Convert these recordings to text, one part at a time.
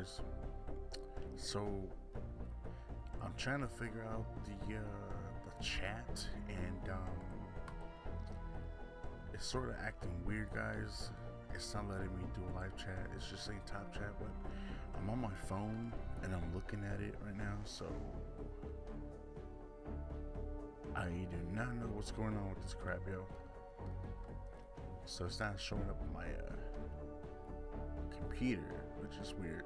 guys. So I'm trying to figure out the uh, the chat, and um, it's sort of acting weird, guys. It's not letting me do a live chat. It's just saying top chat, but I'm on my phone and I'm looking at it right now, so I do not know what's going on with this crap, yo. So it's not showing up on my uh, computer, which is weird.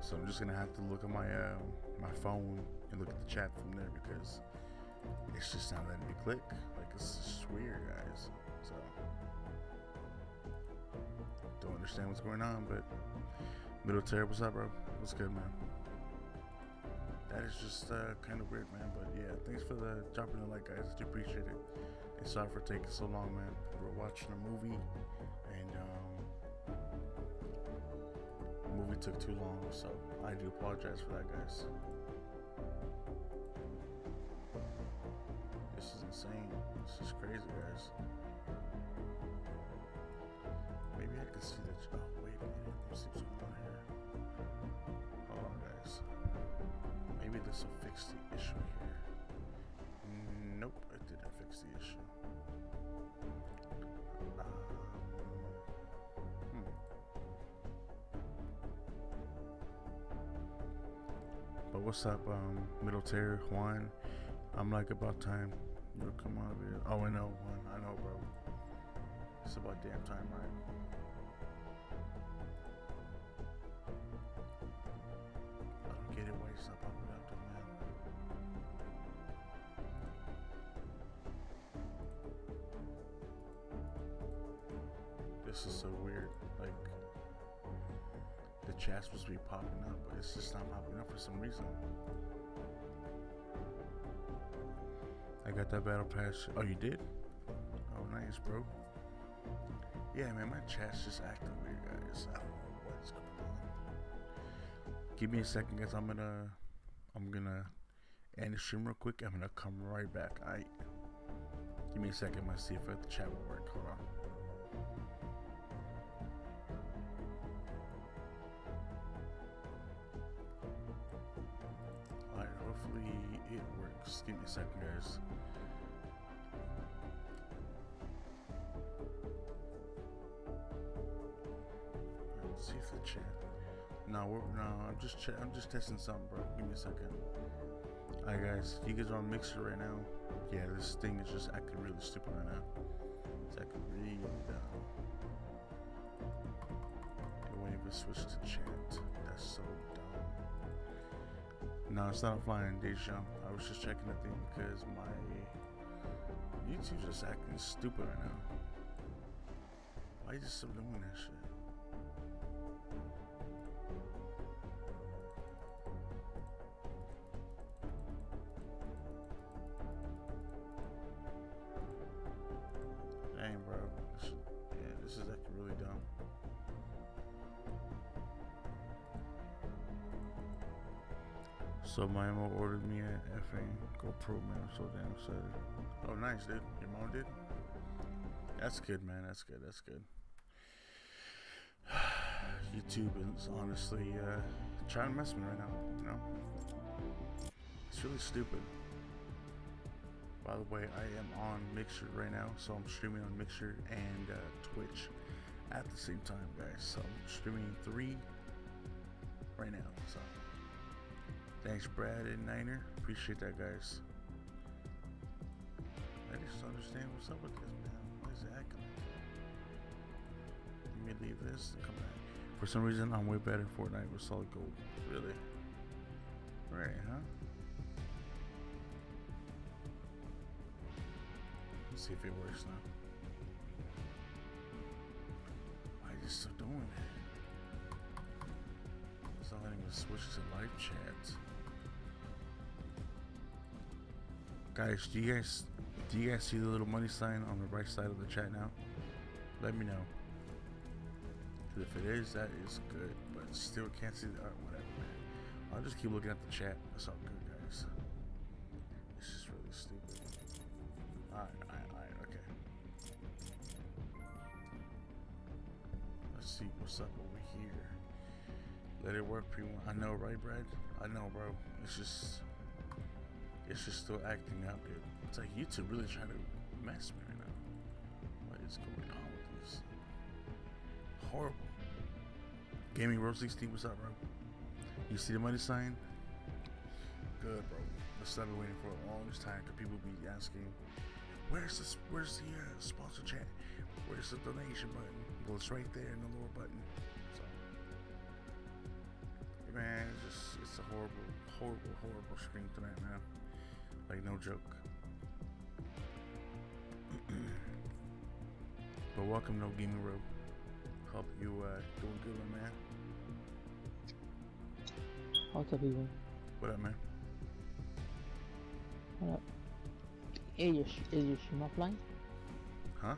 So I'm just gonna have to look at my uh, my phone and look at the chat from there because it's just not letting me click. Like it's just weird, guys. So don't understand what's going on, but Middle Terror, what's up, bro? What's good, man? That is just uh, kind of weird, man. But yeah, thanks for the dropping the like, guys. I do appreciate it. And sorry for taking so long, man. We're watching a movie, took too long, so I do apologize for that, guys. This is insane. This is crazy, guys. Maybe I can see the. Oh, wait a minute. What's going on here. Hold on, guys. Maybe this will fix the issue here. Nope, it didn't fix the issue. What's up, um, Middle Tier Juan? I'm like about time. You'll come on here. Oh, I know, Juan. I know, bro. It's about damn time, right? This is so weird. Chat's supposed to be popping up, but it's just not popping up for some reason. I got that battle pass. Oh, you did? Oh, nice, bro. Yeah, man, my chat's just acting weird, guys. I don't know what's going on. Give me a second, guys. I'm gonna, I'm gonna end the stream real quick. I'm gonna come right back. Alright. Give me a second. I'm gonna see if the chat will work. Hold on. Works. Give me a second, guys. Let's see if the chat. No, no, I'm just I'm just testing something, bro. Give me a second. Alright, guys, you guys are on Mixer right now. Yeah, this thing is just acting really stupid right now. It's acting really dumb. It won't even switch to chat. That's so. No, it's not a flying Deja. I was just checking the thing because my YouTube's just acting stupid right now. Why you just still doing that shit? Dang, bro. So my mom ordered me a effing GoPro, man. I'm so damn excited. Oh, nice, dude. Your mom did? That's good, man. That's good. That's good. YouTube is honestly uh, trying to mess me right now. You know, it's really stupid. By the way, I am on Mixer right now, so I'm streaming on Mixer and uh, Twitch at the same time, guys. So I'm streaming three right now. So thanks, Brad and Niner. Appreciate that, guys. I just don't understand what's up with this, man. Why is it acting like? Let me leave this and come back. For some reason, I'm way better in Fortnite with solid gold. Really? Right, huh? Let's see if it works now. Why are you still doing it? It's not letting me switch to live chat. Guys, do you guys do you guys see the little money sign on the right side of the chat now? Let me know. if it is, that is good. But still can't see the art, whatever, man. I'll just keep looking at the chat. That's all good, guys. This is really stupid. Alright, alright, alright, okay. Let's see what's up over here. Let it work, Primo. I know, right, Brad? I know, bro. It's just, it's just still acting out, dude. It's like YouTube really trying to mess me right now. What is going on with this? Horrible. Gaming Road 16, what's up, bro? You see the money sign? Good, bro. What I've been waiting for a long time. Cause people be asking, "Where's this? Where's the uh, sponsor chat? Where's the donation button?" Well, it's right there in the lower button. So, man, it's just it's a horrible, horrible, horrible screen tonight, man. Like no joke. but welcome, no gaming road. Hope you uh, doing good, my man. What's up, people? What up, man? What up? Is your is your stream offline? Huh?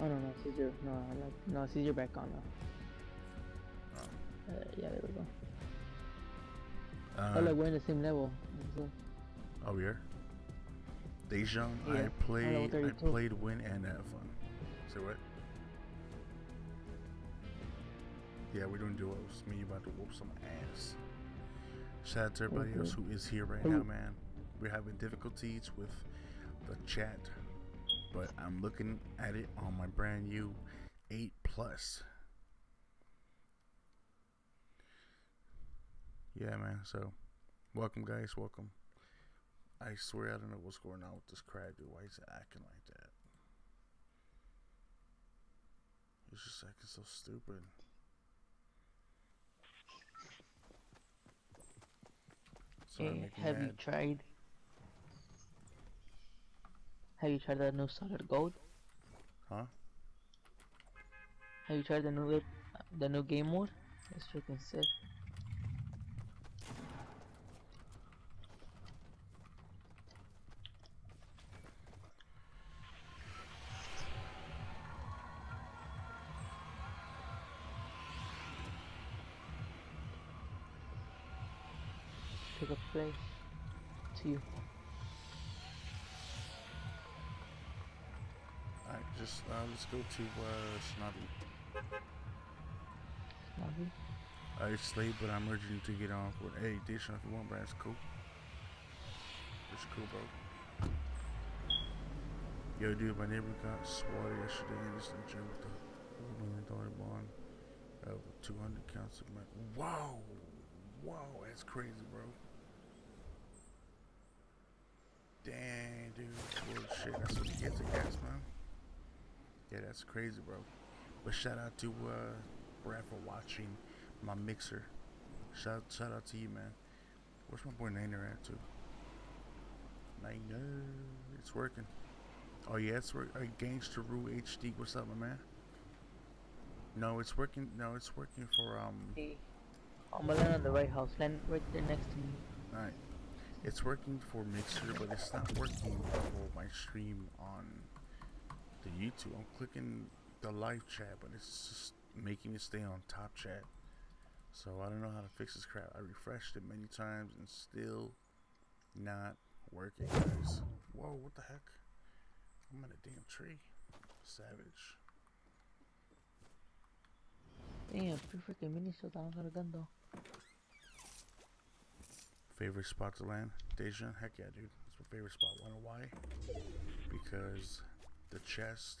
Oh no, no, Caesar. No, like no, Caesar back on now. Oh. Uh, yeah, there we go. Uh, oh, look, we're in the same level. Oh, we are. Dejan, Yeah, I played. I 32. played win and have fun. Say what? Yeah, we're doing duos. Me about to whoop some ass. Shout out to everybody else who is here right oh. now, man. We're having difficulties with the chat, but I'm looking at it on my brand new 8 Plus. Yeah, man. So, welcome, guys. Welcome. I swear I don't know what's going on with this crab, dude. Why is it acting like that? It's just acting so stupid. Sorry, hey, have you tried? Have you tried the new solid gold? Huh? Have you tried the new the new game mode? It's freaking sick. Go to uh, Snobby. Snobby. I late, but I'm urging you to get off with. Hey, Dishon, if you want, bro, it's cool. It's cool, bro. Yo, dude, my neighbor got swatted yesterday in this gym with a million dollar bond. Uh, with 200 counts of my. Wow! Wow, that's crazy, bro. Dang, dude. Bullshit. That's what you get to gas, man. Yeah, that's crazy, bro. But shout out to uh, Brad for watching my mixer. Shout shout out to you, man. Where's my boy Nainer at too? Nainer, it's working. Oh yeah, it's working. Uh, Gangster Rue HD. What's up, my man? No, it's working. No, it's working for um. Hey, I'm gonna land on the right house. Land right there next to me. Alright. It's working for Mixer, but it's not working for my stream on the YouTube. I'm clicking the live chat, but it's just making it stay on top chat. So I don't know how to fix this crap. I refreshed it many times and still not working, guys. Whoa, what the heck? I'm in a damn tree. Savage. Damn, two freaking mini shots. I don't got a gun though. Favorite spot to land? Dejan? Heck yeah, dude. It's my favorite spot. Wanna why? Because the chest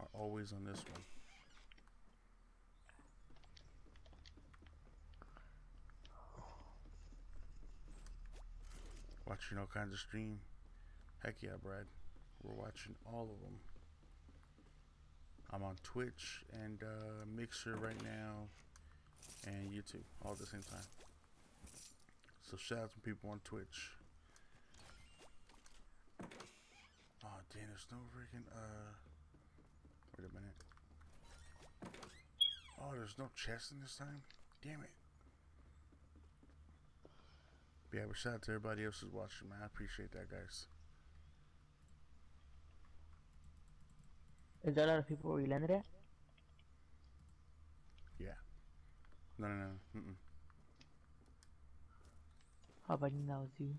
are always on this one. Watching all kinds of stream. Heck yeah, Brad. We're watching all of them. I'm on Twitch and uh, Mixer right now and YouTube all at the same time. So shout out to people on Twitch. Oh damn, there's no freaking uh wait a minute. Oh, there's no chest in this time? Damn it. But yeah, but shout out to everybody else who's watching, man. I appreciate that guys. Is there a lot of people where you landed at? Yeah. No no no. Mm-mm. How about that was you?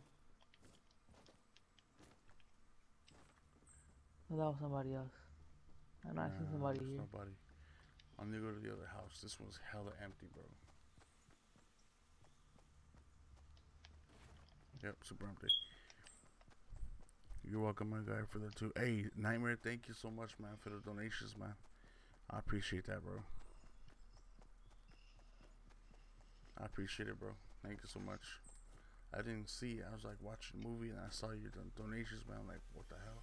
No, that was somebody else. I'm not seeing somebody here. Nobody. I'm gonna go to the other house. This one's hella empty, bro. Yep, super empty. You're welcome, my guy, for the two. Hey, Nightmare, thank you so much, man, for the donations, man. I appreciate that, bro. I appreciate it, bro. Thank you so much. I didn't see. I was like watching a movie and I saw your donations, man. I'm like, what the hell?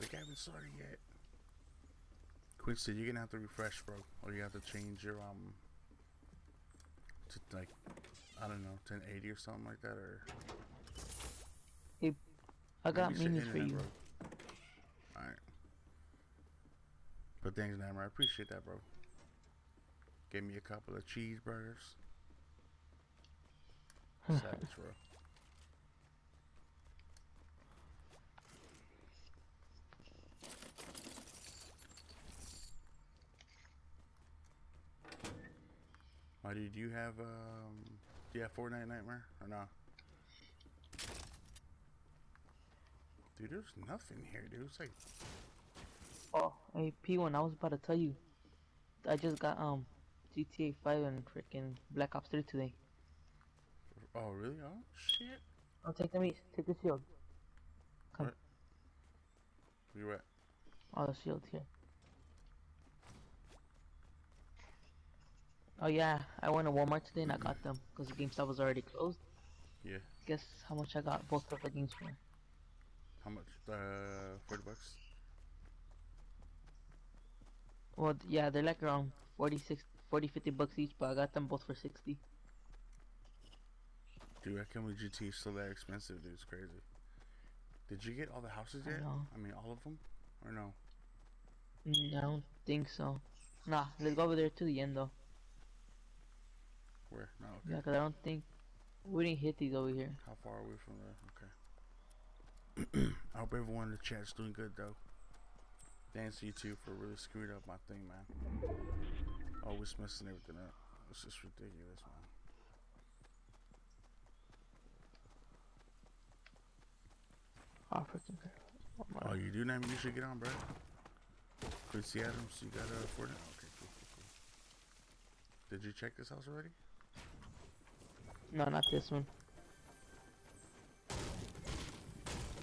Like, I haven't started yet. Quincy, you're gonna have to refresh, bro, or you have to change your um to like I don't know 1080 or something like that, or Hey, I got maybe it's your minis for you. All right. But thanks, Nammer. I appreciate that, bro. Gave me a couple of cheeseburgers. Savage, bro. Dude, do you have um, do you have Fortnite Nightmare or no? Dude, there's nothing here, dude. It's like, Oh, hey P1, I was about to tell you. I just got um GTA 5 and freaking Black Ops 3 today. oh really? Oh shit. I'll take the meat. Take the shield. Come. What? Where you at? Oh, the shield here. Oh yeah, I went to Walmart today and I got them because the GameStop was already closed. Yeah. Guess how much I got both of the games for? How much? Uh, forty bucks. Well, yeah, they're like around 46, 40, 50 bucks each, but I got them both for 60. Dude, I can't believe GT is still that expensive, dude. It's crazy. Did you get all the houses I yet? know. I mean, all of them, or no? Mm, I don't think so. Nah, let's go over there to the end though. Where? No. Yeah, Okay. 'cause I don't think we didn't hit these over here. How far are we from there? Okay. I hope everyone in the chat's doing good though. Thanks to you two for really screwing up my thing, man. Oh, Always messing everything up. It's just ridiculous, man. Oh, freaking. Oh, my- Oh, you do now? You should get on, bro. Quincy Adams, you got uh, a Fortnite? Okay, cool, cool, cool. Did you check this house already? No, not this one.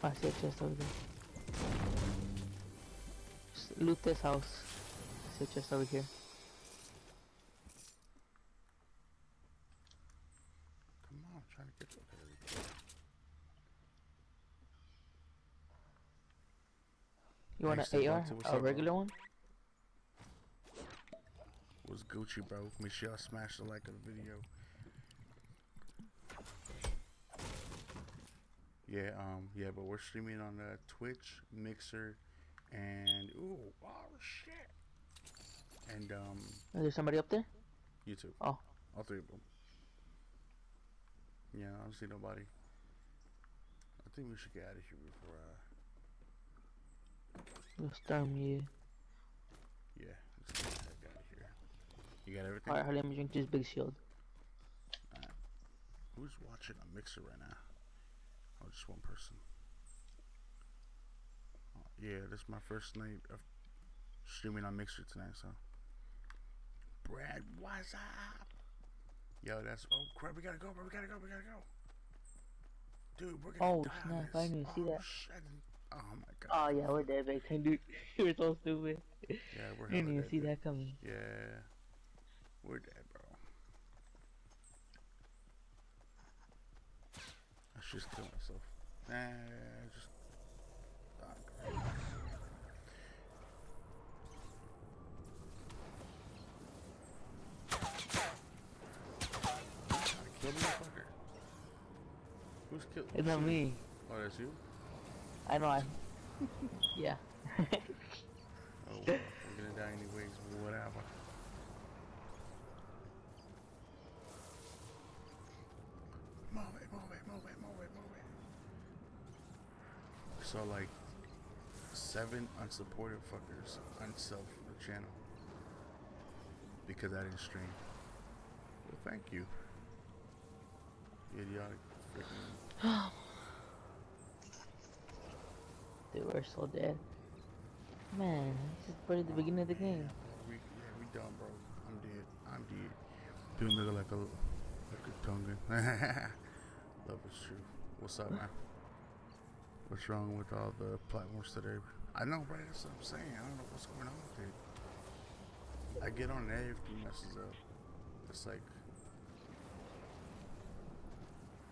I see a chest over there. Just loot this house. I see a chest over here. Come on, I'm trying to get you. Okay. You want an. AR? A up, bro? regular one? was Gucci, bro. Make sure y'all smash the like of the video. Yeah, um, yeah, but we're streaming on uh, Twitch, Mixer, and ooh, oh shit, and um, Is there somebody up there? YouTube. Oh. all three of them. Yeah, I don't see nobody. I think we should get out of here before. Uh, We'll storm you. yeah, let's get the heck out of here. You got everything. Alright, let me drink this big shield. Who's watching on Mixer right now? Oh, just one person. Oh, yeah, this is my first night of streaming on Mixer tonight, so. Brad, what's up? Yo, that's. Oh, crap, we gotta go, bro. We gotta go, we gotta go. Dude, we're gonna Oh, die snap. I didn't even see oh, that. Shit. Oh, my God. Oh yeah, we're dead, time, dude. we're so stupid. yeah, we're didn't even see that coming. Yeah. We're dead, bro. I should just kill myself. Nah, just. crap. I killed. Who's killed? It's not me. Oh, that's you? I don't know I. yeah. Oh, well, we're gonna die anyways, whatever. Move it, move it, move it, move it, move it. So, like, seven unsupported fuckers unsub the channel because I didn't stream. Well, thank you. You idiotic freaking. Dude, we're so dead. Man, this is pretty the beginning of the game. We, yeah, we done, bro. I'm dead. I'm dead. Make it like a like a Tongan. Love is true. What's up, man? What's wrong with all the platforms today? I know, right? That's what I'm saying. I don't know what's going on with it. I get on everything messes up. It's like,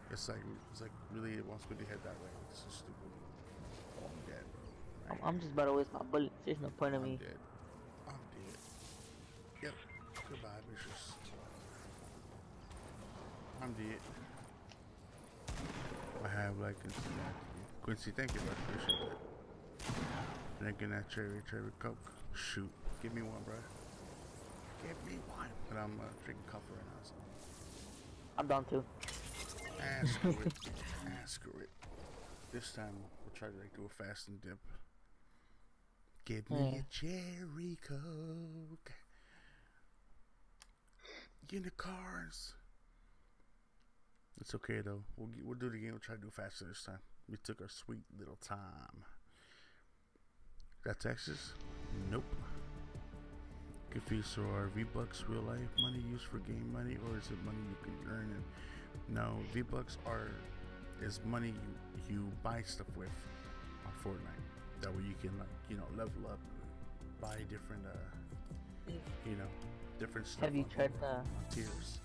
it's like, it's like really it wants me to head that way. It's so stupid. Oh, I'm dead, bro. I'm, I'm just about to waste my bullets. There's no point in I'm me. dead. I'm dead. Yep. Goodbye, bitches. I'm dead. I have like Quincy. Quincy, thank you, bro. Appreciate that. Drinking that cherry cherry coke. Shoot, give me one, bro. Give me one. But I'm uh, drinking coffee right now, so. I'm down too. Ah, screw it. Ah, screw it. This time we'll try to like do a fast and dip. Give me Yeah. a cherry coke. Unicorns. It's okay though. We'll we'll do it again. We'll try to do faster this time. We took our sweet little time. That Texas? Nope. Confused. So are V Bucks real life money used for game money, or is it money you can earn? And no, V Bucks are is money you you buy stuff with on Fortnite. That way you can like you know level up, buy different uh you know different stuff. Have you tried the tiers?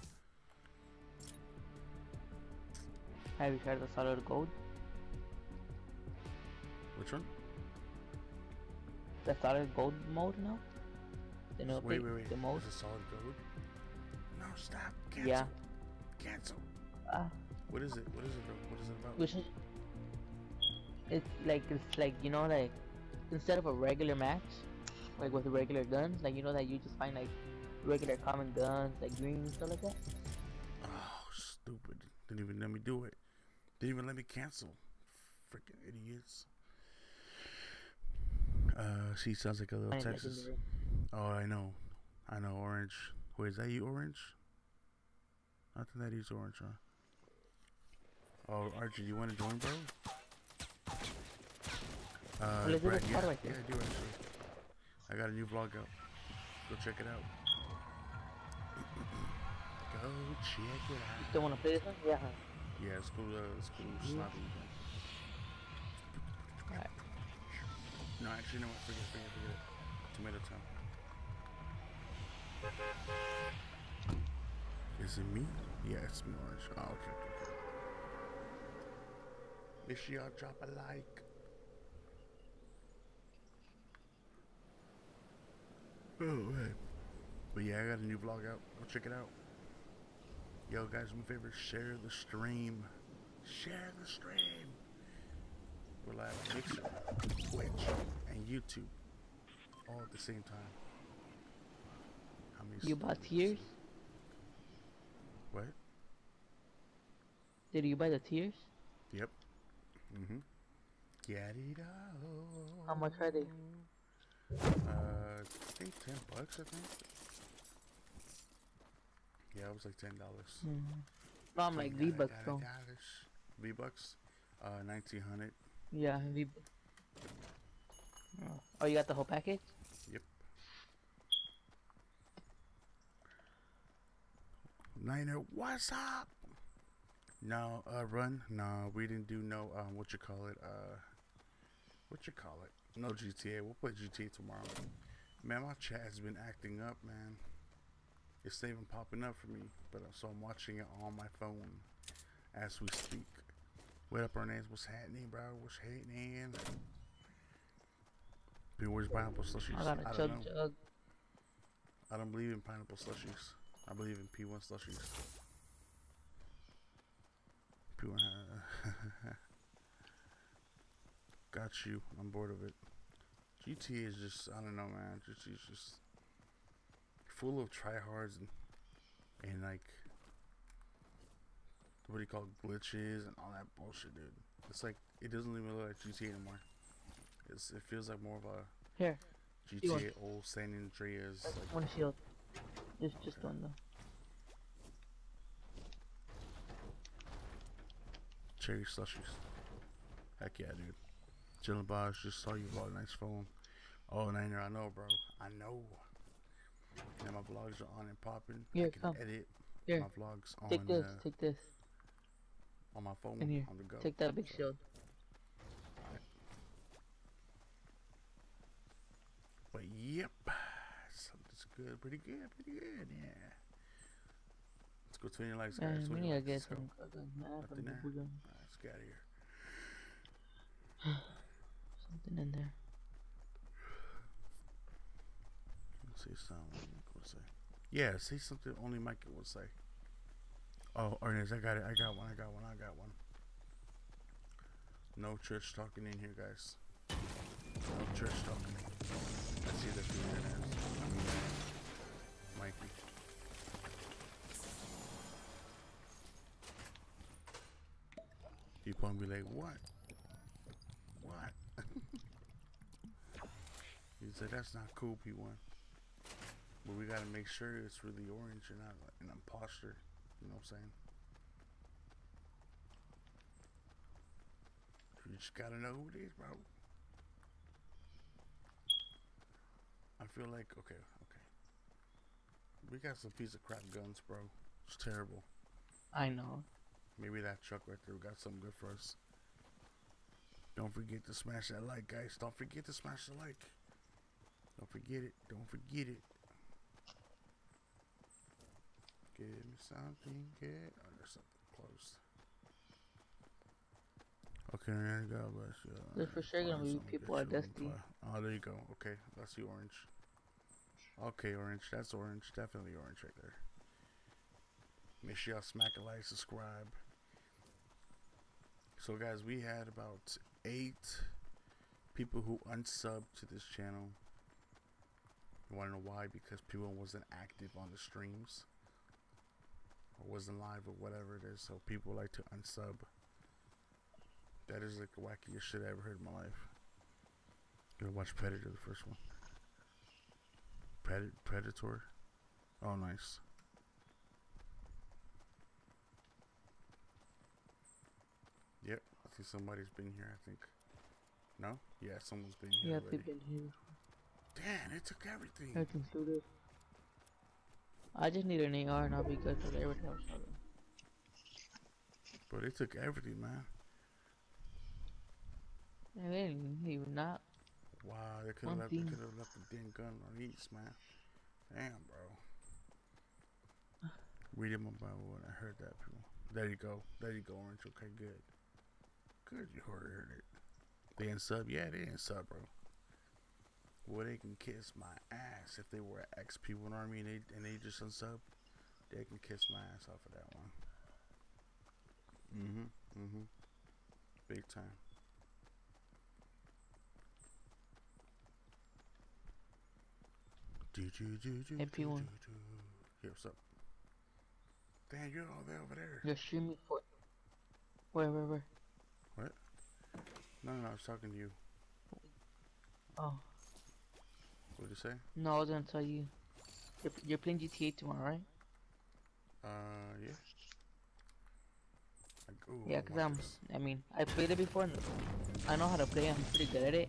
Have you tried the solid gold? Which one? The solid gold mode now? The new wait, wait, wait. The mode? Is it solid gold? No, stop. Cancel. Yeah. Cancel. Ah, What is it? What is it? What is it about? which is it's like it's like you know like instead of a regular match, like with regular guns, like you know that you just find like regular common guns like green and stuff like that. Oh, stupid. Didn't even let me do it. Didn't even let me cancel. Freaking idiots. Uh, she sounds like a little Find Texas. Oh, I know. I know, Orange. Wait, is that you, Orange? I think that is Orange, huh? Oh, Archie, you want to join, bro? Uh, Well, let's do Brad, yeah, yeah. I do actually. I got a new vlog out. Go check it out. Go check it out. You out. still wanna play this one? Yeah. Yeah, it's cool. Uh, it's cool. Mhm. Sloppy. Actually, no. Forget, forget, forget it. Tomato Town. Is it me? Yeah, it's me, Orange. Oh. Make sure y'all drop a like. Oh, hey. But yeah, I got a new vlog out. Go check it out. Yo, guys, do me a favor, share the stream. Share the stream. We're live on Twitch, and YouTube all at the same time. How many You bought tiers. What? Did you buy the tiers? Yep. Mm-hmm. Get it out. How much are they? Uh, I think ten bucks. I think. Yeah, it was like ten dollars. No, I'm like V Bucks though. V bucks. Uh, nineteen hundred. Yeah, V. Oh. you got the whole package? Yep. Niner, what's up? No, uh, run. No, we didn't do no. Um, what you call it? Uh, what you call it? No GTA. We'll play GTA tomorrow. Man, my chat has been acting up, man. It's not even popping up for me, but uh, so I'm watching it on my phone as we speak. What up, Ernest? What's happening, bro? What's happening? People, where's pineapple slushies? I got a don't chug know. jug. I don't believe in pineapple slushies. I believe in P1 slushies. P1. Got you. I'm bored of it. GTA is just, I don't know, man. Just, it's just full of tryhards and, and like, what do you call it, glitches and all that bullshit, dude. It's like, it doesn't even look like GTA anymore. It's, it feels like more of a Here, GTA old San Andreas. Like, one shield. Just, just one though. Cherry slushies. Heck yeah, dude. Chillin' boss, just saw you vlog, nice phone. Oh, Niner, I know, bro. I know. And my vlogs are on and popping. Here, I can come. edit Here, my vlogs on. take this, uh, take this. on my phone In here. on the go. Take that big shield. But yep, something's good, pretty good, pretty good, yeah. Let's go 20 likes, guys. Man, 20 we need to likes, get let's go. Nothing there. Bubugan. Let's get out of here. Something in there. Let's say something. What say? Yeah, say something only Mike would say. Oh, oh Ernest, I got it. I got one. I got one. I got one. No church talking in here, guys. Church talking. Let's see this from Ernest. I mean, Mikey. Be like, what? What? he said, that's not cool, P1. But we gotta make sure it's really orange and not like an imposter. You know what I'm saying? You just gotta know who it is, bro. I feel like okay, okay. We got some piece of crap guns, bro. It's terrible. I know. Maybe that truck right there got something good for us. Don't forget to smash that like, guys. Don't forget to smash the like. Don't forget it. Don't forget it. Give me something good. Oh, there's something close. Okay, there you go. Bless you. There's for sure gonna be people at Destiny. Oh, there you go. Okay, that's the orange. Okay, orange. That's orange. Definitely orange right there. Make sure y'all smack a like, subscribe. So, guys, we had about eight people who unsubbed to this channel. You want to know why? Because people wasn't active on the streams or wasn't live or whatever it is. So people like to unsub. That is like the wackiest shit I ever heard in my life. Gonna watch Predator, the first one. Pred- Predator. Oh, nice. Yep, I think somebody's been here. I think. No? Yeah, someone's been here Yeah, already. they've been here. Damn, it took everything. Everything's through this. I just need an AR and I'll be good because everything else. But it took everything, man. They didn't even not. Wow, they could have left. Left the damn gun on east, man. Damn, bro. Read him about when I heard that. People. There you go. There you go, Orange. Okay, good. Good, you heard it. They in sub? Yeah, they in sub, bro. Well, they can kiss my ass if they were ex people, you know what I mean? They, and they just unsub. They can kiss my ass off of that one. Mm hmm. Mm hmm. Big time. Do, do, do, do, Hey, P1. do, do. Yeah, what's up? Damn, you're all the way over there. You're streaming for. Where, where, where? No, no, no, I was talking to you. Oh, What did you say? no, I was gonna tell you. You're, you're playing GTA tomorrow, right? Uh, yeah. Like, ooh, Yeah, I cause want I'm. I mean, I played it before. And I know how to play. I'm pretty good at it,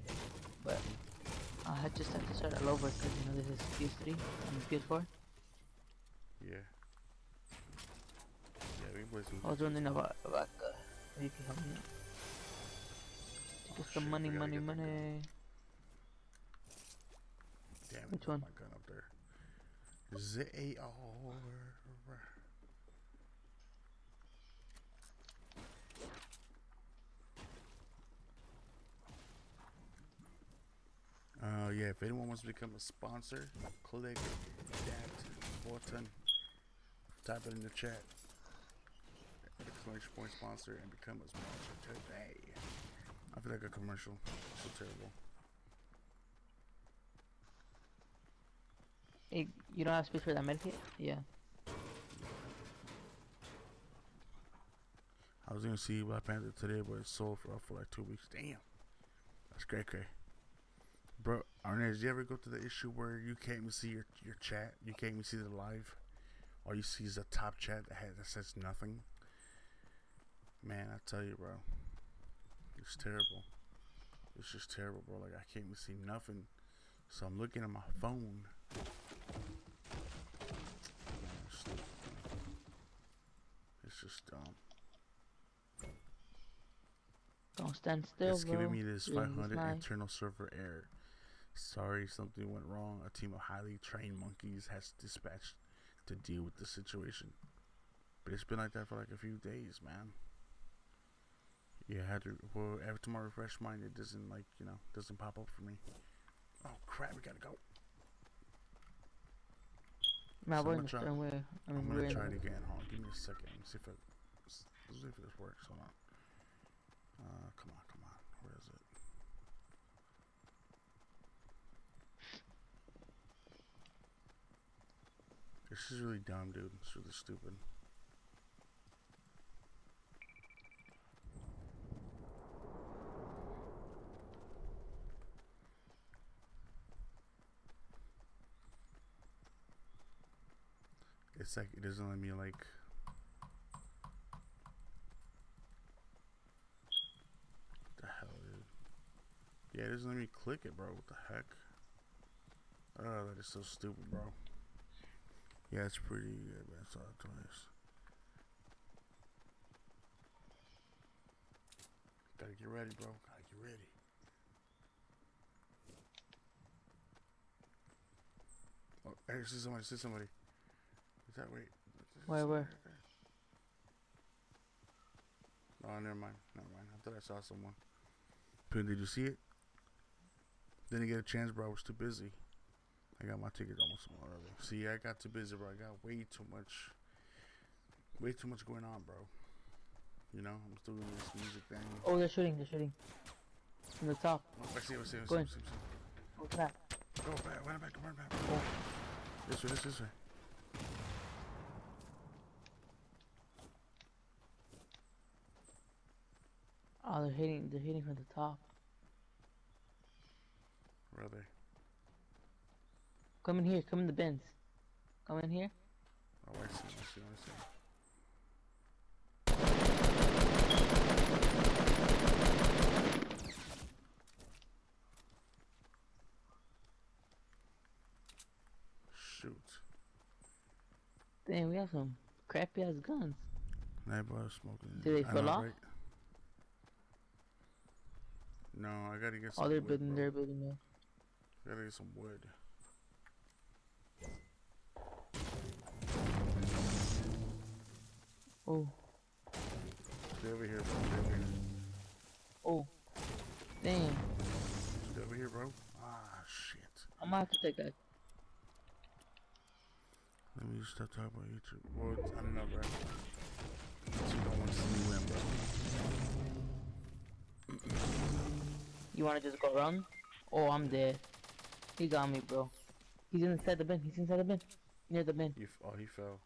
but I had just have to start all over because you know this is PS3 and PS4. Yeah. Yeah, we play some. I was wondering about about uh, you can help me. To get some Shit, money, money, get the gun. money. Damn it, Which one? my gun up there. Z-A-R. Uh, yeah, if anyone wants to become a sponsor, click that button. Type it in the chat. Exclamation point sponsor and become a sponsor today. I feel like a commercial. So terrible. Hey, you don't have space for that medkit? Yeah. I was gonna see Black Panther today, but it's sold for for like two weeks. Damn, that's great, great. Bro, Arnez, you ever go to the issue where you can't even see your your chat? You can't even see the live. All you see is the top chat that has that says nothing. Man, I tell you, bro, it's terrible. It's just terrible, bro. Like I can't even see nothing. So I'm looking at my phone. It's, stupid, man. It's just dumb. Don't stand still, it's bro. giving me this 500 internal server error. Sorry, something went wrong. A team of highly trained monkeys has dispatched to deal with the situation. But it's been like that for like a few days, man. Yeah, I had to. Well, every time I refresh mine, it doesn't like you know doesn't pop up for me. Oh crap! We gotta go. Nah, So I'm gonna try- I'm gonna try it again. Hold on, give me a second. Let me see if it. Let's see if this works. Hold on. Uh, come on, come on. Where is it? This is really dumb, dude. It's really stupid. It's like it doesn't let me like. What the hell, dude? Yeah, it doesn't let me click it, bro. What the heck? Oh, that is so stupid, bro. Yeah, it's pretty good, man. I saw it twice. Gotta get ready, bro. Gotta get ready. Oh, hey, see somebody, see somebody. Is that wait? is Where, where? right? Oh, never mind. Never mind. I thought I saw someone. Pin, did you see it? Didn't get a chance, bro. I was too busy. I got my ticket almost early. See, I got too busy, bro. I got way too much, way too much going on, bro. You know, I'm still doing this music thing. Oh, they're shooting. They're shooting. From the top. Oh, I see, I see, I see, Go I in. see, I see. Oh, What's that? Go back, run back, run back. Oh. This way, this, this way. Oh, they're hitting. They're hitting from the top. Where are they? Come in here. Come in the bins. Come in here. Oh, I see, I see, I see. Shoot. Damn, we have some crappy ass guns. Neighbor smoking. Did they fall off? right? No, I gotta get some Oh, they're wood, building. bro. They're building. There. Gotta get some wood. Oh, Stay over here, bro. Stay over here. oh. Damn. Stay over here, bro. Ah, shit. I'm gonna have to take that. Let me stop talking about YouTube. Well, I don't know, bro. You don't want to see me win, bro. You wanna just go around? Oh, I'm dead. He got me, bro. He's inside the bin. He's inside the bin. Near the bin. You f- oh, he fell.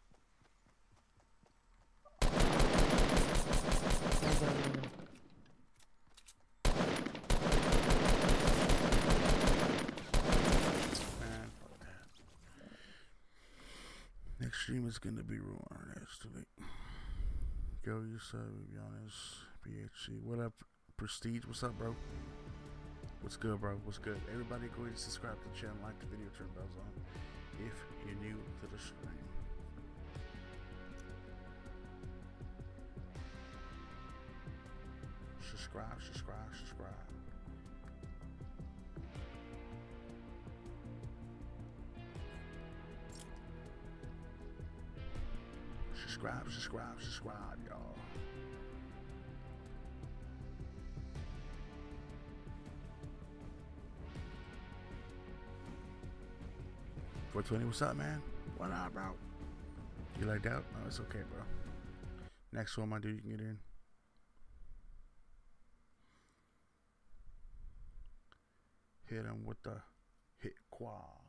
Next stream is gonna be. That's too late. Go, you to be honest. BHC. What up, Prestige? What's up, bro? What's good, bro? What's good? Everybody go ahead and subscribe to the channel, like the video, turn bells on if you're new to the stream. Subscribe, subscribe, subscribe. Subscribe, subscribe, subscribe, y'all. Four twenty, what's up, man? What up, bro? You like that? No, it's okay, bro. Next one, my dude, you can get in. Hit him with the hit qual.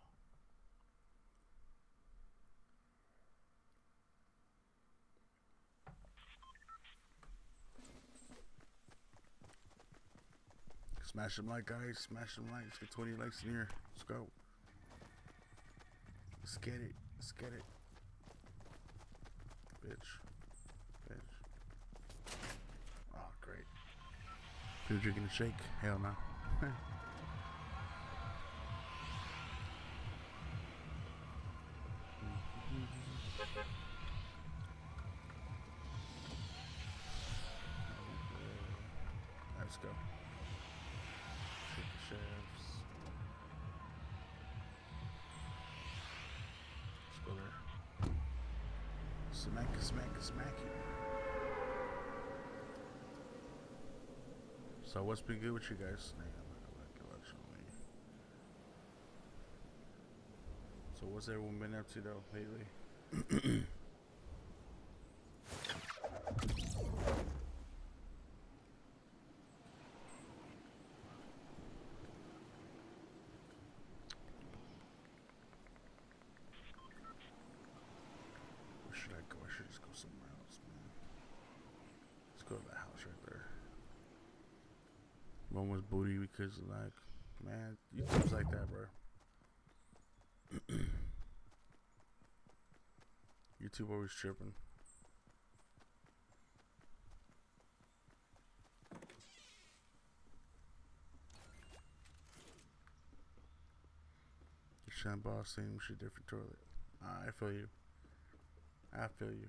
Smash them like guys, smash them like. Let's get 20 likes in here. Let's go. Let's get it. Let's get it. Bitch. Bitch. Oh, great. People drinking a shake? Hell no. So what's been good with you guys? So what's everyone been up to though lately? Where should I go? I should just go somewhere else, man. Let's go to that house right there. One was booty because like, man, YouTube's like that, bro. YouTube always tripping. The boss same shit, different toilet. I feel you. I feel you.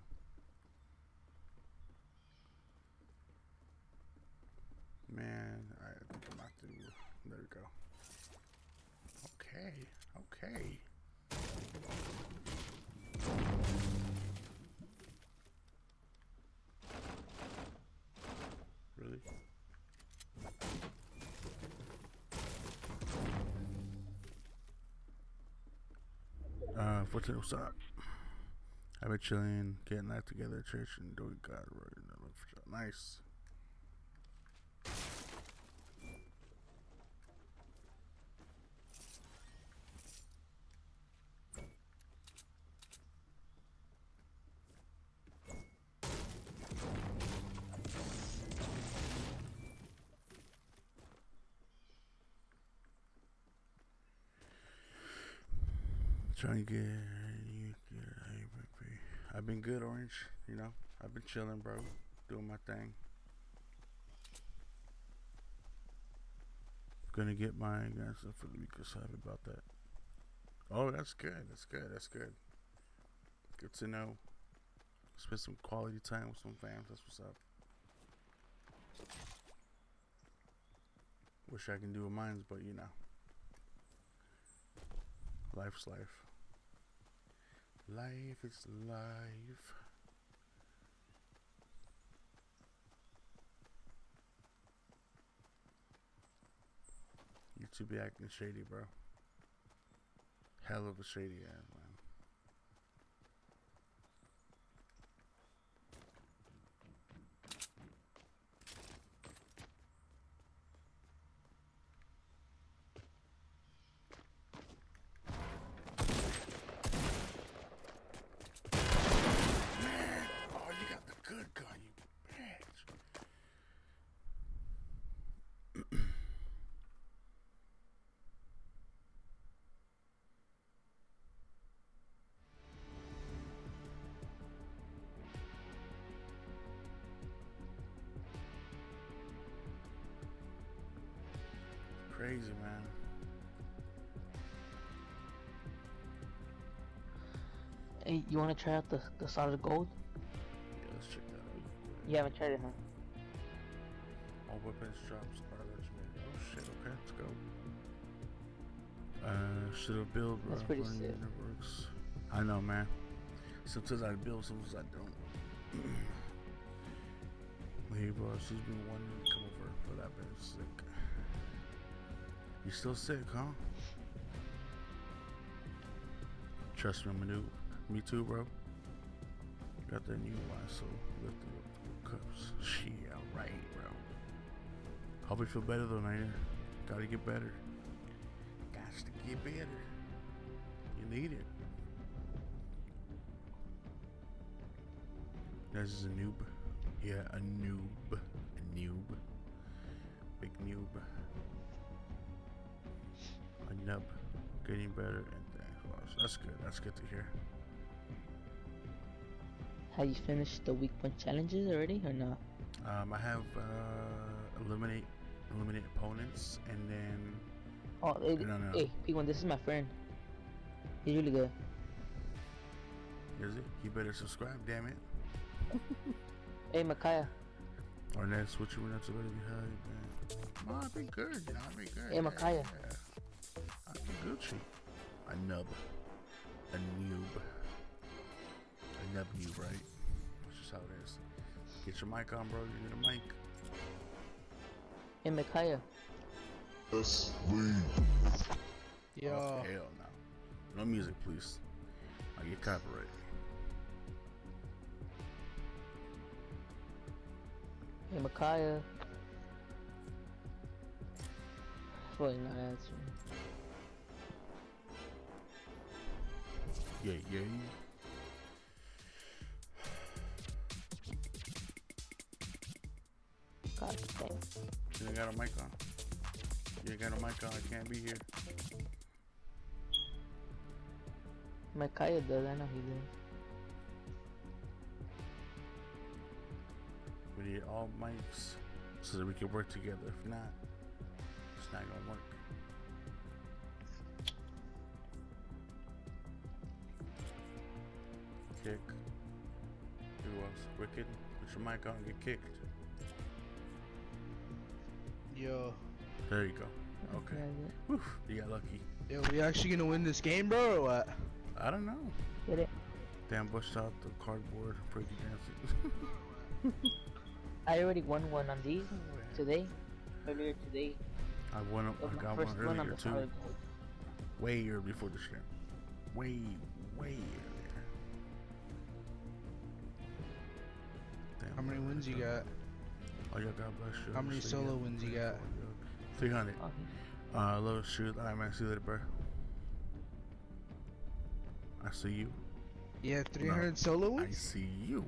Man, I think I'm not through. There we go. Okay, okay. Really? Uh, what's up? I've been chilling, getting that together at church, and doing God right. and I've been good, Orange. You know, I've been chilling, bro, doing my thing. Gonna get my answer for the week. Happy about that. Oh, that's good. That's good. That's good. Good to know. Spend some quality time with some fams. That's what's up. Wish I can do with mines, but you know, life's life. Life is life. YouTube be acting shady, bro. Hell of a shady man. Man, Crazy, man. Hey, you wanna try out the the solid gold? Yeah, let's check that out. You haven't tried it, huh? All weapons drops are legendary. Oh shit, okay, let's go. Uh, should have built, bro. That's pretty sick. Networks. I know, man. Sometimes I build, sometimes I don't. hey, bro, she's been wanting to come over, but I've been sick. You still sick, huh? Trust me, Manu. Me too, bro. Got that new one, so up the cups. Shit, alright, bro. Hope you feel better though, Niner. Gotta get better. Gots to get better. You need it. This is a noob. Yeah, a noob. A noob. Big noob. Nub. Getting better and thanks. That's good. That's good to hear. Have you finished the week one challenges already or not? Um, I have uh, eliminate eliminate opponents and then Oh, hey, No, no. hey, P1, this is my friend. He's really good. is it? You better subscribe, damn it. Hey, Micaiah. Arnett switching when that's already behind, man. Ma, I've been good, you I've been good. Hey, Micaiah. Yeah. I've been Gucci. A nub. A noob. A nub noob, right? That's just how it is. Get your mic on, bro. You need a mic. Hey, Micaiah. Yes, we. Yo, Oh, hell no. No music, please. I get copyright. Hey, Micaiah. Probably not answering. Yeah, yeah. God dang. You got a mic on. You got a mic on. I can't be here. Micaiah does, I know he does. We need all mics so that we can work together. If not, it's not gonna work. Kick. Who else? Wicked. Put your mic on and get kicked. yo, There you go. Okay. Yeah, Whew, you got lucky. yo, we actually gonna win this game, bro, or what? I don't know. Get it? Damn bushed out the cardboard. Pretty dancing. I already won one on these today. Earlier today. I won. It was I my got one on earlier the too. solid gold. Way early before the stream. Way, way earlier. How many bro, wins you that's got? Oh, yeah, God bless you. How many solo yeah, wins you got? 300. Okay. Uh, little shoot. Alright, man. See you later, bro. I see you. Yeah, 300 solo wins? I see you.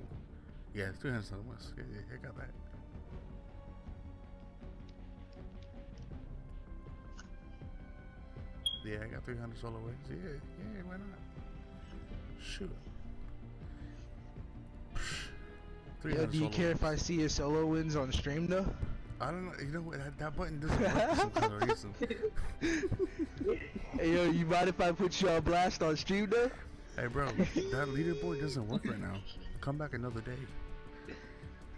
Yeah, 300 solo wins. Yeah, yeah, I got that. Yeah, I got 300 solo wins. Yeah, yeah, why not? Shoot. Yo, do you solo care if I see your solo wins on stream though? I don't know. You know what? That, that button doesn't work for some reason. Hey, yo, you mind if I put you on blast on stream though? Hey, bro, that leaderboard doesn't work right now. Come back another day.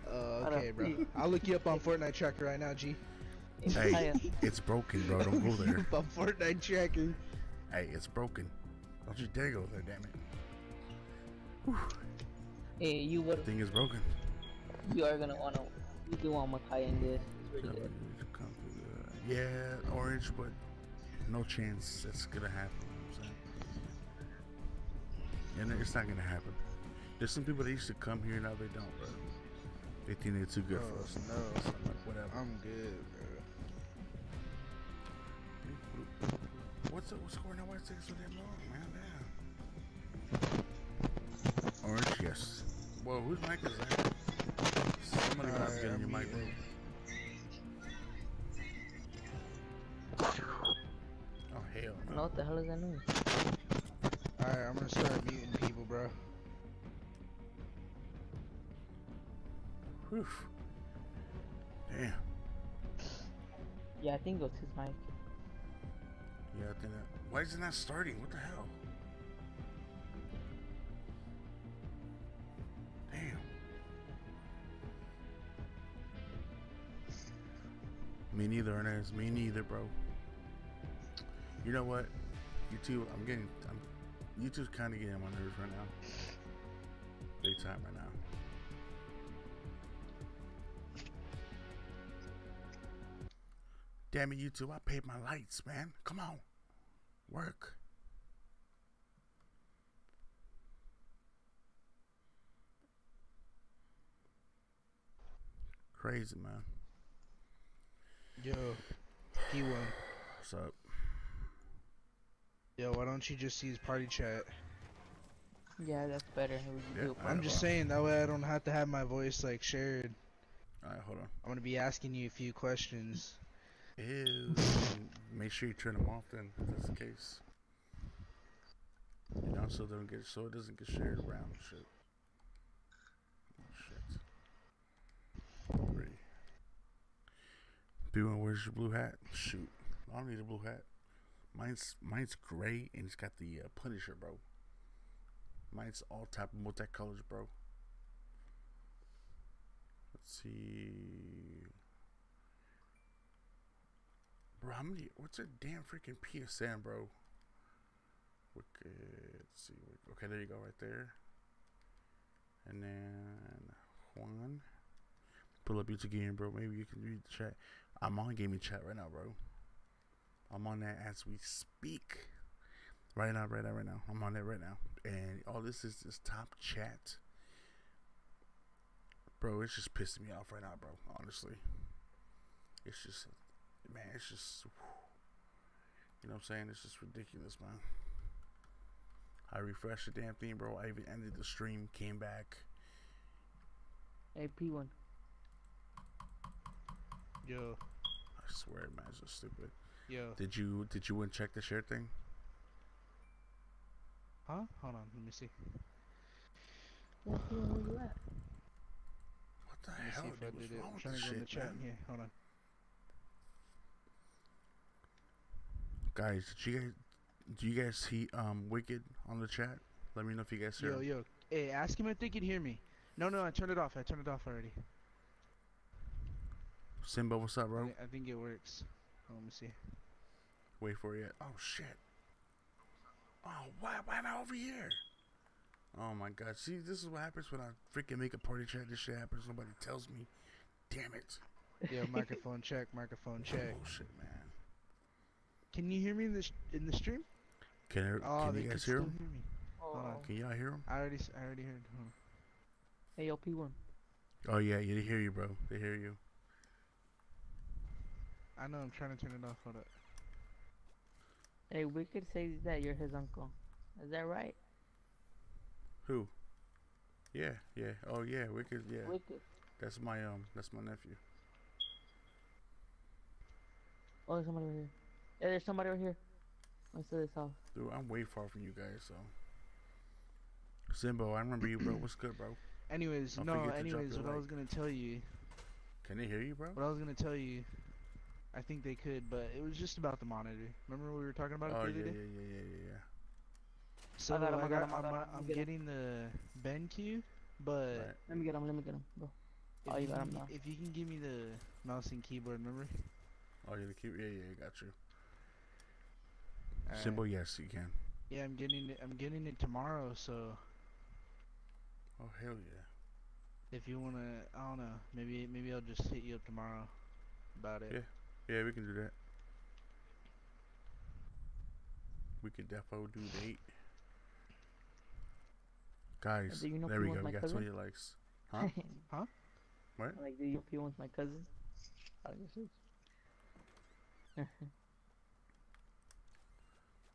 Uh, okay, bro. I'll look you up on Fortnite Tracker right now, G. Hey, Hey, it's broken, bro. Don't go there. on Fortnite Tracker. Hey, it's broken. Don't you dare go there, damn it. Whew, Hey, you would thing is broken. you are gonna wanna you do want Micaiah in this. It's really good. Yeah, orange, but no chance that's gonna happen. You know what I'm saying? And it's not gonna happen. There's some people that used to come here now they don't, bro. They think they're too good for Oh, us. no. So I'm like, whatever. I'm good, bro. What's up? What's going on? Why is it taking so damn long, man? Damn. Orange, yes. Whoa, whose mic is that? Somebody about to Alright, get in I'm your mic, bro. Oh hell I don't know no. what the hell is that noise? Alright, I'm gonna start muting people, bro. Whew. Damn. Yeah, I think it was his mic. Yeah, I think that. Why isn't that starting? What the hell? Me neither, Ernest. Me neither, bro. You know what? YouTube, I'm getting. I'm, YouTube's kind of getting on my nerves right now. Big time right now. Damn it, YouTube! I paid my lights, man. Come on, work. Crazy, man. Yo, he won. What's up? Yo, why don't you just use party chat? Yeah, that's better. Yeah, I I'm just saying that way I don't have to have my voice like shared. All right, hold on. I'm gonna be asking you a few questions. Ew. Make sure you turn them off then, if that's the case. You know, so they don't get so it doesn't get shared around and shit. Oh shit. Three. B1, where's your blue hat? Shoot. I don't need a blue hat. Mine's mine's gray and it's got the uh, Punisher, bro. Mine's all type of multicolors, bro. Let's see. Bro, how many? What's a damn freaking PSN, bro? Wicked. Let's see. Okay, there you go, right there. And then Juan. Pull up YouTube game, bro. Maybe you can read the chat. I'm on gaming chat right now, bro. I'm on that as we speak. Right now, right now, right now. I'm on that right now. And all this is this top chat. Bro, it's just pissing me off right now, bro. Honestly. It's just, man, it's just, you know what I'm saying? It's just ridiculous, man. I refreshed the damn thing, bro. I even ended the stream, came back. Hey, P1. Yo, I swear, man, it's just stupid. yo. Did you did you check the share thing? Huh? Hold on, let me see. Yeah, P1, where you at? What the hell? see if I did it. I'm trying to go in the shit, chat man? here. Hold on. Guys, did you guys do you guys see um Wicked on the chat? Let me know if you guys hear. Yo, him. yo. Hey, ask him if they can hear me. No, no, I turned it off. I turned it off already. Simba, what's up, bro? I think it works. Oh, let me see. Wait for it. Oh shit. Oh, why why am I over here? Oh my god. See, this is what happens when I freaking make a party chat. This shit happens. Nobody tells me. Damn it. Yeah, microphone check, microphone oh, check. Oh shit, man. Can you hear me in the sh- in the stream? Can, I, Oh, can they you can guys hear still him? hear me. Oh. on. Can y'all hear him? I already, I already heard. Hold on. Hey, yo, P1. Oh yeah, yeah, they hear you, bro. They hear you. I know. I'm trying to turn it off. Hold up. Hey, Wicked says that you're his uncle. Is that right? Who? Yeah, yeah. Oh yeah, Wicked. Yeah, Wicked. that's my um, that's my nephew. Oh, there's somebody over here. Yeah, there's somebody over here. Let's do this house. Dude, I'm way far from you guys, so. Simbo, I remember you, bro. What's good, bro? Anyways, Don't no. forget to drop Anyways, your what I was gonna tell you, Can they hear you, bro? what I was gonna tell you, I think they could, but it was just about the monitor. Remember we were talking about it Oh the yeah, other yeah, day? yeah, yeah, yeah, yeah. So I got him, I I got got, him, I I'm, got him, I'm get him. getting the BenQ, but Right. Let me get him. Let me get him, bro. if, Oh, you you got can, him now. if you can give me the mouse and keyboard, remember? Oh, yeah, the keep. Yeah, yeah, got you. Alright. Simbo, yes, you can. Yeah, I'm getting it. I'm getting it tomorrow. So Oh hell yeah. if you wanna, I don't know. Maybe maybe I'll just hit you up tomorrow about it. Yeah. Yeah, we can do that. We could defo do date. Guys, do you know there we go. my We got cousin? 20 likes. Huh? huh? What? Like, do you P1's my cousin? I guess it's-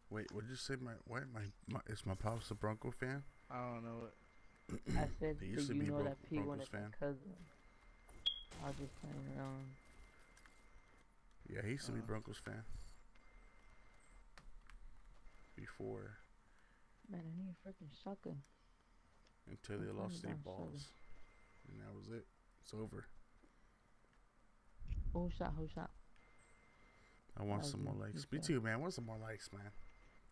Wait, what did you say? My what? My, my is my pops a Bronco fan? I don't know what. I said, They do used to you be know that P1 Broncos is my fan. cousin? I was just playing around. Yeah, he used to be Uh. Broncos fan. Before Man, I need a freaking shotgun. until they lost their balls, and that was it. It's over. Who shot? Who shot? I want some more likes. me too. man. I want some more likes, man.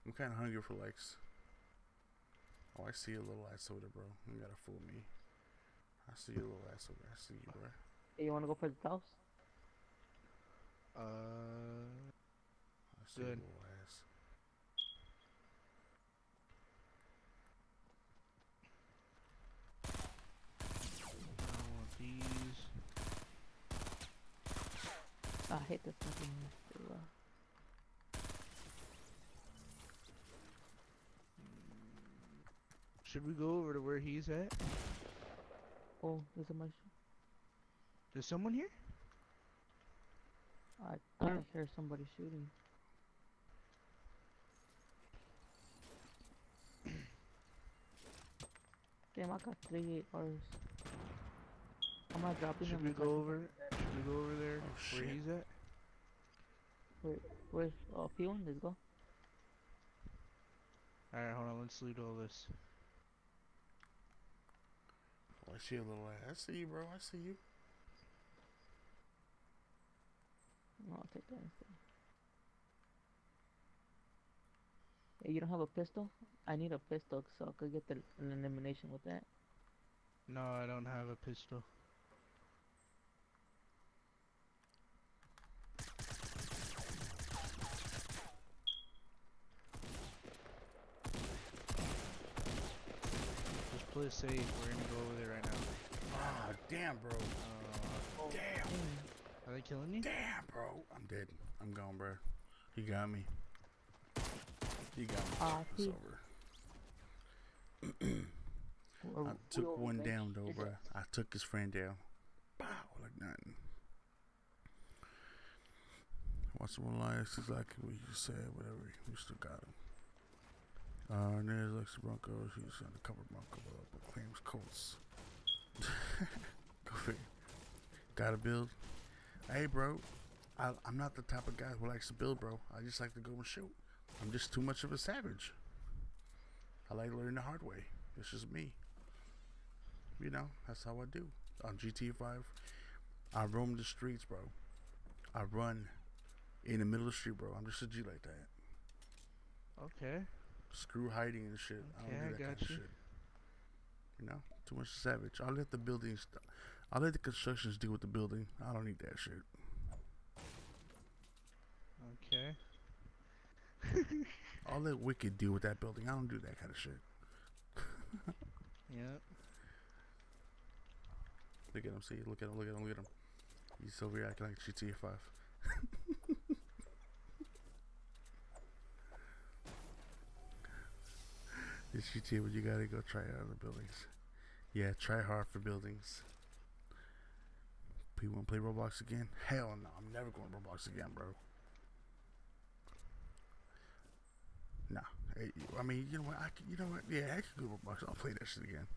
I'm kind of hungry for likes. Oh, I see a little ass over there, bro. You gotta fool me. I see a little ass over there. I see you, bro. Hey, you wanna go for the house? Uh, Good. a little ass. I want these. I hate this fucking. uh, Should we go over to where he's at? Oh, there's a much. There's someone here? I thought I heard somebody shooting. Damn, I got three hours. I'm not dropping Should him. we go over? Should we go over there Oh, where shit. he's at? Wait, where's oh P1? Let's go. Alright, hold on. Let's loot all this. Oh, I see a little ass. I see you, bro. I see you. multi-density. Hey, you don't have a pistol? I need a pistol so I could get the, an elimination with that. No, I don't have a pistol. Just play safe. We're gonna go over there right now. Ah, damn, bro. Uh, oh. Damn are they killing you? Damn, bro. I'm dead. I'm gone, bro. He got me. He got me. Ah, it's he- over. I took one bench. down though, bro. I took his friend down. Pow, like nothing. Watch some lives exactly what you said, whatever. We still got him. Uh, there's Lexi Broncos. He's on the cover Bronco, but claims Colts. Go figure. Gotta build. Hey, bro. I, I'm not the type of guy who likes to build, bro. I just like to go and shoot. I'm just too much of a savage. I like learning the hard way. It's just me. You know, that's how I do. On GTA 5, I roam the streets, bro. I run in the middle of the street, bro. I'm just a G like that. Okay. Screw hiding and shit. I Okay, don't do I that kind got of you. shit. You know, too much savage. I'll let the buildings, I'll let the constructions deal with the building. I don't need that shit. Okay. I'll let Wicked deal with that building. I don't do that kind of shit. Yep. Look at him, see? Look at him, look at him, look at him. He's over here acting like GTA 5. This GTA, but you gotta go try out other buildings. Yeah, try hard for buildings. People wanna play Roblox again? Hell no, I'm never going to Roblox again, bro. Nah, hey, I mean, you know what? I can, you know what? Yeah, I can go Roblox. I'll play that shit again.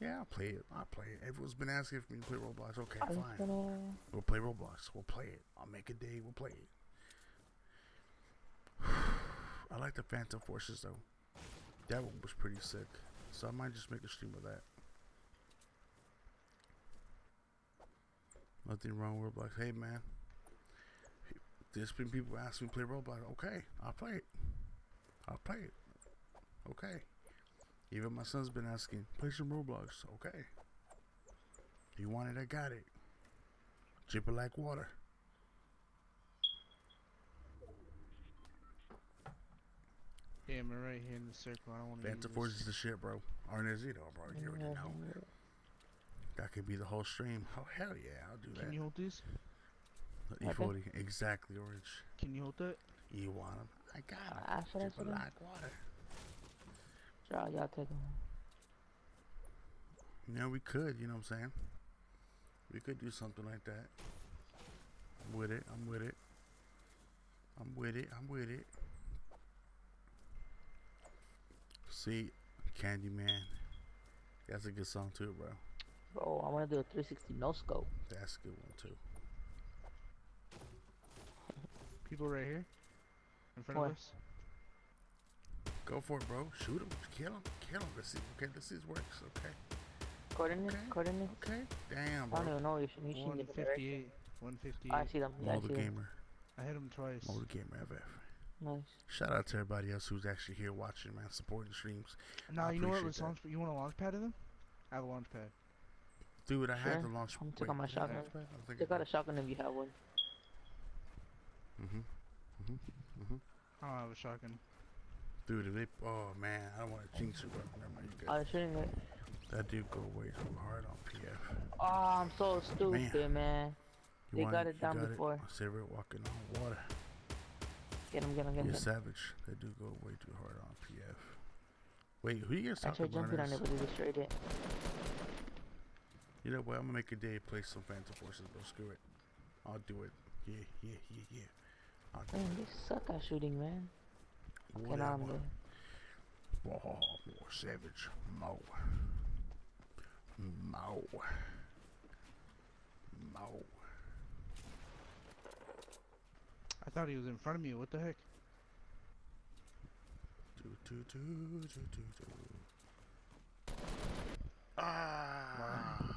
Yeah, I'll play it. I'll play it. Everyone's been asking for me to play Roblox. Okay, I was fine. gonna. We'll play Roblox. We'll play it. I'll make a day. We'll play it. I like the Phantom Forces though. That one was pretty sick. So I might just make a stream of that. Nothing wrong with Roblox. Hey man, there's been people asking me to play Roblox. Okay, I'll play it. I'll play it. Okay. Even my son's been asking, play some Roblox. Okay. You want it, I got it. Drip it like water. Yeah, I'm right here in the circle. I don't want to. Phantom Force is the shit, bro. Arnezito, bro. You already know. That could be the whole stream. Oh, hell yeah, I'll do that. Can you hold these? E40, exactly, Orange. Can you hold that? You want them? I got them. That's what I Drip it said. like water. Y'all, y'all take them. You know, we could, you know what I'm saying? We could do something like that. I'm with it. I'm with it. I'm with it. I'm with it. See, Candyman. That's a good song too, bro. Bro, I wanna do a 360 no scope. That's a good one too. People right here, in front Where? of us. Go for it, bro. Shoot him. Kill him. Kill him. Let's see. Okay, let's see his works. Okay. Coordinates, Okay. coordinates. Okay. Damn, I don't bro. even know. You should, you should get 158. 158. I see them. Yeah, I Mo the see them. gamer. I hit him twice. Mo the gamer FF. Nice. Shout out to everybody else who's actually here watching, man, supporting streams. Nah, I you know what? appreciate Let's that. launch. You want a launch pad of them? I have a launch pad. Dude, I had Sure. to launch. I'm taking my shotgun. launch pad? I think out a shotgun if you have one. Mm-hmm. Mm-hmm. I don't have a shotgun. Dude, if they, oh man, I don't want to jinx you, bro. Never mind, you. I was shooting it. that dude go way too hard on PF. Oh, I'm so stupid, man. You They want got it, it down got before. It. Silver walking on water. Get him, get him, get him. You're savage. They do go way too hard on PF. Wait, who you guys I talking tried about? jumping on Ernest? it, but he destroyed it. You know what? I'm gonna make a day play some Phantom Forces, bro. Screw it. I'll do it. Yeah, yeah, yeah, yeah. I'll do Man, they suck at shooting, man. it. Okay, I'm Whatever. good. Oh, more savage. Mo. Mo. Mo. I thought he was in front of me. What the heck? Do, do, do, do, do, do. Ah.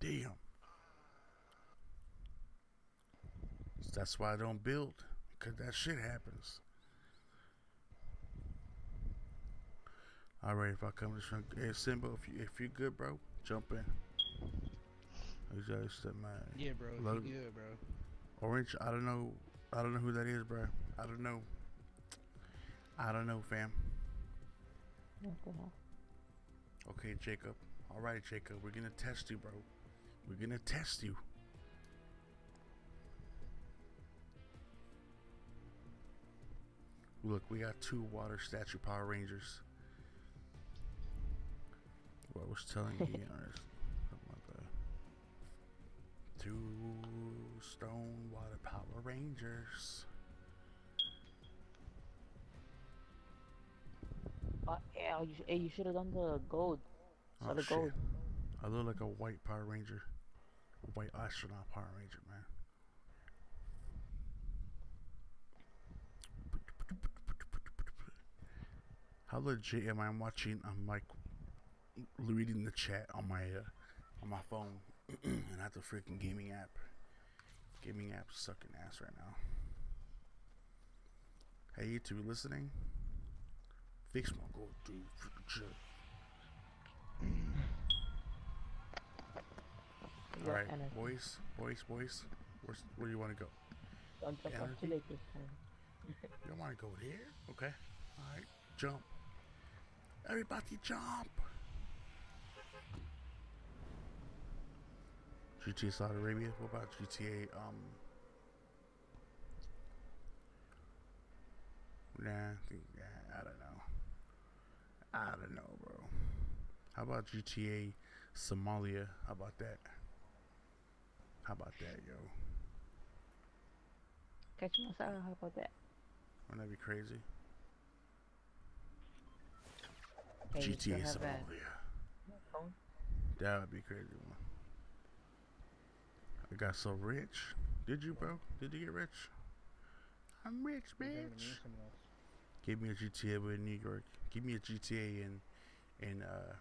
Damn. That's why I don't build. Because that shit happens. Alright, if I come to some hey Simba, if you if you good bro, jump in. You just said man. Yeah, bro. Load- He good, bro. Orange, I don't know. I don't know who that is, bro. I don't know. I don't know, fam. What the hell? Okay, Jacob. All right, Jacob. We're gonna test you, bro. We're gonna test you. Look, we got two water statue Power Rangers. What I was telling you, you know, there's something like that. Two stone water Power Rangers. Uh, yeah, you, sh- you should have done the gold. Oh, shit. gold. I look like a white Power Ranger. White astronaut Power Ranger, man. How legit am I watching? I'm like reading the chat on my uh, on my phone and not the freaking gaming app. Gaming app sucking ass right now. Hey, YouTube, listening? Fix my gold, dude. Freaking shit. All right, I- boys, boys, boys. Where's, where do you want to go? Don't jump off Energy? too late this time. You want to go here? Okay. All right, jump. Everybody jump. GTA Saudi Arabia. What about GTA? Um. Nah, I think, yeah, I don't know. I don't know, bro. How about GTA Somalia? How about that? How about that, yo? Catch my side, how about that? Wouldn't that be crazy? Hey, GTA have that Somalia. phone? That would be crazy. One. I got so rich. Did you, bro? Did you get rich? I'm rich, bitch. Give me a GTA in New York. Give me a GTA in in uh,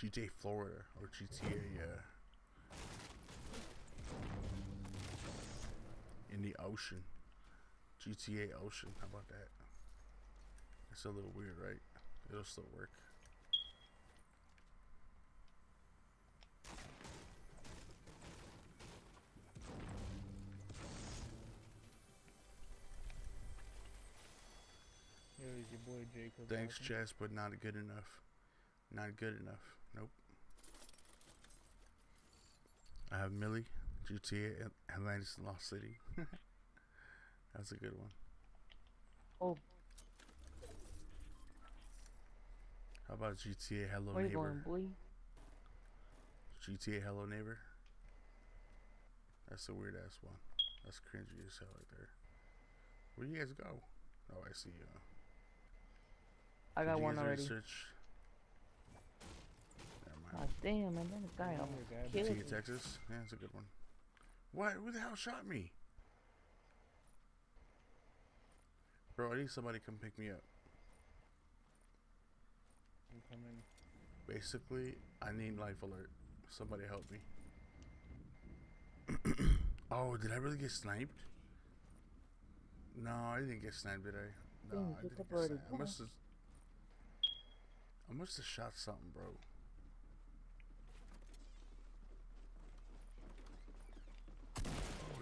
GTA Florida or GTA uh, in the ocean. GTA Ocean. How about that? It's a little weird, right? It'll still work. Is your boy Jacob. Thanks? Chess, but not good enough. Not good enough. Nope. I have Millie, GTA, At- Atlantis, Lost City. That's a good one. Oh, How about GTA Hello where you Neighbor? going, boy? GTA Hello Neighbor. That's a weird ass one. That's cringy as hell right there. Where you guys go? Oh, I see you. I Did got you one guys already already. Search? Never mind. Ah, damn, man, then this guy Number almost guy, killed GTA me. Texas. Yeah, that's a good one. What? Who the hell shot me? Bro, I need somebody to come pick me up. I'm coming. Basically, I need life alert. Somebody help me. oh, did I really get sniped? No, I didn't get sniped, did I? No, I didn't get sniped. I must have. I must have shot something, bro. Oh,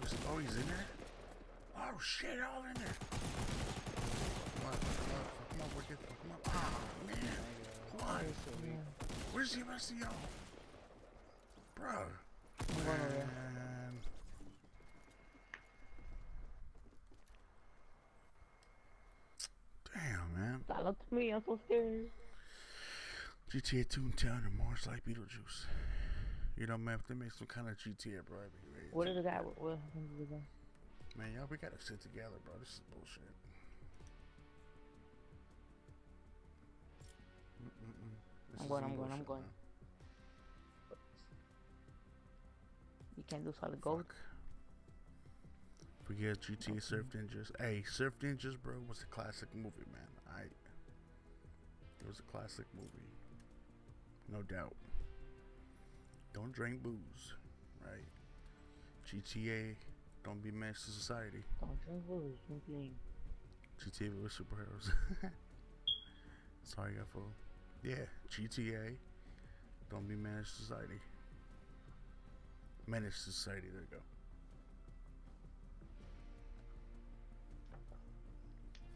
he's, oh, he's in there? Oh, shit, all in there. Come on, come on, come on, wicked, come on. Ah, man. Come on. Yeah, Where's the rest of y'all? Bro. I'm going over there. Man. Damn, man. Stop up to me, I'm so scared. GTA Toontown and Mars like Beetlejuice. You know, man, if they make some kind of GTA, bro, I'd be ready. What to- did the guy, what what happened to the guy? Man, y'all, we gotta sit together, bro. This is bullshit. Mm-mm-mm. I'm going, I'm going, I'm going. man. You can't do solid gold? Fuck. Forget GTA Surf Ninjas. Hey, Surf Ninjas, bro, was a classic movie, man. I. It was a classic movie, no doubt. Don't drink booze, right? GTA, don't be menace to society. Don't drink booze, drink lean. GTA with superheroes. That's all you got for. Yeah, GTA, don't be menace to society. Menace to society. There you go.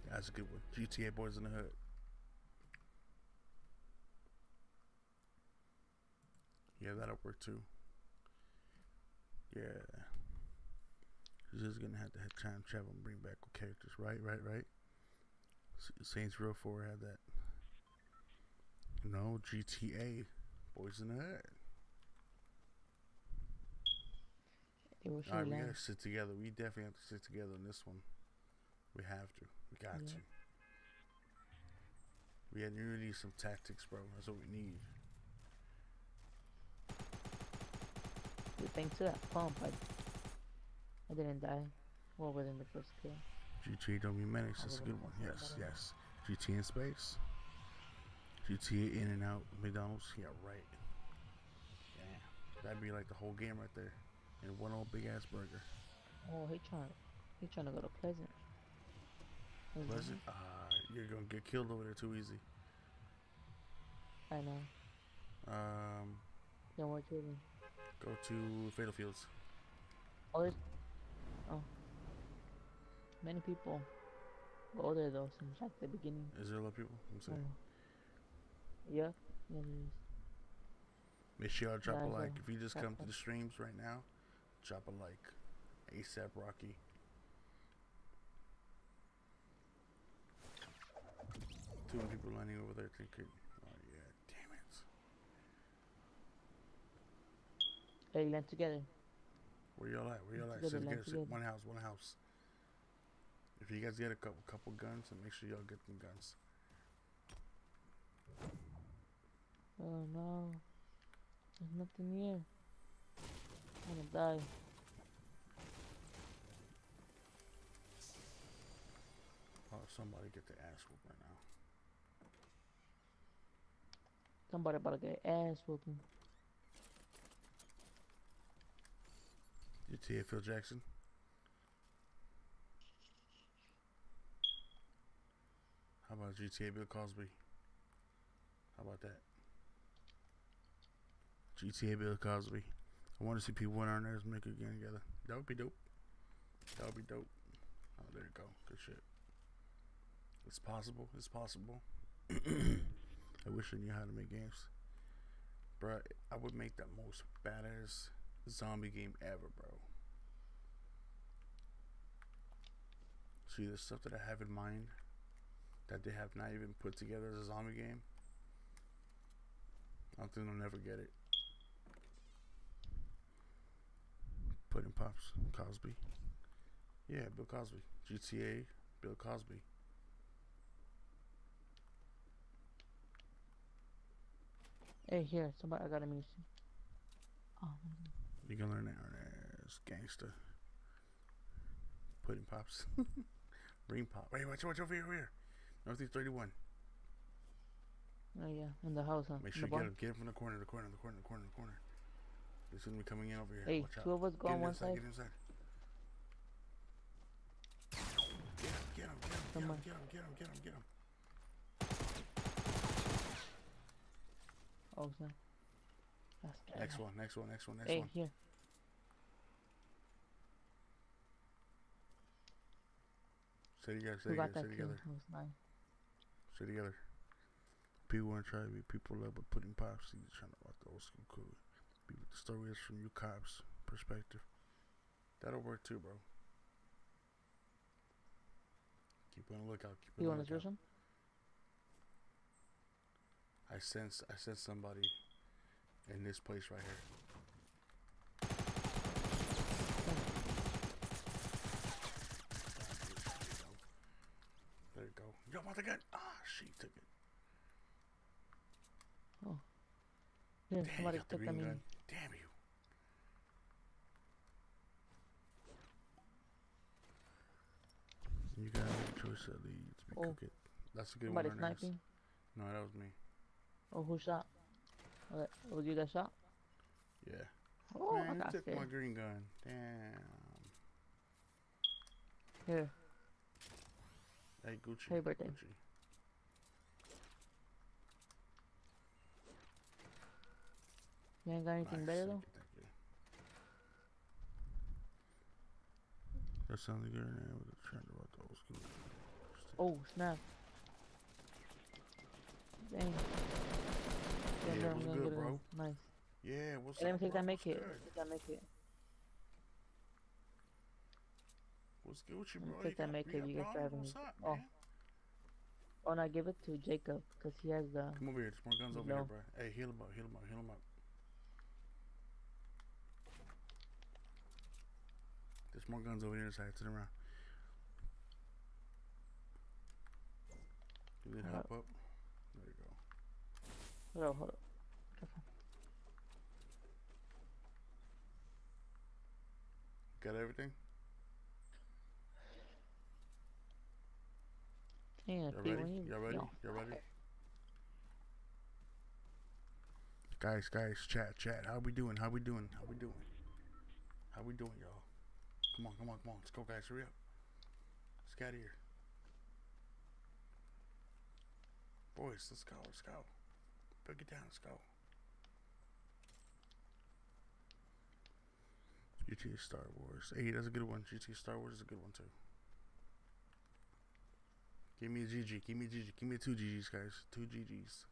That's a good one. GTA Boys in the Hood. Yeah, that'll work too. Yeah. He's just gonna have to have time travel and bring back characters. Right, right, right. Saints Row 4 had that. No, GTA. Boys in the Hood. Alright, we gotta sit together. We definitely have to sit together on this one. We have to. We got Yeah. to. We need some tactics, bro. That's what we need. Thanks to that pump, I, I didn't die. Well, within the first kill. GTA Don't Be Menace. That's a good one. Yes, yes. GTA in space. GTA In and Out McDonald's. Yeah, right. Yeah, that'd be like the whole game right there, in one old big ass burger. Oh, he trying, he trying to go to Pleasant. Pleasant. Uh, you're gonna get killed over there too easy. I know. Um, what you doing? Go to Fatal Fields. Oh, there's, oh. Many people go there though since like the beginning. Is there a lot of people? See. Oh. Yeah. Yeah, there is. Make sure y'all drop Yeah, a like. If you just come to the streams right now, drop a like. ASAP Rocky. Two people landing over there thinking, yeah, damn it. Hey, land together. Where y'all at? Where y'all at? Together, Sit land together, together. One house, one house. If you guys get a couple, couple guns, then make sure y'all get them guns. Oh no. There's nothing here. I'm gonna die. Oh, somebody get the ass whooped right now. Somebody about to get ass whooping. GTA Phil Jackson. How about GTA Bill Cosby? How about that? GTA Bill Cosby. I want to see people in our nerves make a game together. That would be dope. That would be dope. Oh, there you go. Good shit. It's possible. It's possible. I wish I knew how to make games. Bruh, I would make the most badass zombie game ever, bro. See the stuff that I have in mind that they have not even put together as a zombie game. I don't think they'll never get it. Pudding Pops, Cosby. Yeah, Bill Cosby. GTA, Bill Cosby. Hey, here, somebody, I got a mission. Oh, You can learn that on as gangster. Pudding Pops. Ring Pop. Wait, watch, watch over here, over here. Northeast 31. oh yeah, in the house, huh? Make sure you get him, get him from the corner, the corner, the corner, the corner, the corner. He's gonna be coming in over here. Hey, Watch out. two of us go Get on one inside, side. Get inside. Get him, get him, get him, get him, get him, get him, get him. Oh, snap. Next one, next one, next one, next Hey, one. here. Stay together, stay Who together, got stay together, That was mine. stay together. People wanna try to be people love but Pudding Pops. He's trying to rock the old school cool. Be with the stories from you cops' perspective. That'll work too, bro. Keep on the lookout. Keep on You the want to lookout. search? I sense I sense somebody in this place right here. There you go. You want the gun? Ah, she took it. Yeah, Damn, somebody you got the took green gun. Damn you. You gotta a choice that leads. Be Oh. cook it. That's a good Somebody one. Ernest. sniping. No, that was me. Oh, who shot? That- was you that shot? Yeah. Oh, I Man, you took my green gun. Damn. Here, Hey, Gucci. Happy birthday. Gucci. you ain't got anything Nice, better though? you, thank you. That sounds good now with the trend about the old school. Oh, snap. Dang. Yeah, Damn, it I'm gonna good, get a- bro. Nice. Yeah, what's Let me up, take bro? that make it. good? Take that make it. What's good with you, Let me bro? take you that make it, you guys problems? driving What's me. up, Oh. man? Oh no, give it to Jacob because he has the. Come over here. There's more guns over No. here, bro. Hey, heal him up, heal him up, heal him up. There's more guns over here side. Turn around. You need help up? There you go. Hold on, hold on. Got everything? Yeah, Y'all ready? you- Y'all ready? yo, Y'all ready? Guys, guys, chat, chat. How we doing? How we doing? How we doing? How we doing, y'all? Come on, come on, come on. Let's go, guys. Hurry up. Let's get out of here. Boys, let's go. Let's go. Break it down. Let's go. GTA Star Wars. Hey, that's a good one. GTA Star Wars is a good one, too. Give me a GG. Give me a GG. Give me two GGs, guys. Two GGs.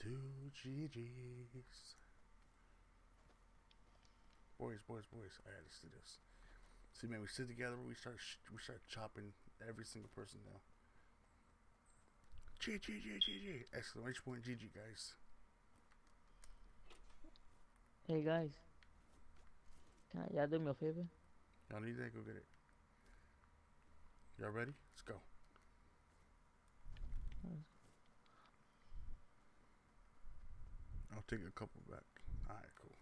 Two GGs. Boys, boys, boys. Alright, let's do this. See, man, we sit together. We start. We start chopping every single person now. G G G G G! Exclamation point GG, guys. Hey guys, can I, y'all do me a favor? Y'all need that? Go get it. Y'all ready? Let's go. I'll take a couple back. Alright, cool.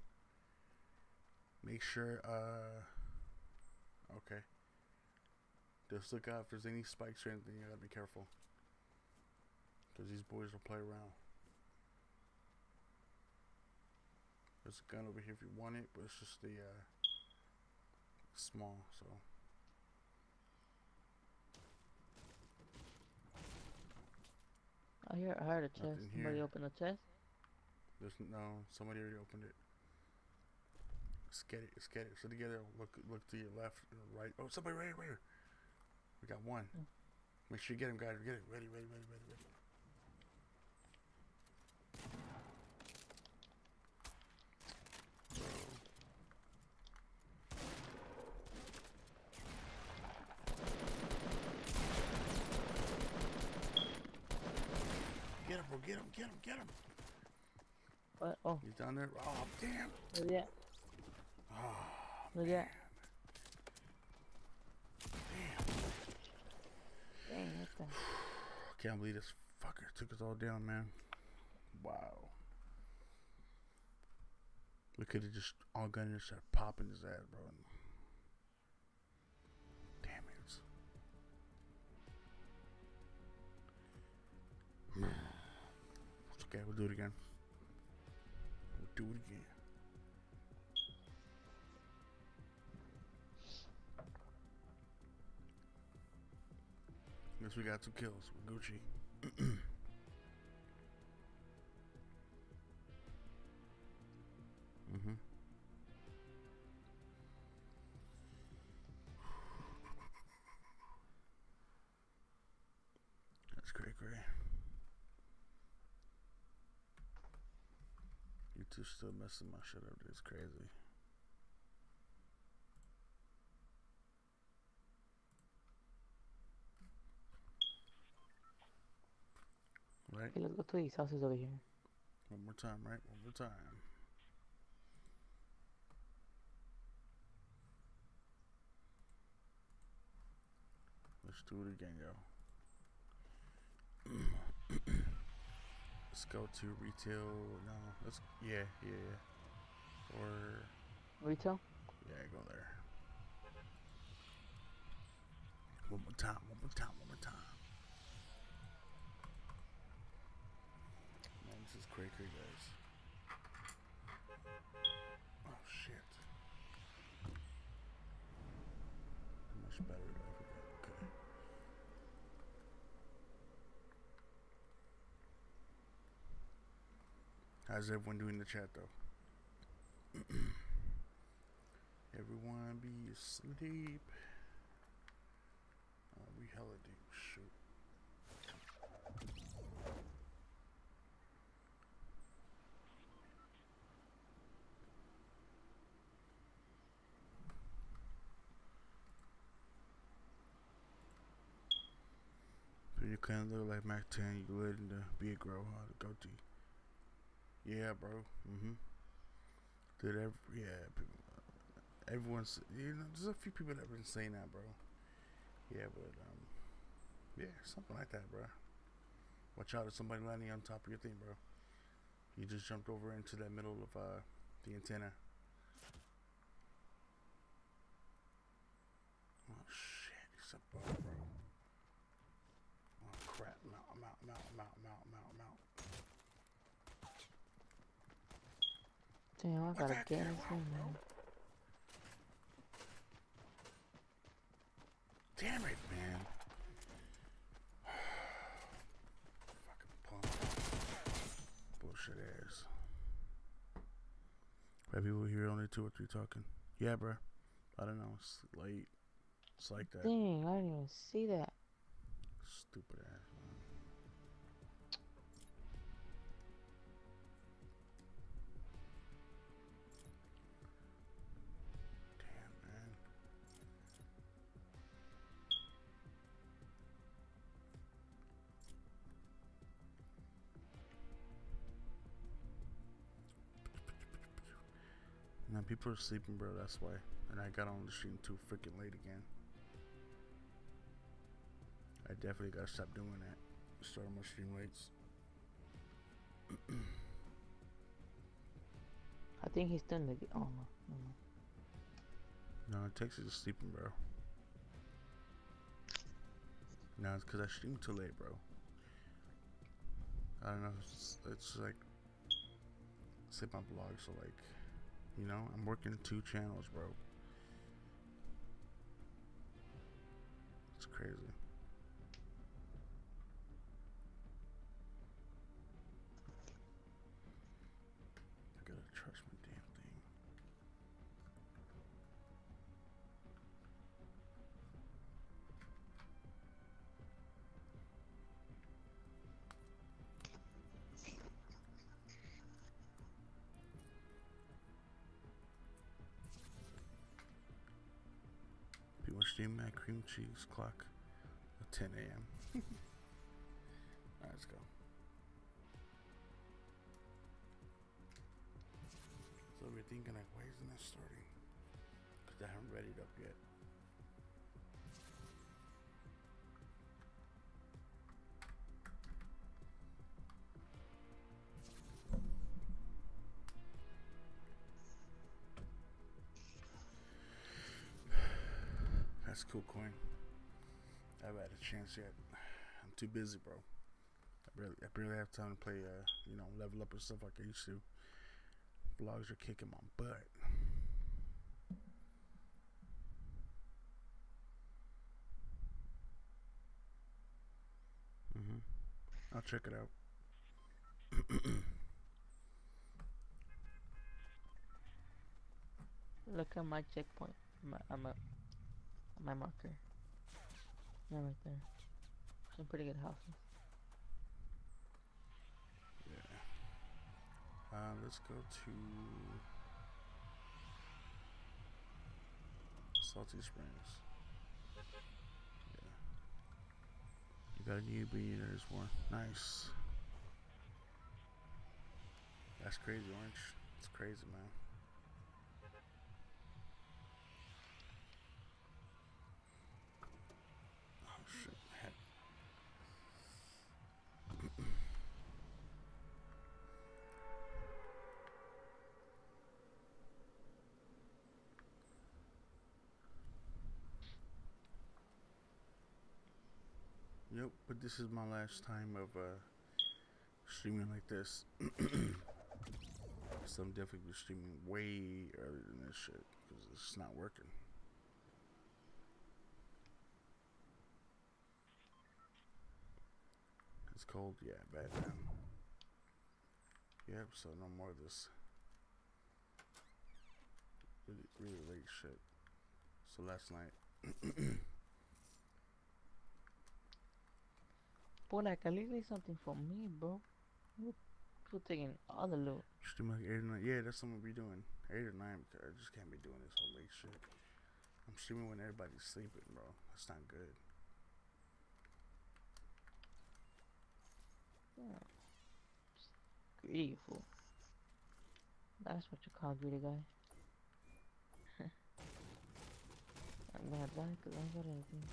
Make sure, uh. Okay. Just look out if there's any spikes or anything. You gotta be careful. Because these boys will play around. There's a gun over here if you want it, but it's just the, uh. Small, so. I hear, I heard a chest. Nothing Somebody here. open the chest. There's no somebody already opened it. Let's get it. Let's get it. So together, look look to your left and right. Oh, somebody right here, right here. We got one. Mm. Make sure you get him, guys. Get it. Ready, ready, ready, ready, ready. Bro. Get him. Get him, get him, get him. What? Oh, He's down there. Oh, damn. look at that. Oh, Look at that. damn. Dang, what the? Can't believe this fucker took us all down, man. Wow. We could have just all gone and started popping his ass, bro. Okay, we'll do it again. We'll do it again. Guess we got two kills. We're Gucci. Two still messing my shit up. It's crazy. Right? Let's go to his houses over here. One more time, right? One more time. Let's do it again, yo. let's go to retail. No, let's yeah, yeah, yeah. Or Retail? yeah, go there. One more time. One more time. One more time. Man, this is cray, guys. How's everyone doing in the chat though? everyone be asleep. Uh, we hella deep. Shoot. You kind of look like Mack 10, you would be a grow hard goatee. Yeah, bro. Mm-hmm. Did every, yeah, people, everyone's, you know, there's a few people that have been saying that, bro. Yeah, but, um, yeah, something like that, bro. Watch out if somebody landing on top of your thing, bro. You just jumped over into that middle of, uh, the antenna. Oh, shit, he's above, bro. Oh, crap. I'm out, I'm out, I'm out, I'm out, I'm out, I'm out, I'm out. Damn, I gotta get heck, this bro? man. Damn it, man. Fucking punk. Bullshit ass. Have people here only two or three talking? Yeah, bruh. I don't know. It's late. It's like that. Dang, I didn't even see that. Stupid ass. Are sleeping, bro. That's why. And I got on the stream too freaking late again. I definitely gotta stop doing that. Start my stream rates. I think he's in the. Oh no. no. No, Texas is sleeping, bro. No, it's because I stream too late, bro. I don't know. It's, it's like. It's my blog, so like. You know, I'm working two channels, bro. It's crazy. Cream cheese clock at 10 a.m. Alright, let's go. So we're thinking like, why isn't that starting? Because I haven't read it up yet. Cool coin. I haven't had a chance yet. I'm too busy, bro. I barely, I barely have time to play, uh, you know, level up and stuff like I used to. Vlogs are kicking my butt. hmm I'll check it out. Look at my checkpoint. I'm a, my marker. Yeah, right there. Some pretty good houses. Yeah. Uh, let's go to Salty Springs. Yeah. You got a newbie, there's one. Nice. That's crazy, Orange. It's crazy, man. Oh shit, heck. Yep, but this is my last time of uh, streaming like this. so I'm definitely streaming way earlier than this shit because it's not working. It's cold, yeah, bad man. Yep, so no more of this really, really late shit. So last night, At least leave something for me, bro. You people taking all the loot. stream like eight or nine. Yeah, that's something we be doing. Eight or nine because I just can't be doing this whole late shit. I'm streaming when everybody's sleeping, bro. That's not good. Hmm. Yeah. Just greedy fool. That's what you call greedy guy. I'm gonna die because I got anything.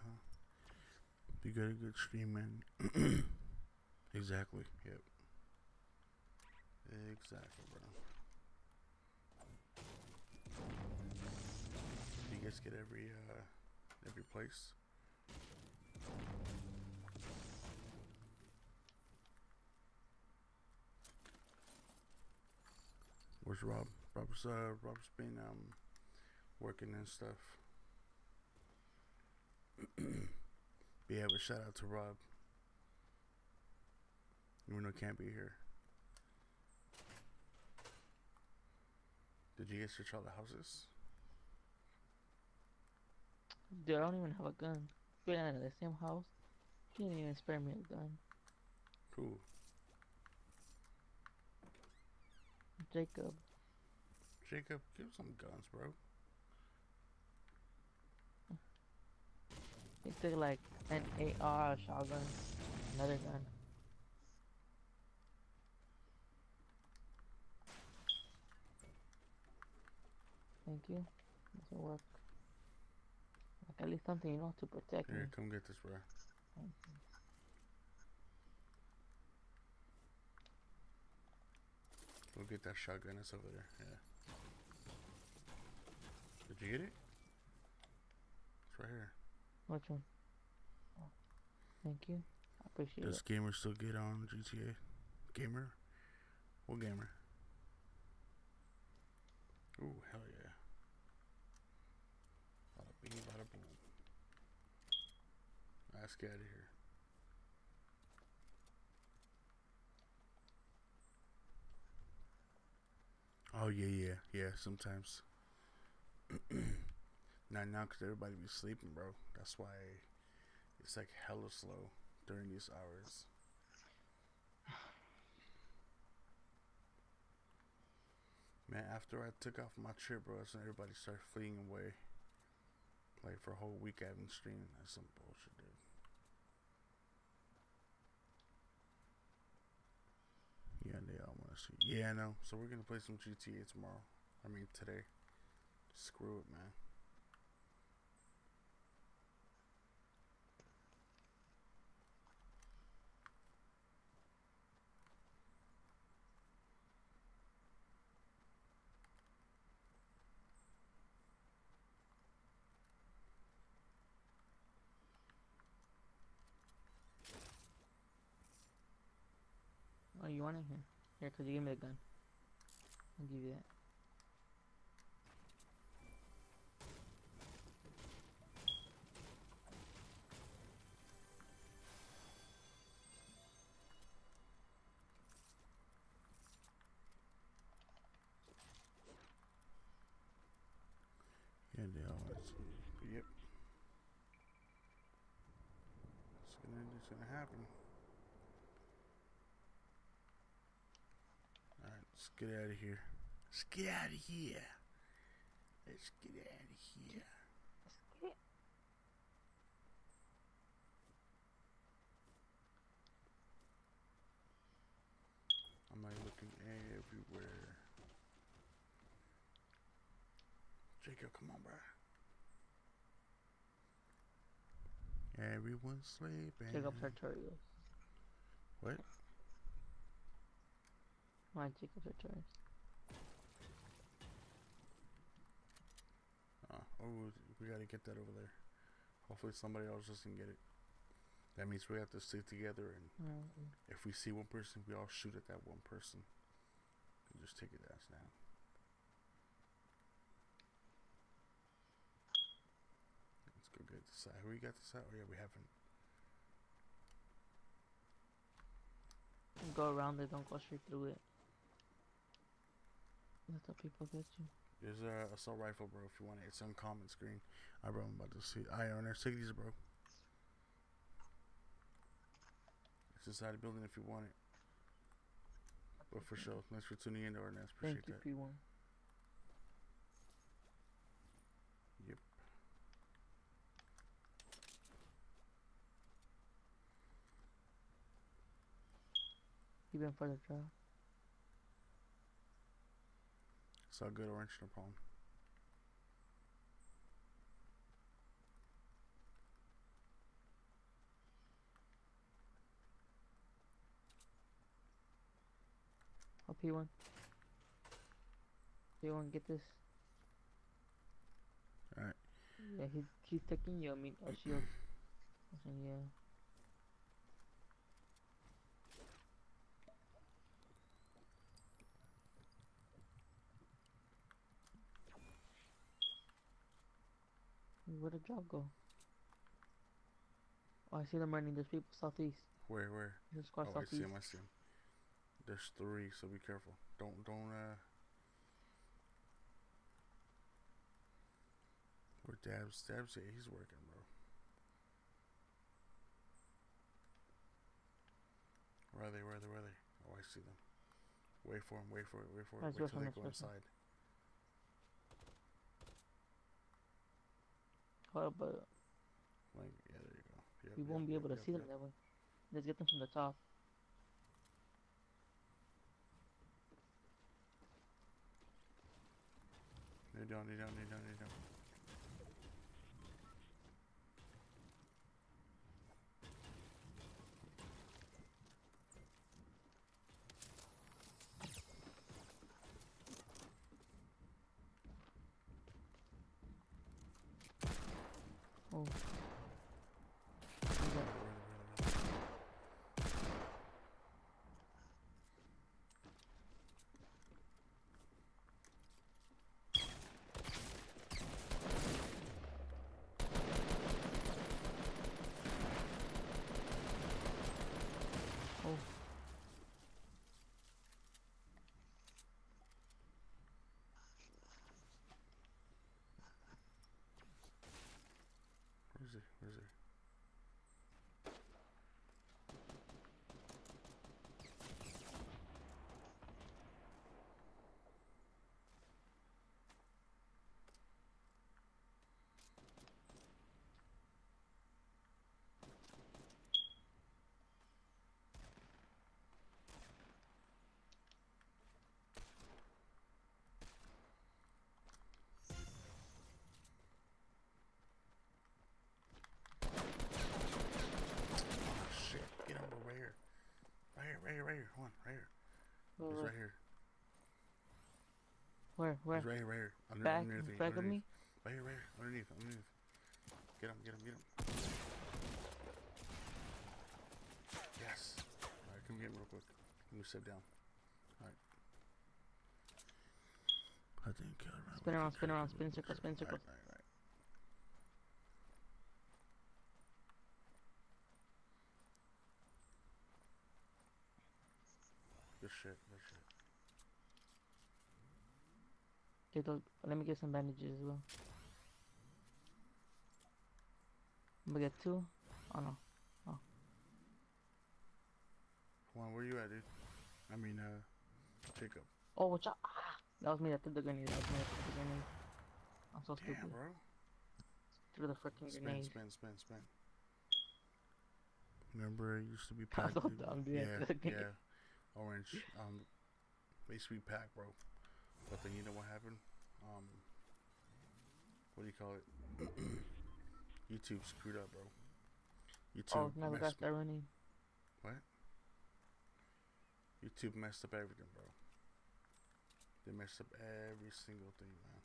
Huh? You got a good stream, man. exactly. Yep. Exactly, bro. You guys get every uh every place. Where's Rob? Rob's uh Rob's been um working and stuff. Yeah, but shout out to Rob. Even though can't be here. Did you guys search all the houses? Dude, I don't even have a gun. We're in the same house. He didn't even spare me a gun. Cool. Jacob. Jacob, give some guns, bro. He took like an AR, shotgun, another gun. Thank you. Doesn't work. Like at least something you know to protect me. Here, come get this, bro. Go get that shotgun that's over there. Yeah. Did you get it? It's right here. Which one? Oh, thank you. I appreciate Does it. Does gamer still get on GTA? Gamer? What gamer? Ooh, hell yeah. Bada bing, bada boom. Let's get out of here. Oh yeah, yeah, yeah. Sometimes. Not now, cause everybody be sleeping, bro. That's why it's like hella slow during these hours. Man, after I took off my trip, bro, when everybody started fleeing away. Like for a whole week, I haven't streamed. That's some bullshit, dude. Yeah, they all want to see. Yeah, I know. So we're gonna play some GTA tomorrow. I mean today. Screw it, man. Oh, you want it here? Here, cause you gave me the gun. I'll give you that. Yeah, they all want to see. Yep. It's gonna, it's gonna happen. Alright, let's get out of here. Let's get out of here. Let's get out of here. Am I looking everywhere? Jacob, come on, bro. Everyone's sleeping. Jacob Sartorius. What? My Jacob Sartorius. Oh, oh, we gotta get that over there. Hopefully somebody else doesn't get it. That means we have to stick together and Mm, if we see one person, we all shoot at that one person. And just take it as now. Let's go get this out. Have we got this out? Oh yeah, we haven't. Go around it, don't go straight through it. That's how people get you. There's a assault rifle, bro. If you want it, it's on common screen. I bro, I'm about to see. I owner, take these, bro. It's inside the building if you want it. But for sure, thanks for tuning in to our next. Thank Appreciate you, that. P1. Yep. Even further drop. It's all good, orange, no problem. Oh, P1. P1, get this. Alright. Yeah, he's he's taking you. I mean, oh, a shield. Oh, yeah. Where'd the drop go? Oh, I see them running. There's people southeast. Where, where? There's squad Oh, I see southeast. him. I see him. There's three, so be careful. Don't, don't. uh... Where Dabs? Dabs, yeah, he's working, bro. Where are they? Where are they? Where are they? Oh, I see them. Wait for him. Wait for it. Wait for it. Wait till they go inside. Up, but Like, yeah, there you go. Yep, we yep, won't be able to see them that way. Let's get them from the top. They're down. They're down. They're down. They're down. Oh. Where are they? Where are they? Where are they? Oh. Where is he? Where is he? Oh shit! Get him, bro, right here. Right here, right here, right. Hold on, right here. Where, He's where, right here. where, where? He's right here, right here. Under, Back, underneath me, back of me? Right here, right here. Underneath, underneath. Get him, get him, get him. Yes. Alright, come get him real quick. Let me sit down. Alright. I didn't kill him. Spin around, spin around, spin circle, spin circle. Alright, alright, alright. Good shit, good shit. Those, let me get some bandages as well. I'm gonna get two. Oh no. Juan, where you at, dude? I mean, uh, Jacob. Oh, watch out. Ah, that was me that threw the grenade. That was me that threw the grenade. I'm so Damn, stupid. bro. Threw the freaking Spin, grenade. spin, spin, spin. spin. Remember, it used to be I was packed. so dumb, dude. Yeah, threw the grenade. yeah. Orange. Um, they used to be packed, bro. But then you know what happened? Um, what do you call it? YouTube screwed up, bro. YouTube Oh, now we messed, got that running. What? YouTube messed up everything, bro. They messed up every single thing, man.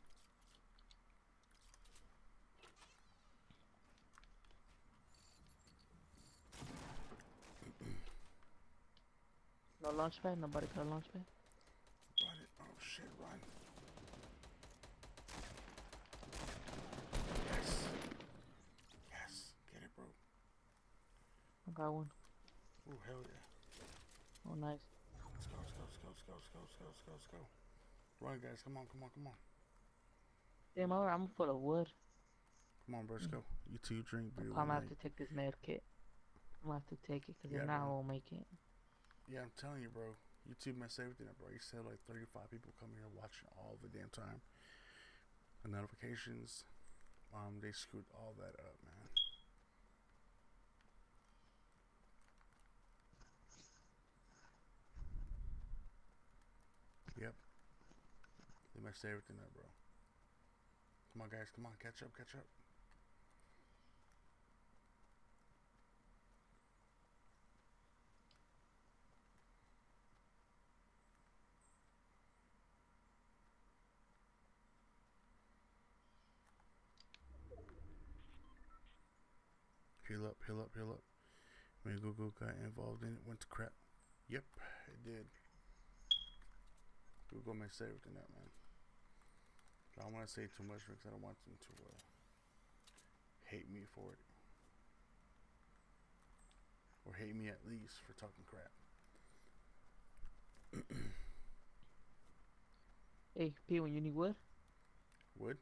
No launch pad? Nobody got a launch pad? Run it. Oh shit, run. Yes. Yes. Get it, bro. I got one. Oh, hell yeah. Oh, nice. Let's go, let's go, let's go, let's go, let's go, let's go, let's go, let's go. Run, guys. Come on, come on, come on. Damn, I'm I'm full of wood. Come on, bro, let's go. You two drink beer. I'm gonna have to take this med kit. I'm gonna have to take it because Yeah, if not, I won't make it. Yeah, I'm telling you, bro. YouTube messed everything up, bro. You said like 35 people coming here watching all the damn time. The notifications, um, they screwed all that up, man. Yep. They messed everything up, bro. Come on, guys. Come on. Catch up. Catch up. Heal up, heal up. When Google got involved in it, went to crap. Yep, it did. Google messed everything up, man. I don't want to say too much because I don't want them to uh, hate me for it. Or hate me at least for talking crap. Hey, P, when you need wood, Wood?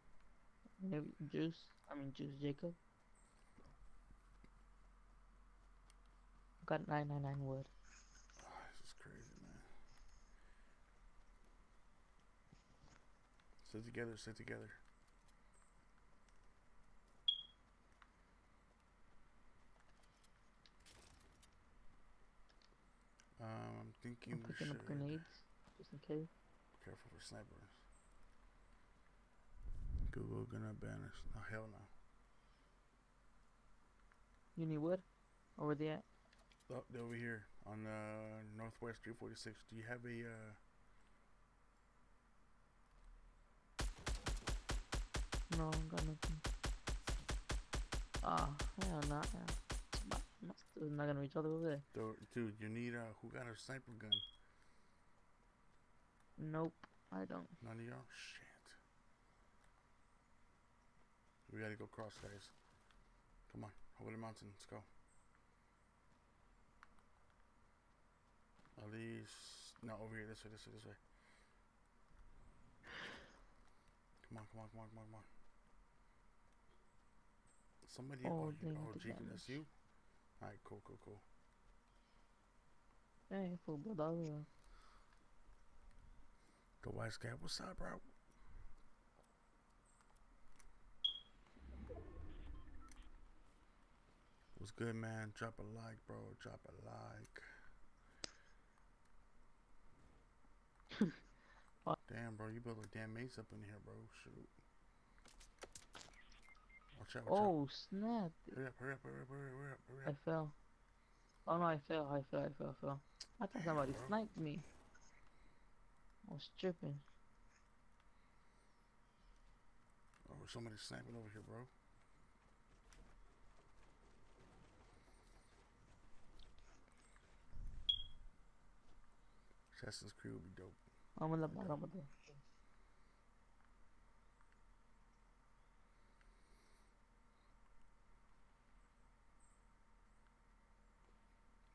need juice. I mean juice, Jacob. Got 999 wood. Oh, this is crazy, man. Stay together, stay together. Um, I'm thinking I'm we picking should up grenades just in case. careful for snipers. Google gonna ban us. No, hell no. You need wood? Or where they at? Oh, they're over here on uh, Northwest 346. Do you have a uh, No, I got nothing. Ah, hell yeah. My, my stuff is not gonna reach all the way over there. Dude, dude, you need uh who got a sniper gun? Nope, I don't. None of y'all? Shit. We gotta go cross, guys. Come on, over the mountain. Let's go. At least, not over here. This way, this way, this way. Come on, come on, come on, come on, come on. Somebody, Oh, oh, oh, the that's you? Alright, cool, cool, cool. Hey, full blood all the wise guy, what's up, bro? What's good, man? Drop a like, bro. Drop a like. What? Damn, bro. You built a damn maze up in here, bro. Shoot. Watch out, watch out. Oh, snap. Hurry up, hurry up, hurry up, hurry up, hurry up, hurry I fell. Oh no, I fell, I fell, I fell, I fell. I thought somebody bro. sniped me. I was tripping. Oh, somebody's sniping over here, bro. Assassin's Creed would be dope. I'm in the bottom of the.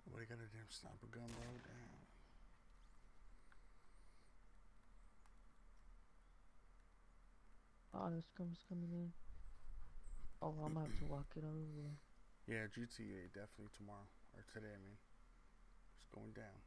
Nobody got a damn sniper gun, bro. Damn. Oh, this comes coming in. Oh, I'm gonna have to walk it over. Yeah, GTA definitely tomorrow or today. I mean, it's going down.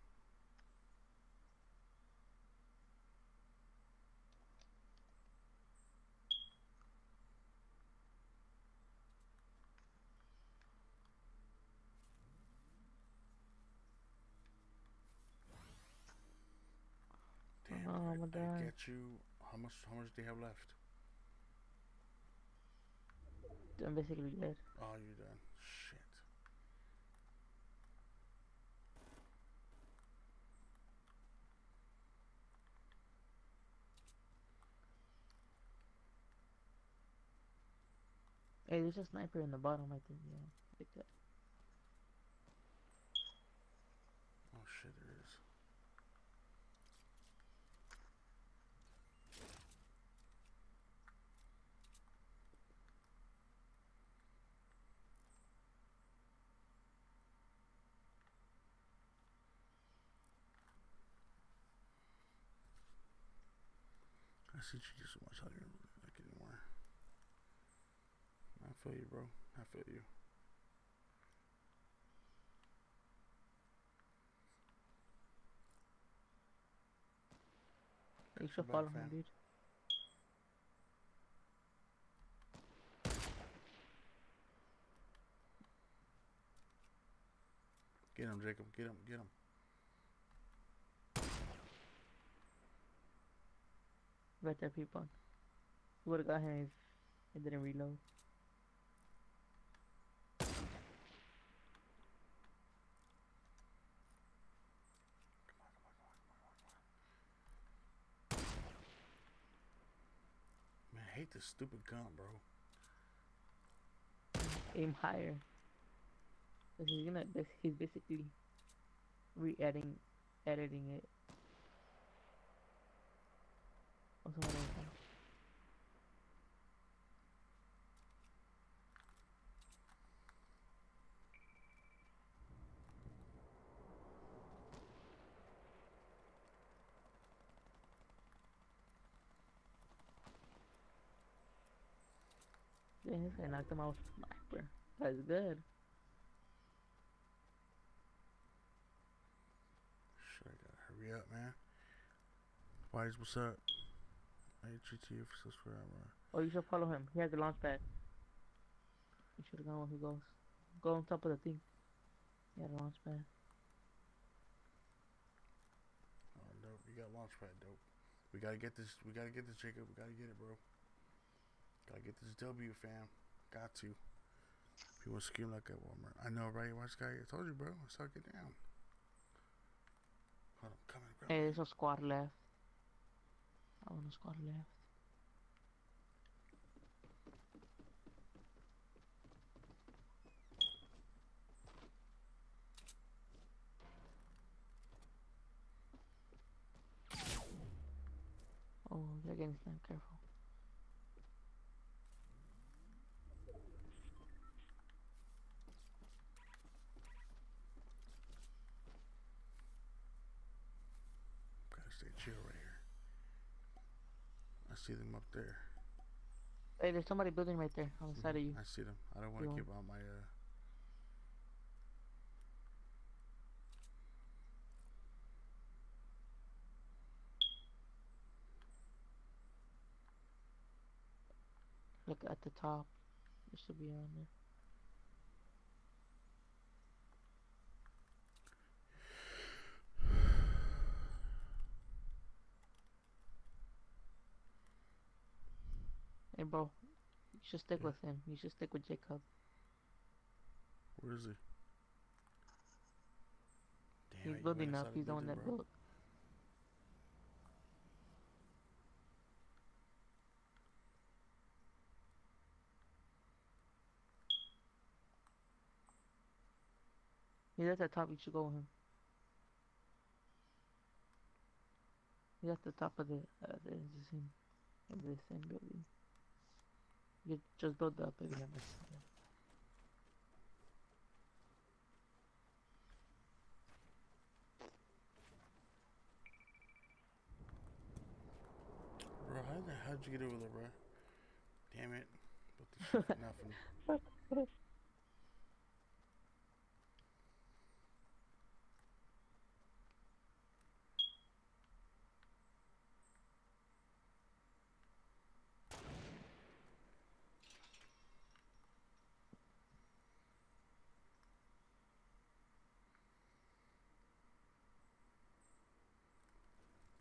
Damn, I, I'ma I die. get you. How much? How much do you have left? I'm basically dead. Oh, you're done. Shit. Hey, there's a sniper in the bottom, I think. Yeah, like that. Oh shit, there is. I you just watch how you like anymore. feel you, bro. I feel you. You should Back follow dude. Get him, Jacob. Get him. Get him. There, people. Would have got him if he didn't reload. Man, I hate this stupid gun, bro. Aim higher. he's gonna. He's basically re-editing, editing it. Or something like that. Yeah, this guy knocked him out with a sniper. That's good. Shit, I gotta hurry up, man. Wise, what's up? Subscriber. Oh, you should follow him. He has a launch pad. You should have gone where he goes. Go on top of the thing. He had a launch pad. Oh, dope. You got launchpad, dope. We gotta get this. We gotta get this, Jacob. We gotta get it, bro. Gotta get this W, fam. Got to. People scream like a Walmart. I know, right? Watch, guy. I told you, bro. I saw get down. Hold on, coming, bro. Eh, hey, there's a squad left. A left. Oh, they're getting sniped. Careful. Gotta stay chill right here. I see them up there. Hey, there's somebody building right there on the side of you. I see them. I don't want to keep out my uh. Look at the top. There should be on there. Hey, bro. You should stick Yeah. with him. You should stick with Jacob. Where is he? Damn it, He's building up. He's on that built. He's at the top. You should go with him. He's at the top of the uh, the the same of the same building. You just build up have Bro, how the how'd you get over there, bro? Damn it. But this shit for nothing.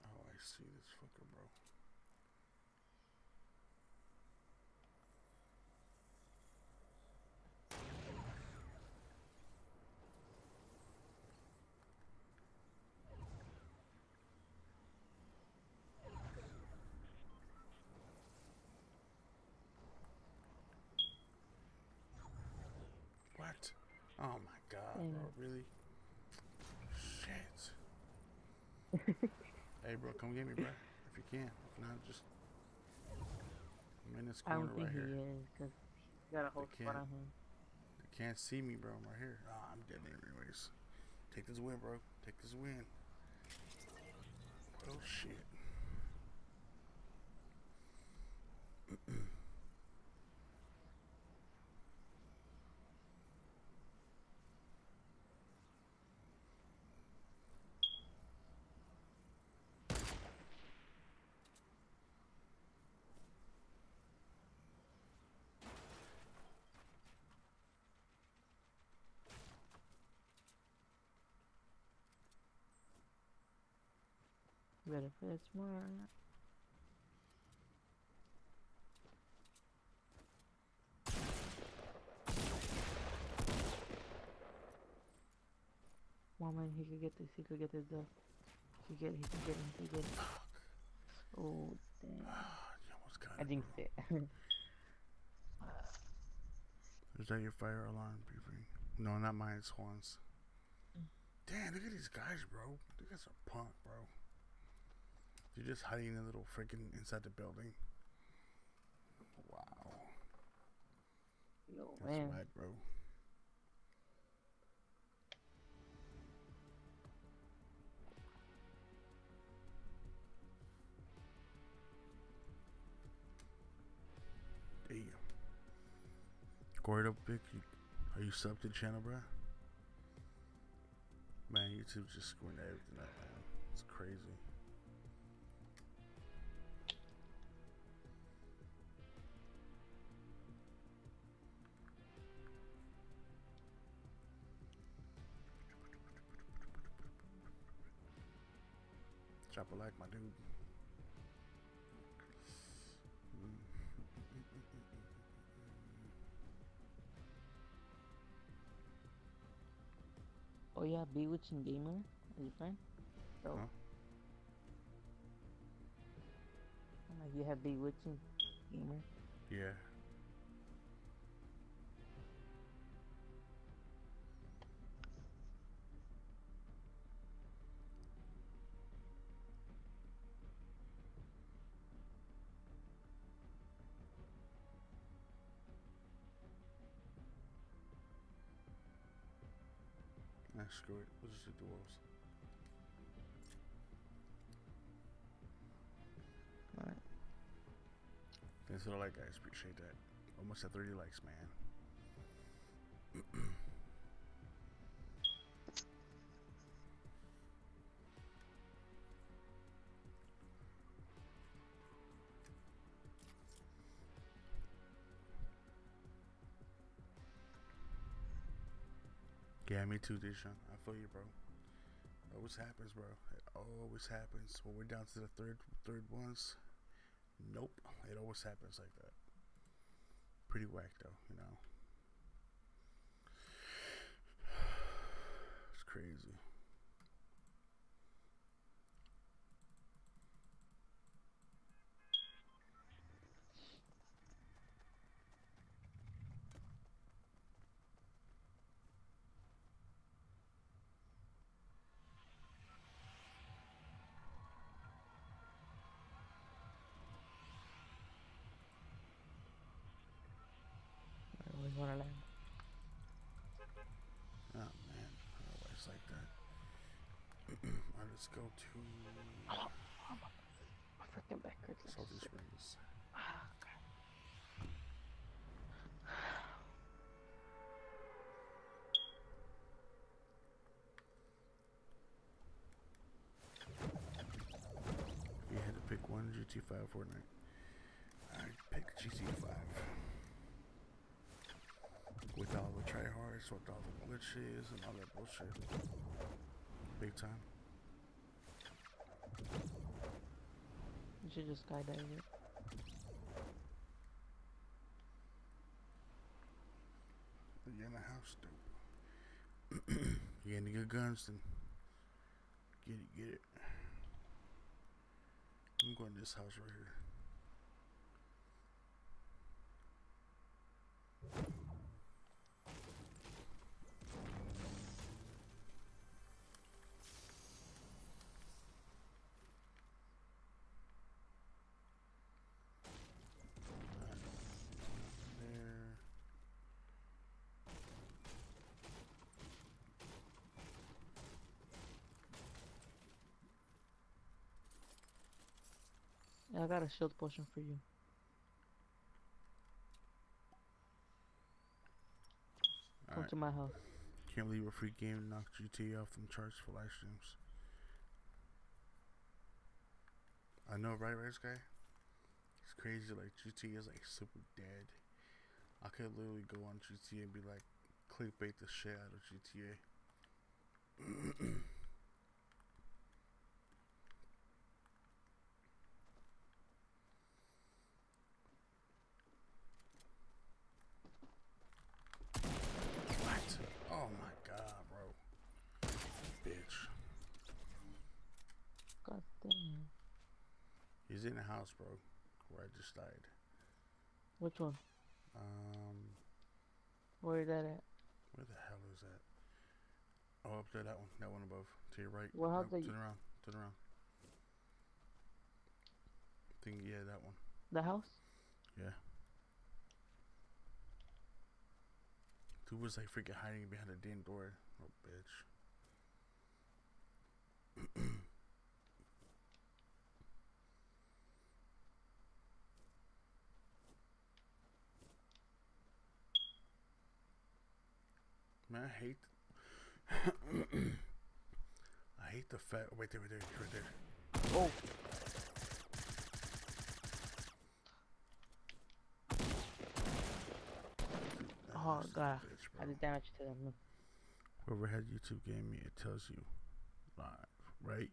Oh, I see fucker, bro. What? Oh my god, bro, really? Shit. hey, bro, come get me, bro. If you can. If not, just. I'm in this corner right here. I don't think right he is, cause he got a whole They spot on him. They can't see me, bro. I'm right here. Ah, I'm dead anyways. Take this win, bro. Take this win. Oh, shit. Better play smart. Come on, man, he could get this. He could get this though. He could get it. He could get it. He could get it. Oh, damn. Ah, you almost got I it, think bro. so. Is that your fire alarm briefing? No, not mine. It's Juan's. Mm. Damn, look at these guys, bro. These guys are punk, bro. They're just hiding in a little freaking inside the building. Wow. Yo, That's man. whack, bro. Damn. Big, are you subbed to the channel, bro? Man, YouTube's just screwing everything up, man. It's crazy. A like, my dude. Oh yeah, Bewitching Gamer are you friend? So. Huh? Oh. I'm you have Bewitching Gamer? Yeah. Screw it. We'll just do duels. Alright. Thanks for the like, guys. Appreciate that. Almost at 30 likes, man. me too, Deshaun. I feel you, bro. It Always happens, bro. It always happens. When we're down to the third third ones, nope. It always happens like that. Pretty whack though, you know. It's crazy. I land. Oh man, always like that. Alright, let's go to My freaking back hurts. Salty Springs. Ah, if you had to pick one GT5 Fortnite, I'd pick GT5. With all the tryhards, with all the glitches and all that bullshit. Big time. You should just skydive it. You're in the house, dope. you got any good guns, then get it, get it. I'm going to this house right here. I got a shield potion for you. Come Alright. to my house. Can't believe a free game knocked GTA off them charts for live streams. I know, right, right, guy? It's crazy. Like GTA is like super dead. I could literally go on GTA and be like, clickbait the shit out of GTA. where I just died. Which one? Um, Where is that at? where the hell is that? Oh, up there, that one, that one above, to your right. What house Nope, you- Turn around, turn around. I think, yeah, that one. The house? Yeah. Dude was like freaking hiding behind a damn door. Oh, bitch. Man, I hate. I hate the fat. Wait there, wait there, right there. Oh. Oh, God. bitch, I did damage to them. Whoever had YouTube gave Me, it tells you live, right?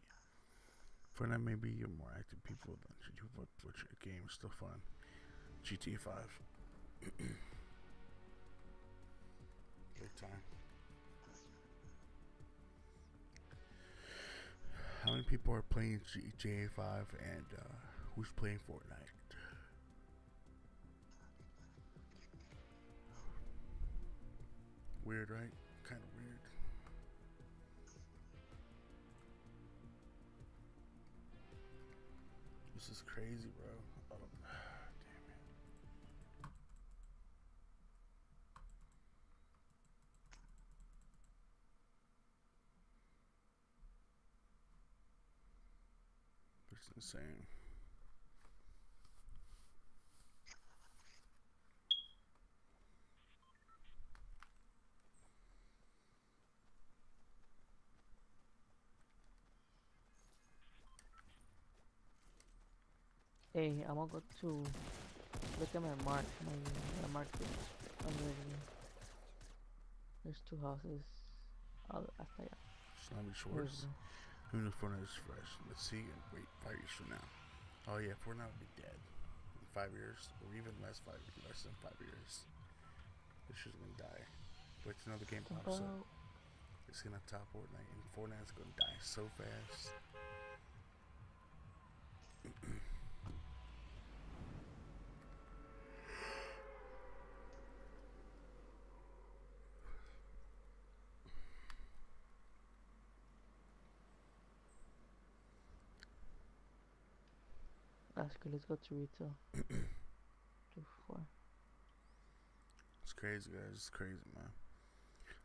Fortnite maybe you're more active people than you, but, your game is still fun. GTA 5. Great time. How many people are playing GTA 5 and uh, who's playing Fortnite? Weird, right? Kind of weird. This is crazy, bro. It's insane. Hey, I'm gonna go to look at my mark. My, my mark is already. There's two houses. Oh, hasta allá. Snobby Where's Shores. the- Who knows Fortnite is fresh? Let's see and wait five years from now. Oh yeah, Fortnite will be dead in five years, or even less five less than five years. This shit's gonna die. Wait till another game pops up. It's gonna top Fortnite, and Fortnite's gonna die so fast. Good. Let's go to retail. Two four. It's crazy, guys. It's crazy, man.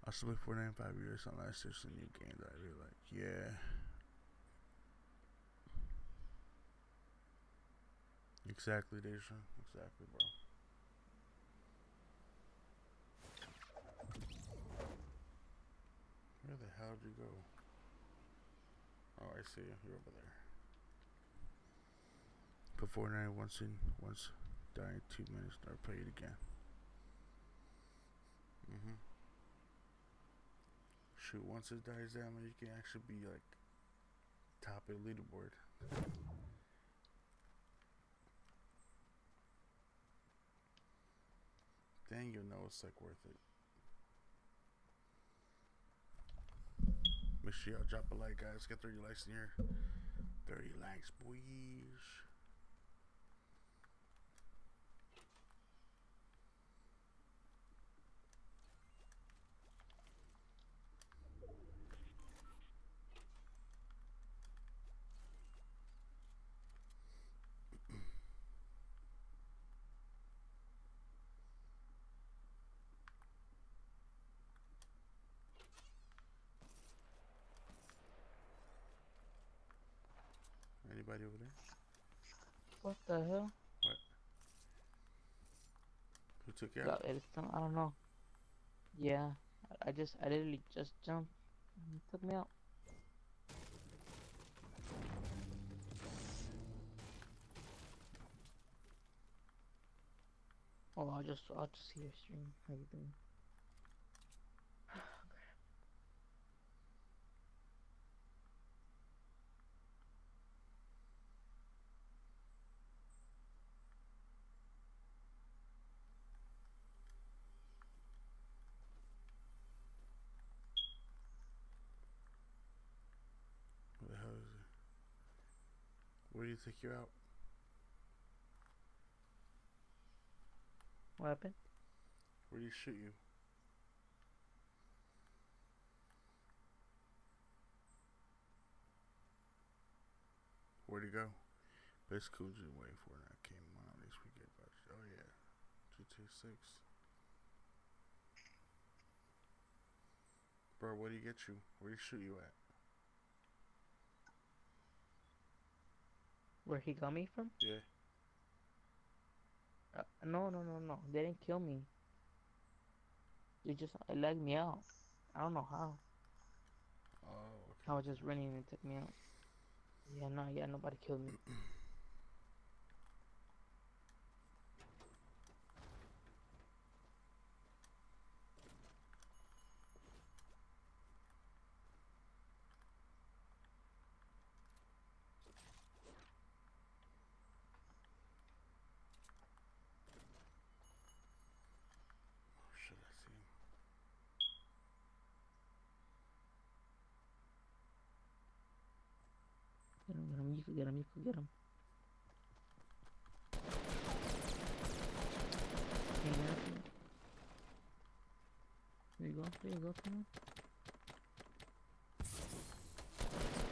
I still play Fortnite in five years unless there's a new game that I really like. Yeah. Exactly, Deja. Exactly, bro. Where the hell did you go? Oh, I see you. You're over there. Put Fortnite once in, once die two minutes, never play it again. Mm-hmm. Shoot, once it dies down, you can actually be like top of the leaderboard. Then you'll know it's like worth it. Make sure y'all drop a like, guys. Get 30 likes in here. 30 likes, boys. Anybody over there? What the hell? What? Who took you out? I don't know. Yeah, I, I just I literally just jumped. And took me out. Oh, I'll just I'll just see your stream. How you doing? to take you out. What happened? Where do you shoot you? Where'd he go? Best Coogee wave for I came out this weekend. Oh yeah, two two six. Bro, what do you get you? Where do you shoot you at? Where he got me from? Yeah. Uh, no, no, no, no. They didn't kill me. They just it lagged me out. I don't know how. Oh, okay. I was just running and it took me out. Yeah, no, yeah, nobody killed me. Oh shit, I see him. Get him, get him, you could get him, you could get him. Can you get him? There you go, there you go, come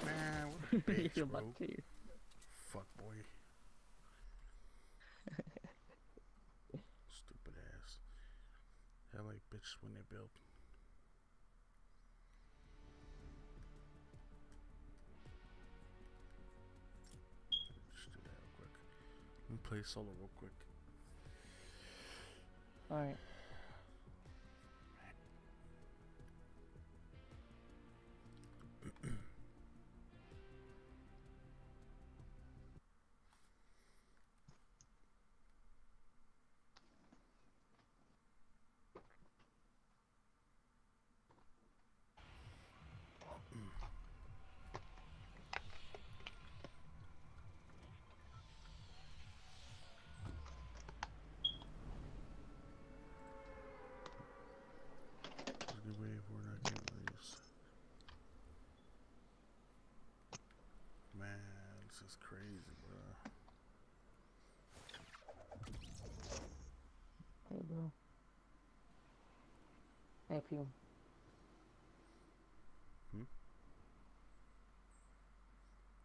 Man, what a bitch, You're bro. about to kill you. Fuck boy. Stupid ass. like bitches when they build. Play solo real quick. Alright. This is crazy, bro. Hey, bro. Hey, Fume. Hmm?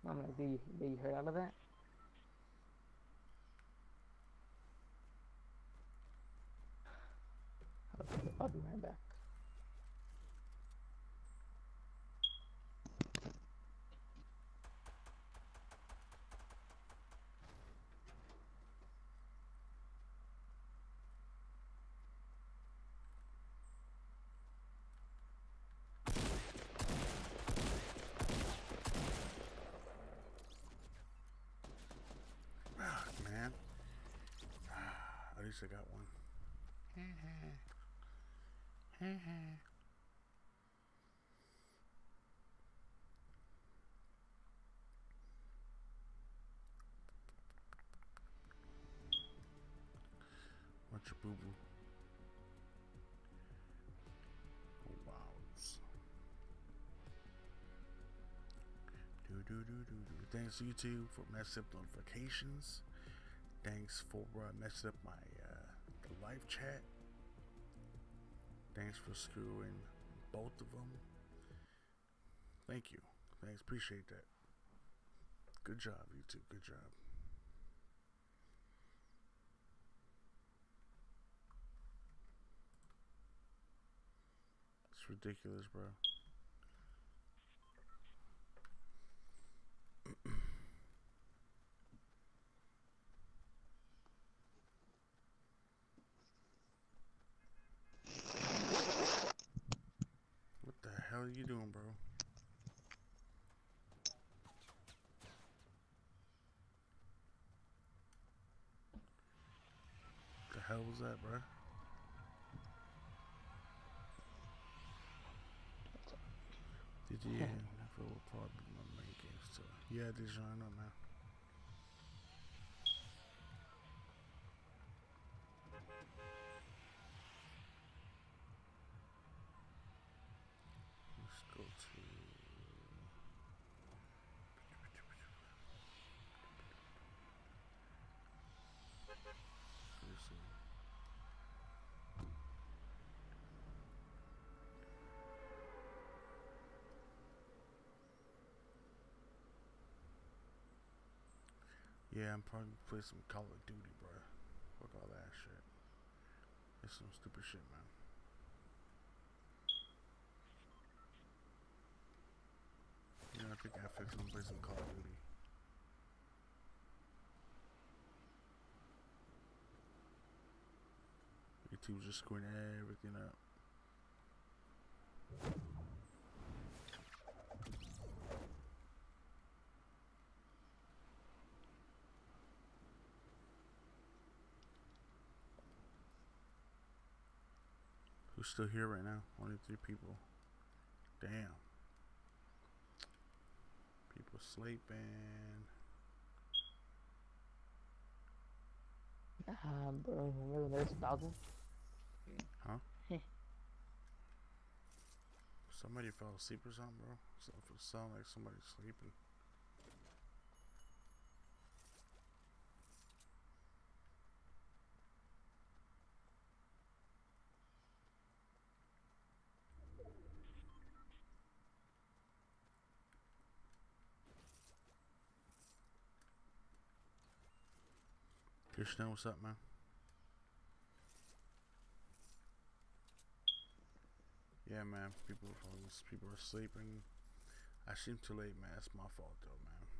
I'm like, did you, did you heard all of that? I'll be right back. Ah, man. At least I got one. Watch your boo boo. Oh. Do, do, do, do, do. Thanks YouTube for messing up notifications. Thanks for uh, messing up my uh, live chat. Thanks for screwing both of them. Thank you. Thanks. Appreciate that. Good job, YouTube. Good job. It's ridiculous, bro. are you doing, bro? The hell was that, bro? Did you have a problem on my games too? Yeah, I know, man. Let's go to. Let's see. Yeah, I'm probably play some Call of Duty, bro. Fuck all that shit. It's some stupid shit, man. Yeah, I think I fix and play some Call of Duty. YouTube's just screwing everything up. Who's still here right now? Only three people. Damn. People sleeping. Ah, bro, remember there's a thousand? Huh? Somebody fell asleep or something, bro. So it sound like somebody's sleeping. What's up, man? Yeah, man. People are people are sleeping. I seem too late, man. That's my fault, though, man.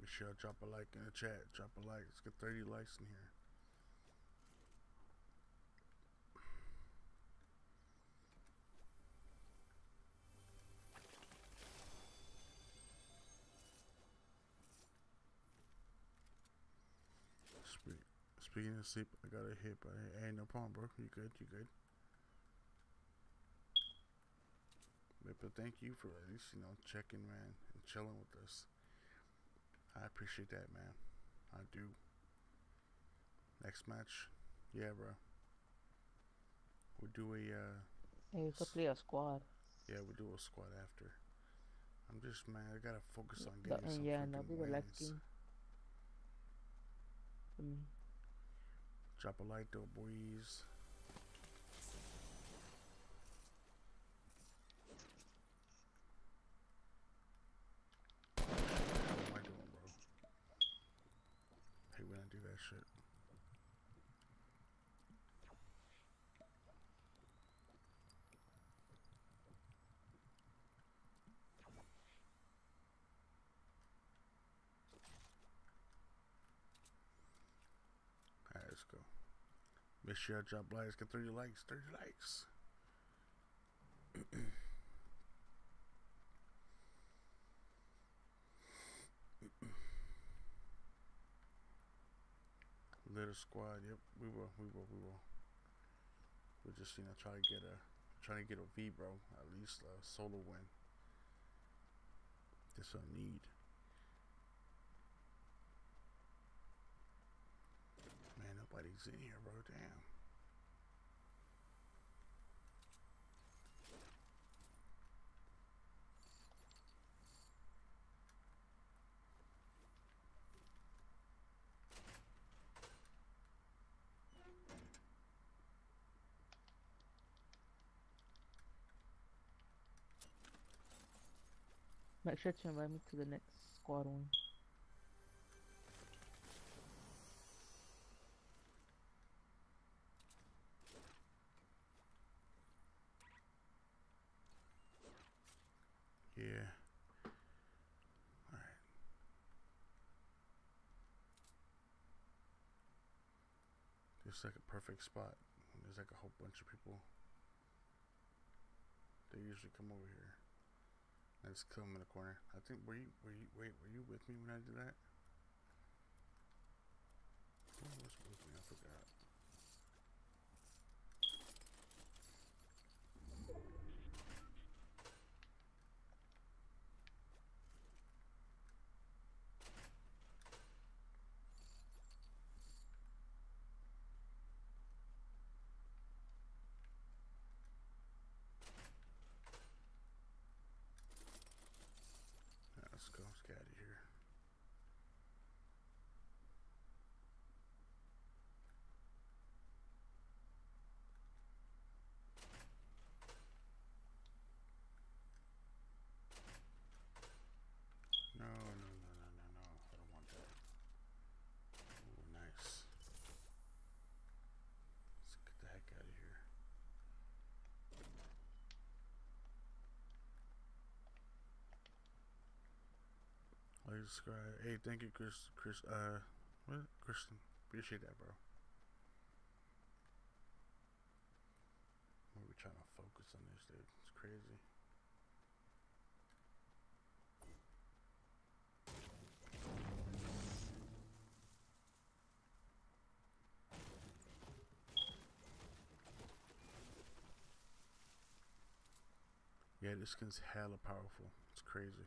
Be sure to drop a like in the chat. Drop a like. Let's get 30 likes in here. Speak, of sleep, I got a hit, but hey, no problem, bro. You good? You good? But, thank you for at least, you know, checking, man, and chilling with us. I appreciate that, man. I do. Next match, yeah, bro. We'll do a, uh, Hey, we could play a squad. yeah, we'll do a squad after. I'm just, man, I gotta focus on getting some yeah, freaking that'll be the last wins. game. Mm. Drop a light though, boys. Hey, when I do that shit. Alright, Make sure I drop likes. Get 30 likes. 30 likes. Little squad. Yep, we will. We will. We will. We're just you know try to get a trying to get a V, bro. At least a solo win. That's what I need. Man, nobody's in here, bro. Damn. Make sure to invite me to the next squad one. Yeah. Alright. Like a perfect spot. There's like a whole bunch of people. They usually come over here. Let's kill them in the corner. I think were you were you wait were you with me when I did that? With me? I forgot. Yeah, let's go. Let's get out of here. Subscribe. Hey, thank you, Chris. Chris. Uh, what? Kristen. Appreciate that, bro. What are we trying to focus on this, dude? It's crazy. Yeah, this skin's hella powerful. It's crazy.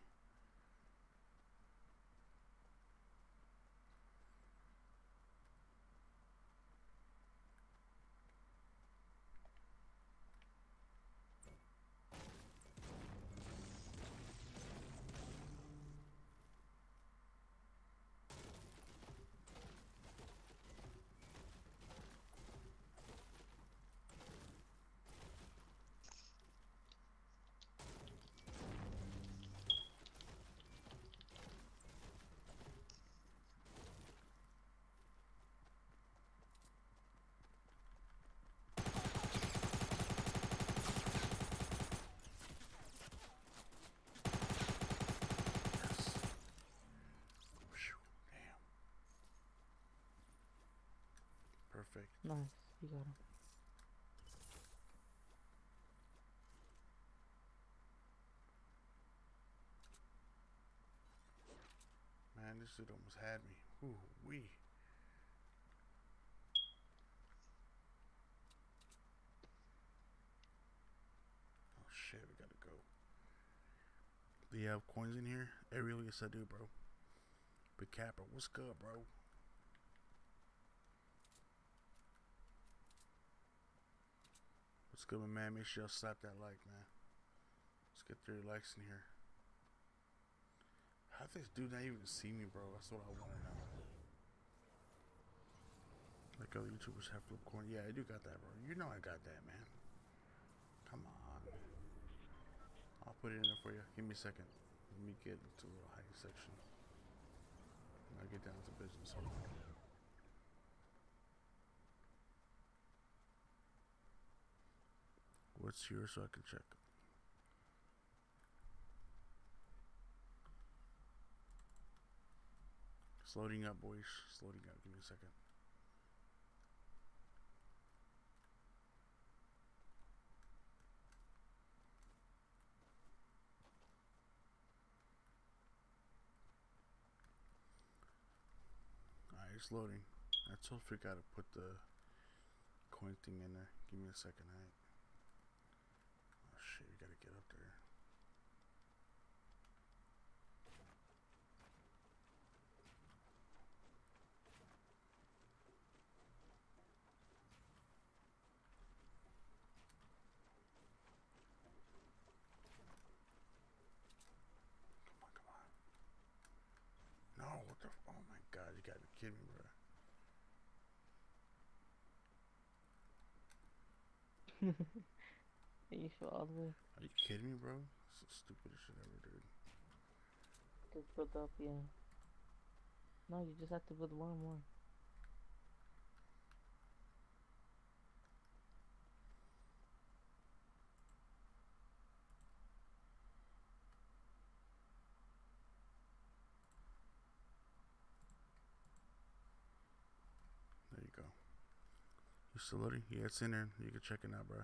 Yes. Phew, damn. Perfect. Nice. You got him. Man, this dude almost had me. Ooh, wee. Oh shit, we gotta go. Do you have coins in here? Ariel, yes I do, bro. Big Capper, what's good, bro? Good, my man? Make sure y'all slap that like, man. Let's get 30 likes in here. How this dude not even see me, bro? That's what I want to know. Like other YouTubers have flip coin. Yeah, I do got that, bro. You know I got that, man. Come on. I'll put it in there for you. Give me a second. Let me get into the little hiding section. I'll get down to business. Hold on. What's here so I can check? It's loading up, boys. It's loading up. Give me a second. Alright, it's loading. I totally forgot to put the coin thing in there. Give me a second, alright? Shit, we gotta get up there. Come on, come on. No, what the? Oh my god, you gotta be kidding me, bro. Are you all the way? Are you kidding me, bro? It's the stupidest shit ever, dude. Just build up, yeah. No, you just have to build one more. There you go. You still loading? Yeah, it's in there. You can check it out, bro.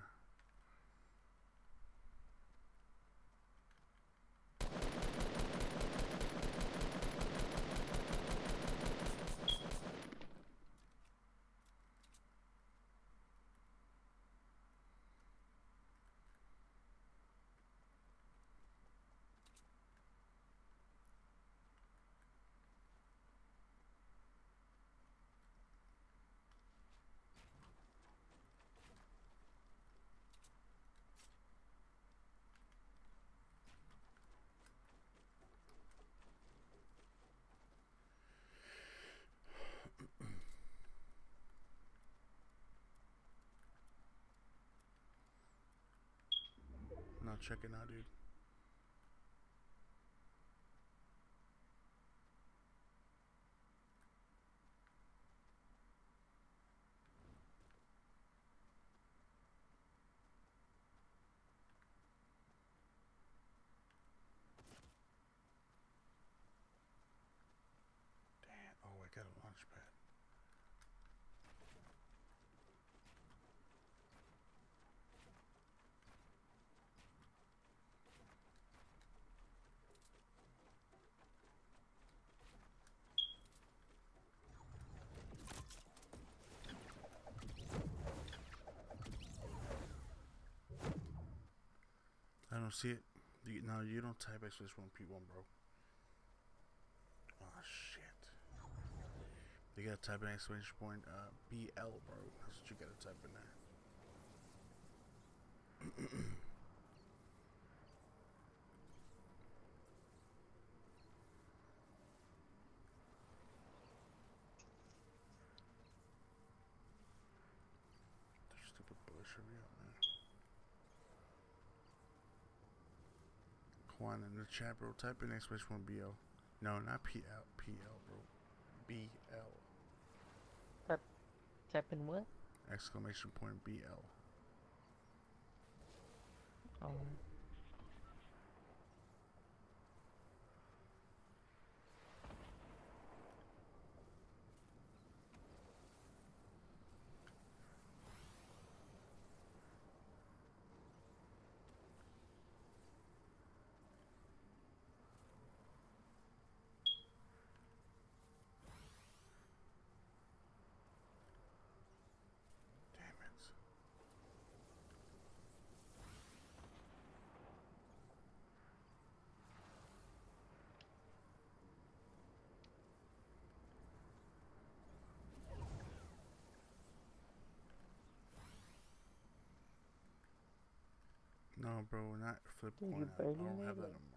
Now check it out, dude. See it? You, no, you don't type exclamation point P1, bro. Oh, shit. You gotta type in exclamation point uh, BL, bro. That's what you gotta type in there. There's stupid bullshit out man. Come on in the chat, bro. Type in exclamation point BL. No, not PL. PL, bro. BL. Type in what? Exclamation point BL. Um, Damn it. No, bro, not flip Dude. I don't have that anymore.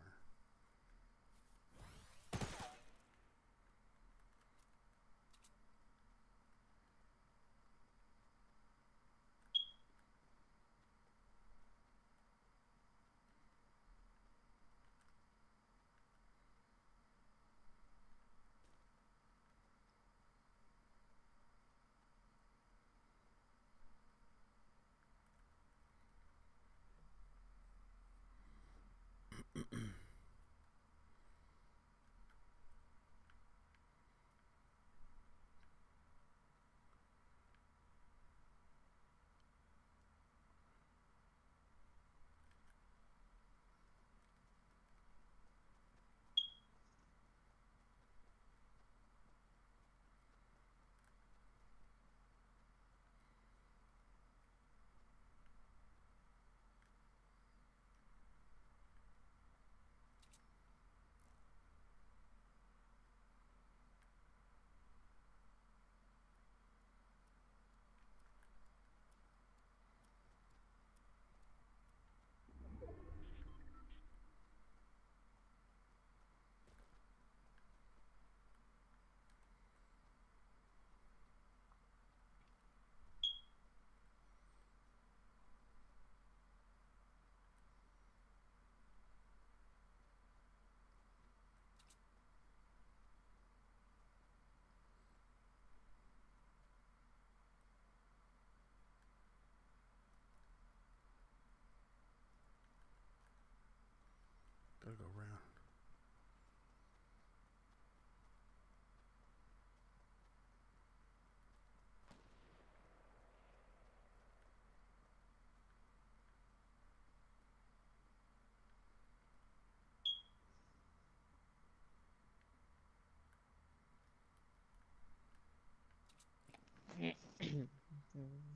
Damn,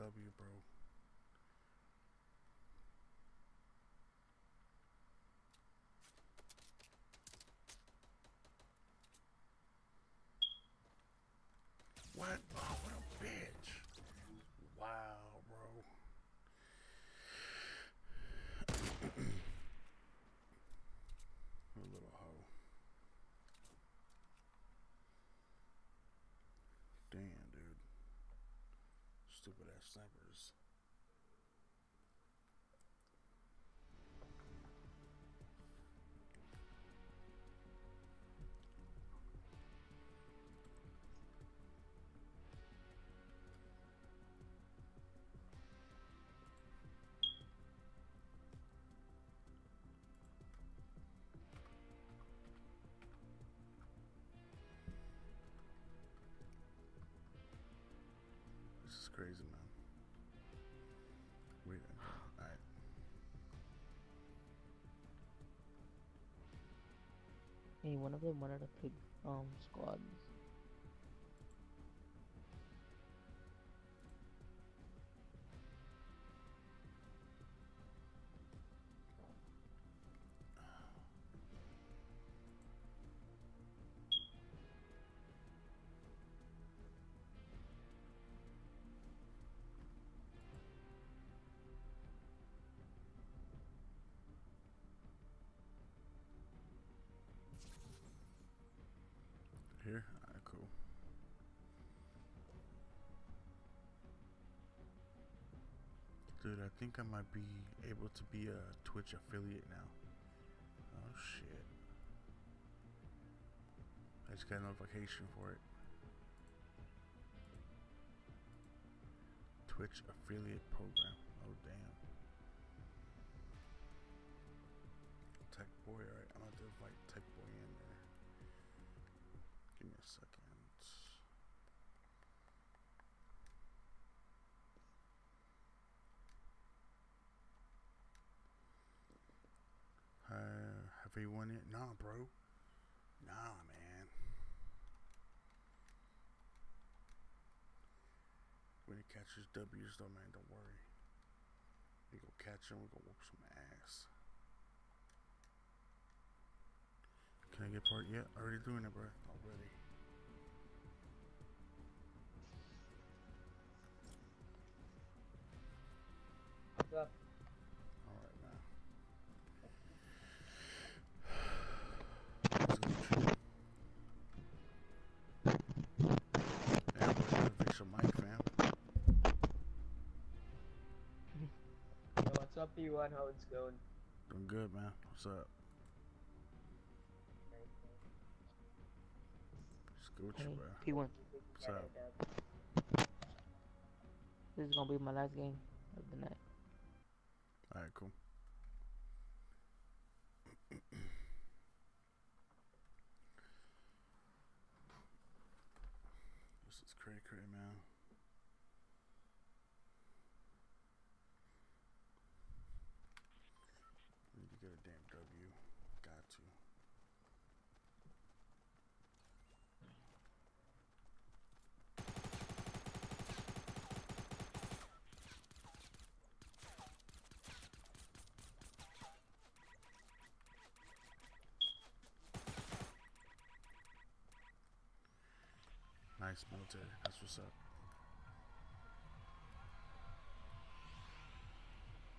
W, bro. Snipers. This is crazy, man. Wanted to pick um squads. I think I might be able to be a Twitch affiliate now. Oh shit. I just got a notification for it. Twitch affiliate program. Oh damn. Tech boy, won it? Nah, bro. Nah, man. When he catches W's, though, man, don't worry. We go catch him. We go whoop some ass. Can I get part yet? Already doing it, bro. Already. What's up? Up, P1? How it's going? Doing good, man. What's up? Just good with Hey, bro. P1. What's up? This is gonna be my last game of the night. Alright, cool. this is cray cray, man. Need to get a damn W. Got to. Military. That's what's up.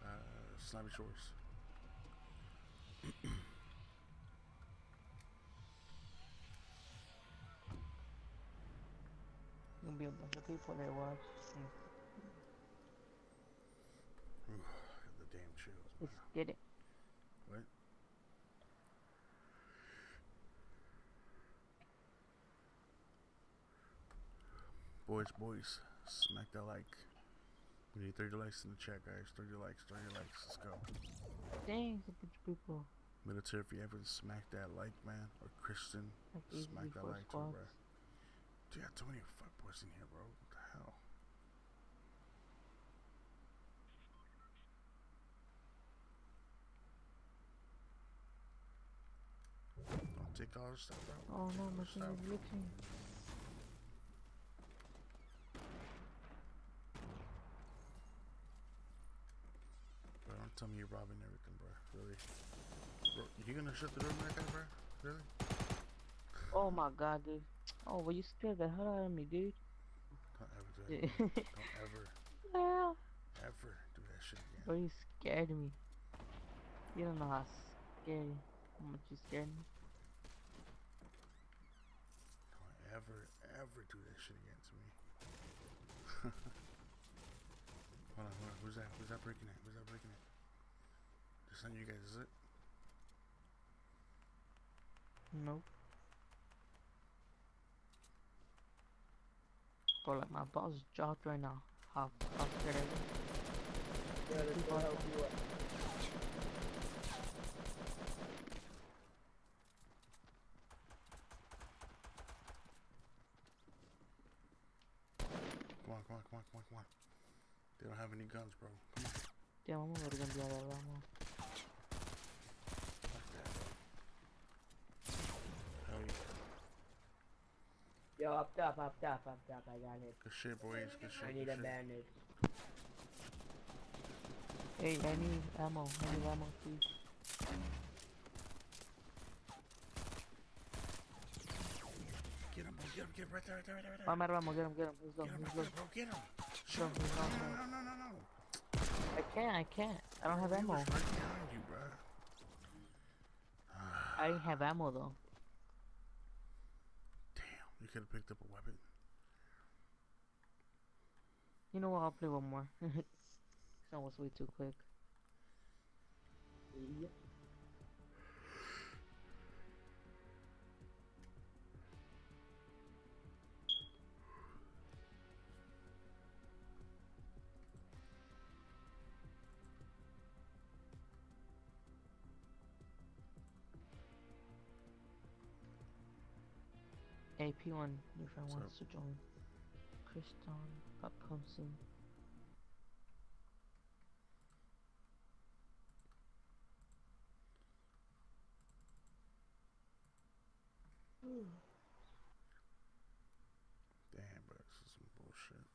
Uh, Slimy Shores. Gonna be a bunch of people there watch. Ooh, the damn chills. Let's get it. What? Boys, boys, smack that like. We need 30 likes in the chat, guys. 30 likes, 30 likes. Let's go. Dang, it's a bunch of people. Military, if you ever smack that like, man, or Christian, Like smack that like too, bro. Dude, you have too many fuckboys in here, bro. What the hell? Don't take all our stuff, bro. Oh no, my thing is glitching. Don't tell me you're robbing everything, bro. Really? Bro, you gonna shut the door on that guy, bro? Really? Oh my god, dude. Oh, well, you scared the hell out of me, dude. Don't ever do that. Don't ever, yeah. ever do that shit again. Bro, you scared me. You don't know how scary, how much you scared me. Don't ever, ever do that shit again to me. that? Who's that? Who's that breaking it? This not you guys, is it? Nope. Bro, like my balls dropped right now. How, how scared I. Yeah, let's go help you up. Come on, come on, come on, come on, come on. They don't have any guns, bro. Come on. Damn, I'm gonna go get that ammo. Like that, bro. Hell yeah. Yo, up top, up top, up top. I got it. Good shit, boys. Good shit. I need a shit. bandage. Hey, I need ammo. I need ammo, please. Get him, bro. Get him. Get him. Right there, right there, right there. Right there. I'm out of ammo. Get him, get him. Let's go. Get him, Let's go. bro. Get him. Shoot him. No, no, no, no, no, no. I can't, I can't. I don't have ammo. right behind you, bro. I didn't have ammo though. Damn. You could have picked up a weapon. You know what? I'll play one more. that was way too quick. Yep. AP1, your friend What's wants to join. Kriston, Papunsi. Damn, bro. This is some bullshit.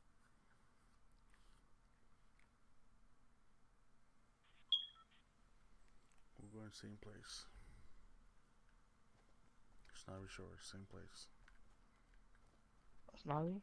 We're going same place. Snobby sure, same place. Smiley?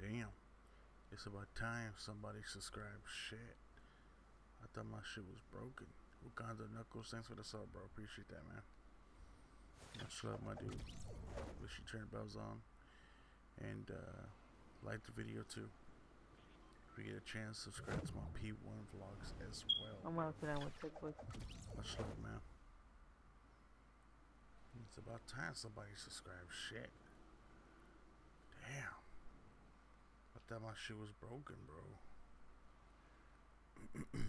Damn. It's about time somebody subscribed. Shit. I thought my shit was broken. Wakanda Knuckles, thanks for the sub, bro. Appreciate that, man. Much love, my dude. Wish you turn the bells on. And, uh, like the video too. If you get a chance, subscribe to my P1 vlogs as well. I'm that one quick quick. Much love, man. It's about time somebody subscribed. Shit. Damn. I thought my shit was broken, bro.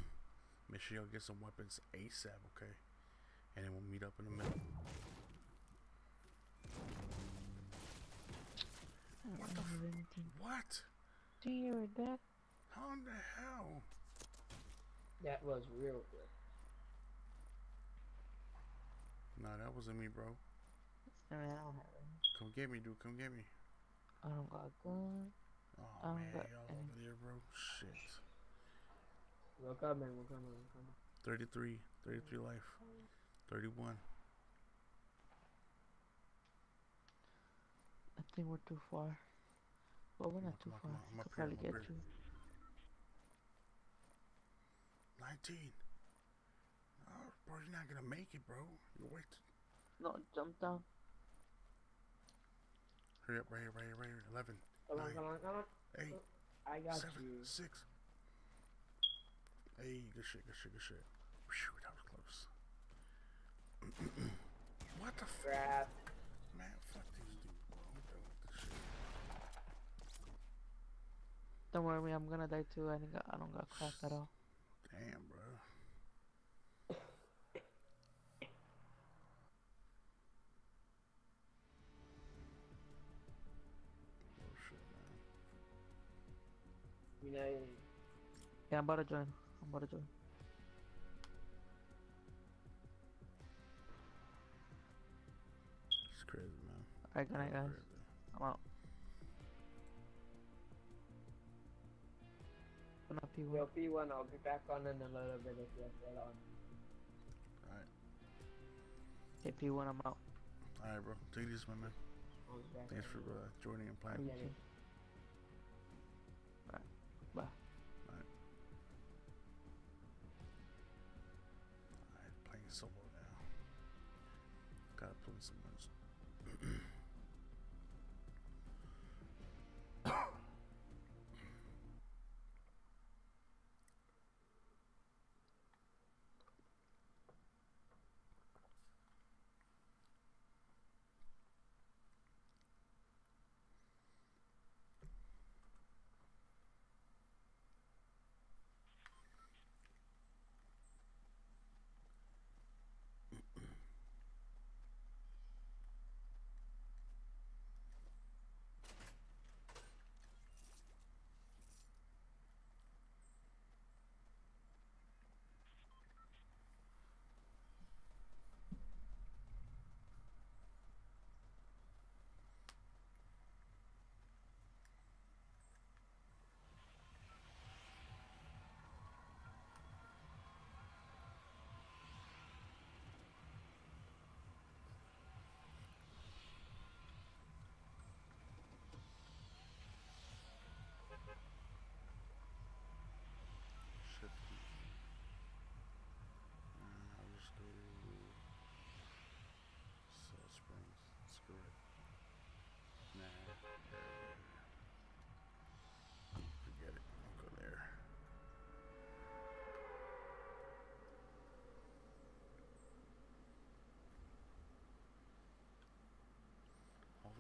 Make sure y'all get some weapons ASAP, okay? And then we'll meet up in the middle. What the f- What? Do you hear that? How in the hell? That was real good. Nah, that wasn't me, bro. I mean, I don't have any. Come get me, dude. Come get me. I don't got gun. Oh, um, I man. got Y'all any. over there, bro. Shit. We're coming, we're coming, we're coming. 33. 33 life. 31. I think we're too far. Well, we're not too far. come on. I'm I up could here, probably I'm up get here. you. 19. Oh, bro, you're not gonna make it, bro. You wait. No, jump down. Hurry up, right here, right here, right here. 11, Come on, Nine. come on, come on. 8, I got 7, you. 6. Hey, good shit, good shit, good shit. Phew, that was close. what the f? Grab. Man, fuck these dudes, bro. I'm done with this shit. Don't worry, I'm gonna die too. I think I, I don't got crap at all. Damn, bro. Shit, man. You know, Yeah, I'm about to join. I'm about to join. It's crazy, man. Alright, good night, guys. Crazy. I'm out. Good night, people. Yo, P1, I'll be back on in a little bit if you're still on. Alright. Hey, P1, I'm out. Alright, bro. Take it easy, my man. I'll be back Thanks for uh, joining and playing. Yeah, too.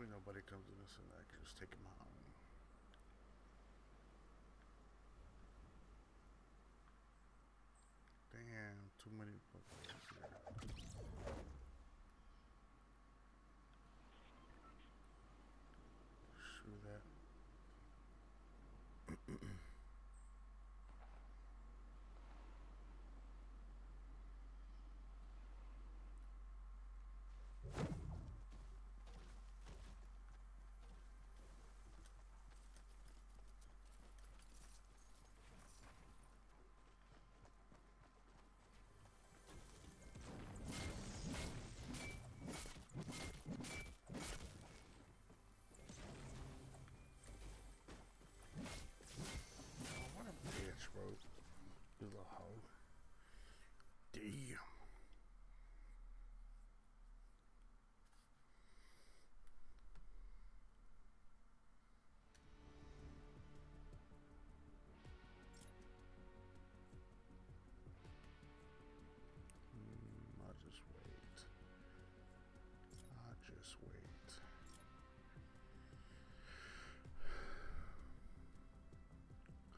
Nobody comes to this and I can just take him out.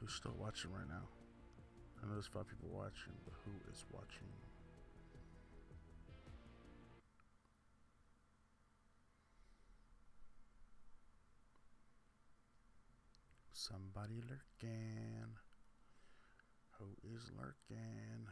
Who's still watching right now? I know there's five people watching, but who is watching? Somebody lurking. Who is lurking?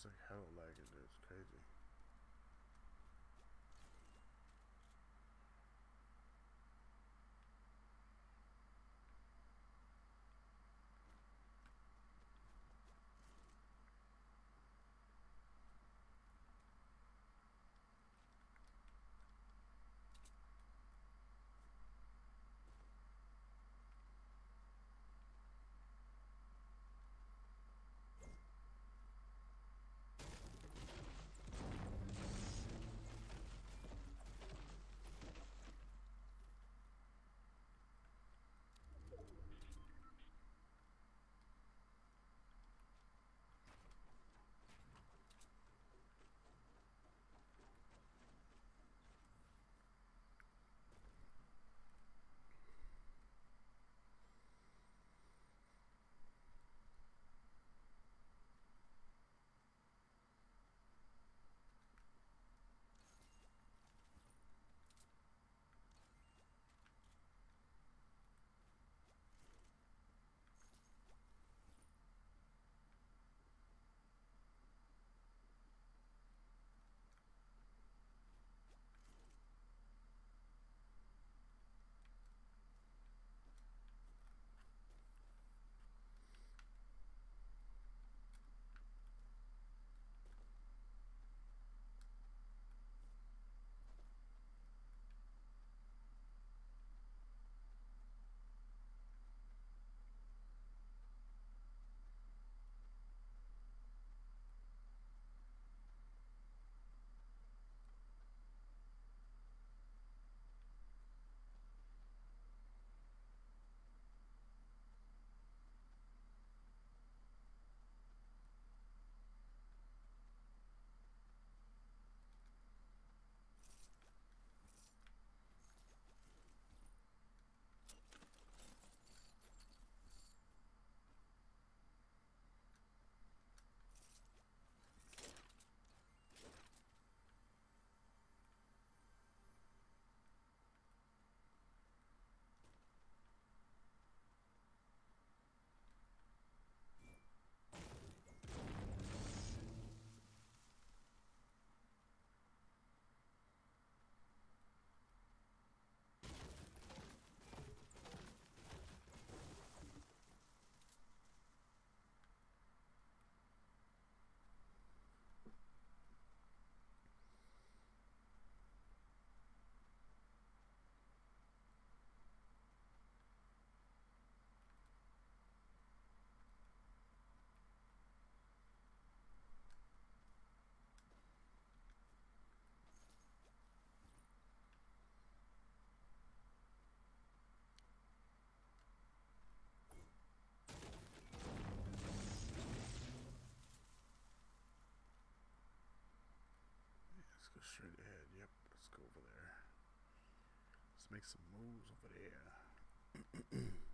Just like lagging, dude. It's crazy. Make some moves over there.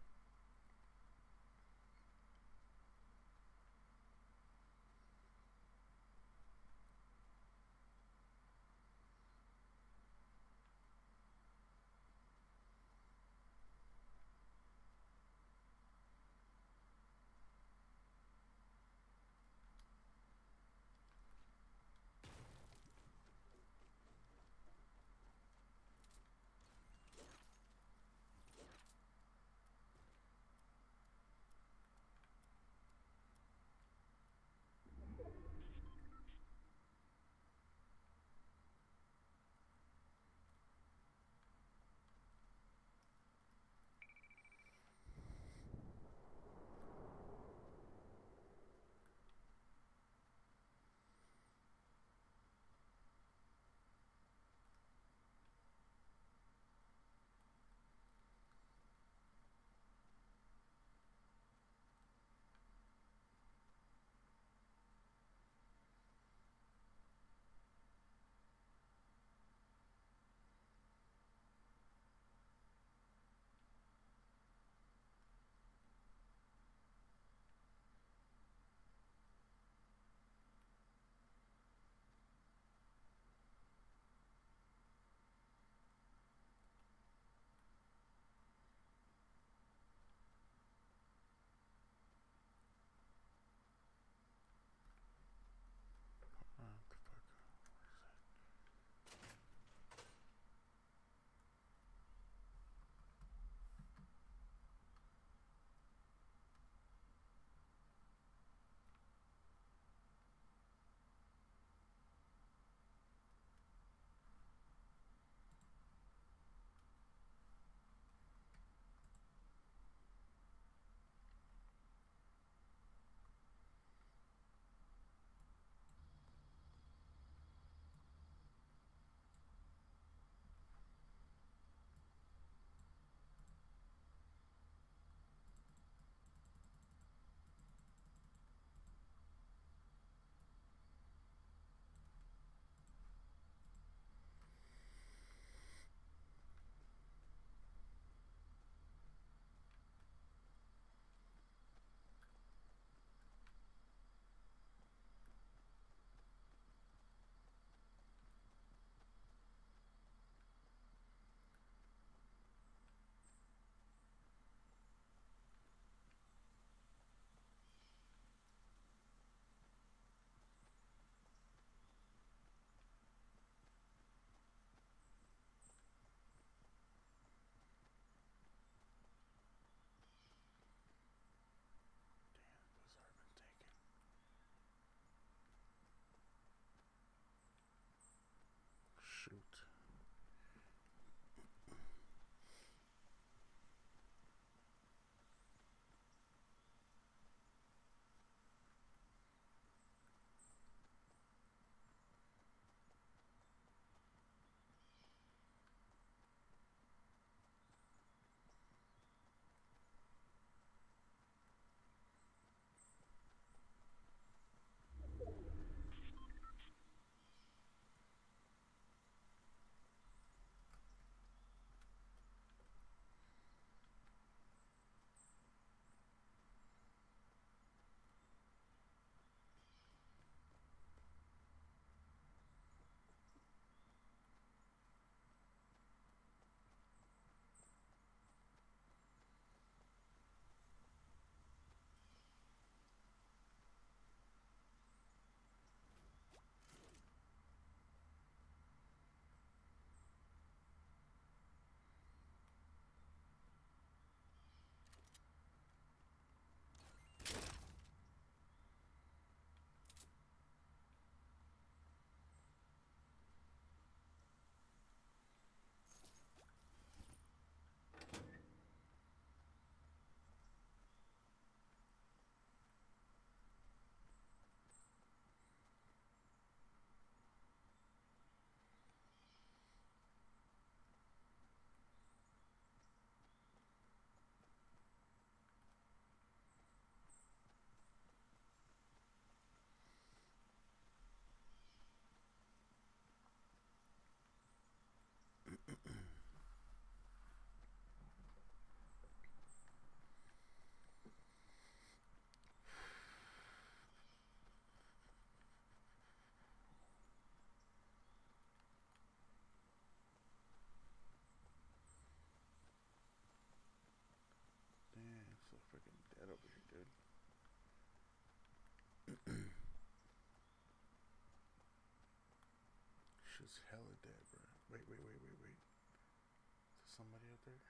is hella dead, bro. Wait, wait, wait, wait, wait. Is there somebody out there?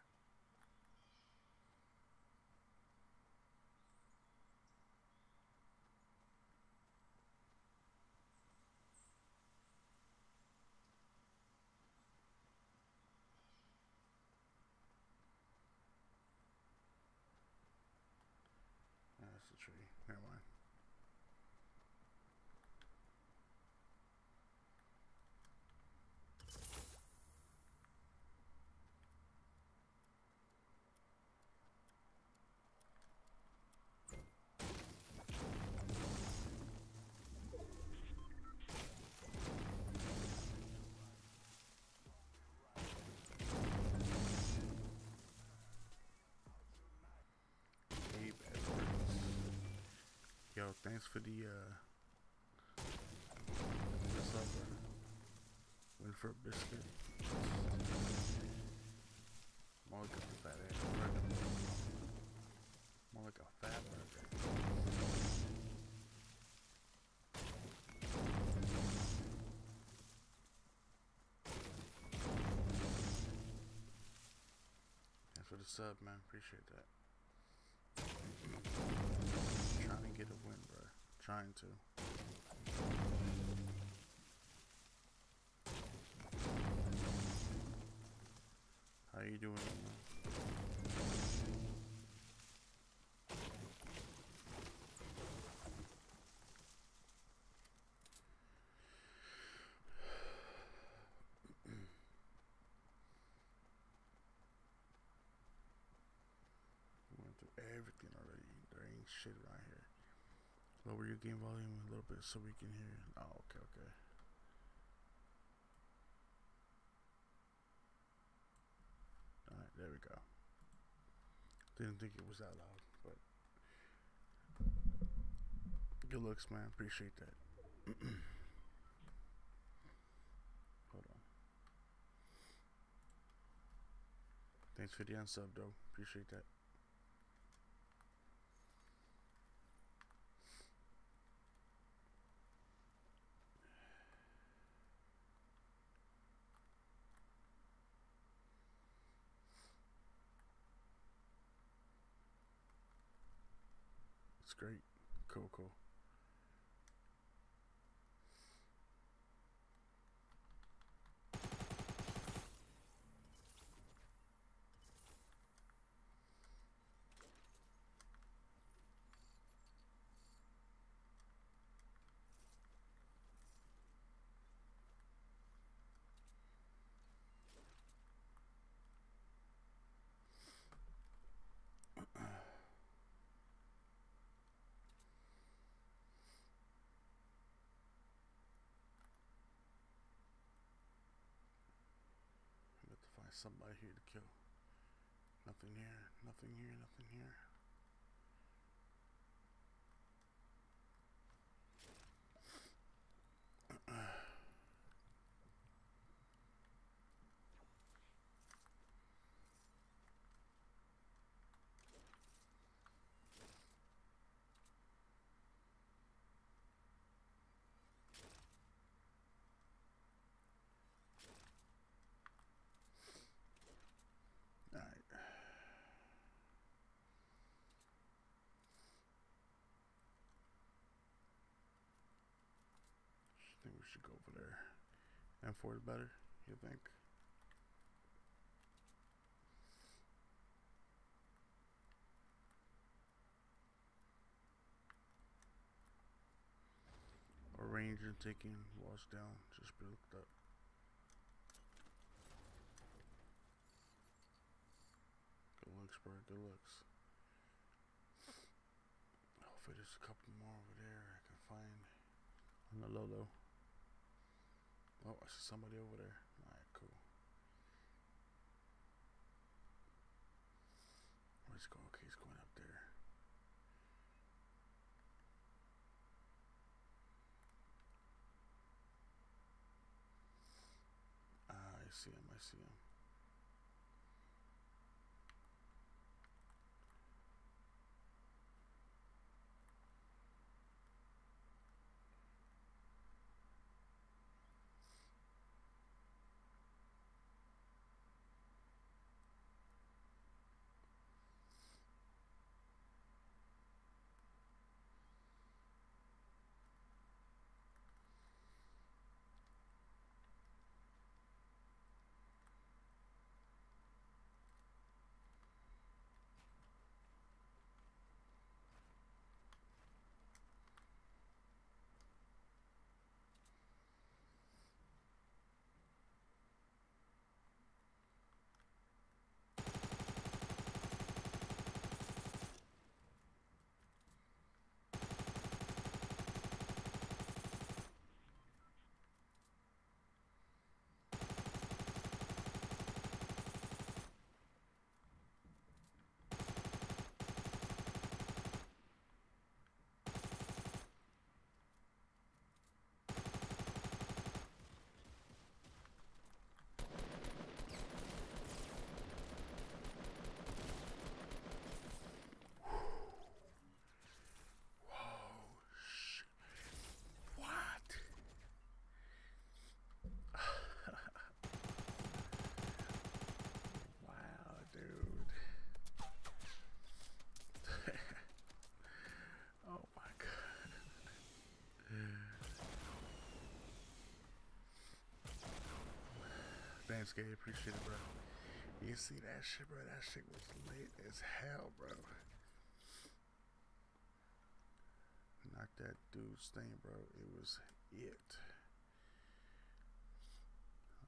That's the tree. Never mind. Thanks for the uh for a biscuit. More like a fat ass burger. More like a fat burger. Thanks for the sub, man. Appreciate that. Get a win, bro. Trying to. How you doing, man? Went through everything already. There ain't shit around here. Lower your game volume a little bit so we can hear. Oh, okay, okay. Alright, there we go. Didn't think it was that loud, but good looks, man. Appreciate that. Hold on. Thanks for the unsub, though. Appreciate that. It's great. Cool, cool. I'm about to find somebody here to kill. Nothing here, nothing here, nothing here. Alright. I think we should go over there. M4 is better, you think? A ranger taking walls down, just be looked up. Good looks, bro. Good looks. Hopefully, there's a couple more over there I can find on the low low. Oh, I see somebody over there. Alright, cool. Where's he going? Okay, he's going up there. Ah, I see him. I see him. Thanks, Gabe. Appreciate it, bro. You see that shit, bro? That shit was lit as hell, bro. Knock that dude's thing, bro. It was it.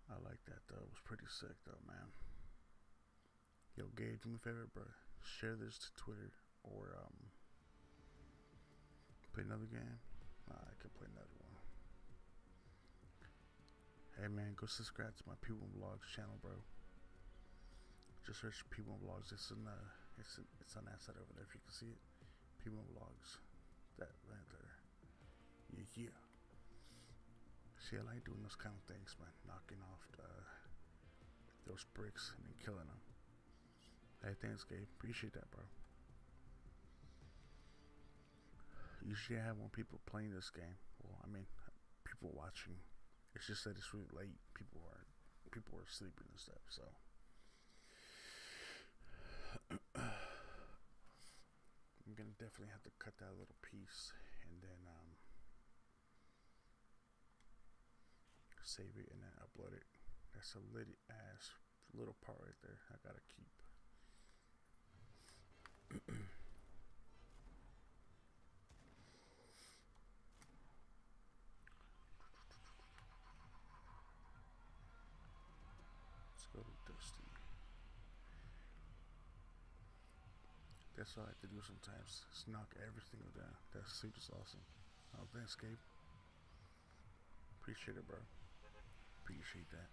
I like that though. It was pretty sick though, man. Yo, Gabe, do me a favor, bro. Share this to Twitter or um play another game. I can play another. Hey man, go subscribe to my P1 Vlogs channel, bro. Just search P1 Vlogs. It's in uh, it's in, it's on that side over there. If you can see it, P1 Vlogs. That right there. Yeah, yeah. See, I like doing those kind of things, man. Knocking off uh, those bricks and then killing them. Hey, thanks, Gabe. Appreciate that, bro. Usually, I have more people playing this game. Well, I mean, people watching. It's just that it's really late. People are people are sleeping and stuff. So. I'm gonna definitely have to cut that little piece and then um, save it and then upload it. That's a little ass little part right there. I gotta keep. Let's go to Dusty. That's all I have to do sometimes. Is knock everything down. That suit is awesome. Oh, thanks, Gabe. Appreciate it, bro. Appreciate that.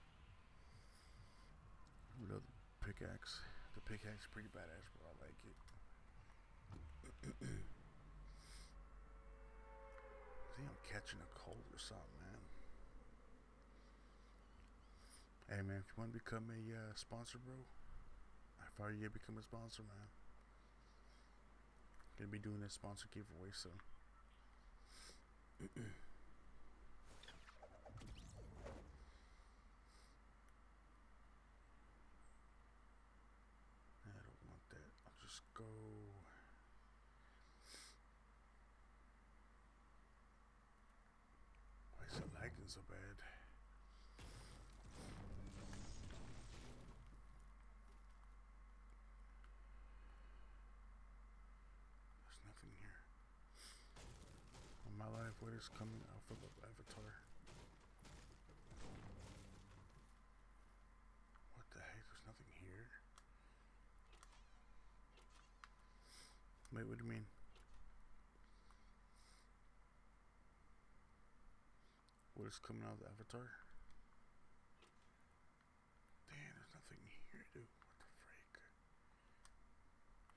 Love the pickaxe. The pickaxe is pretty badass, bro. I like it. I think I'm catching a cold or something, man. Hey, man, if you want to become a uh, sponsor, bro, I fire you to become a sponsor, man. Gonna be doing a sponsor giveaway soon. I don't want that. I'll just go. Why is it lagging so bad? There's nothing here. On my life, what is coming from the avatar? What the heck? There's nothing here. Wait, what do you mean? What is coming out of the avatar? Damn, there's nothing here, dude. What the freak?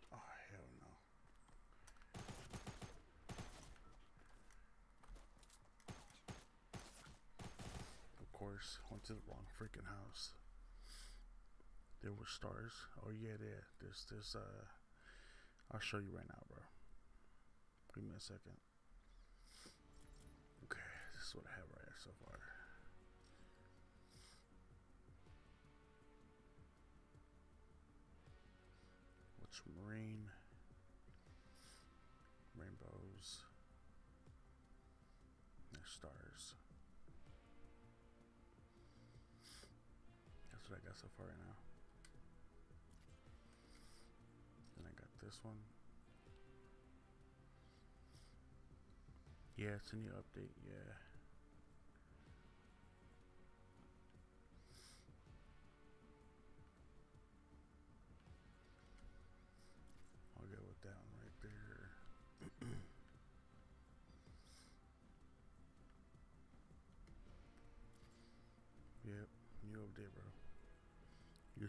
Oh, hell no. Of went to the wrong freaking house. There were stars. Oh yeah, there. There's this. Uh, I'll show you right now, bro. Give me a second. Okay, this is what I have right here so far. What's marine? So far right now. Then I got this one. Yeah, it's a new update, yeah.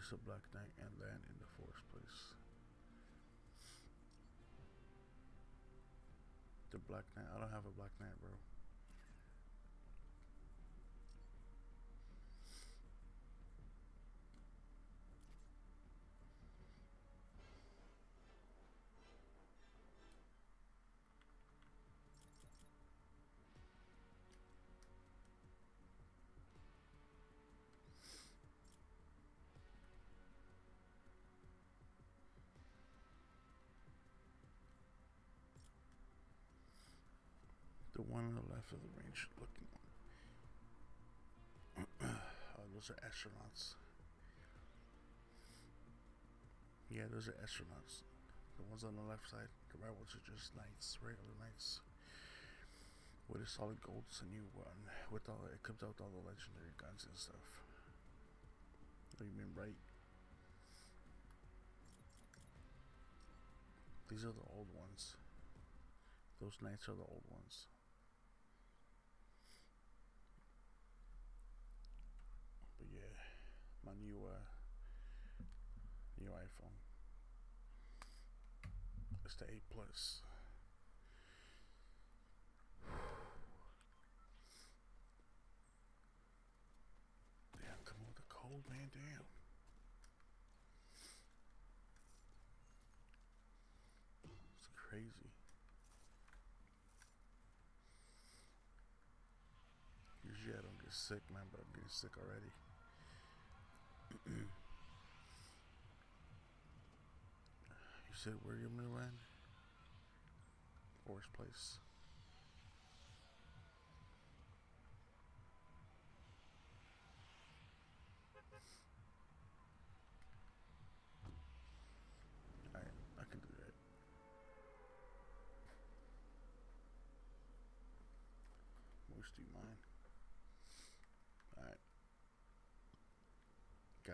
Use a Black Knight and land in the forest place. The Black Knight. I don't have a Black Knight, bro. One on the left of the range looking one. oh, those are astronauts. Yeah, those are astronauts. The ones on the left side, the right ones are just knights, regular knights. With a solid gold, it's a new one. With all it comes out with all the legendary guns and stuff. Oh, you mean right? These are the old ones. Those knights are the old ones. But yeah, my new uh new iPhone. It's the 8 Plus. Damn, come on with the cold, man. Damn. It's crazy. Usually I don't get sick, man, but I'm getting sick already. You said where you're land? Forest Place. Alright, I can do that. Moose, do you mind? Alright.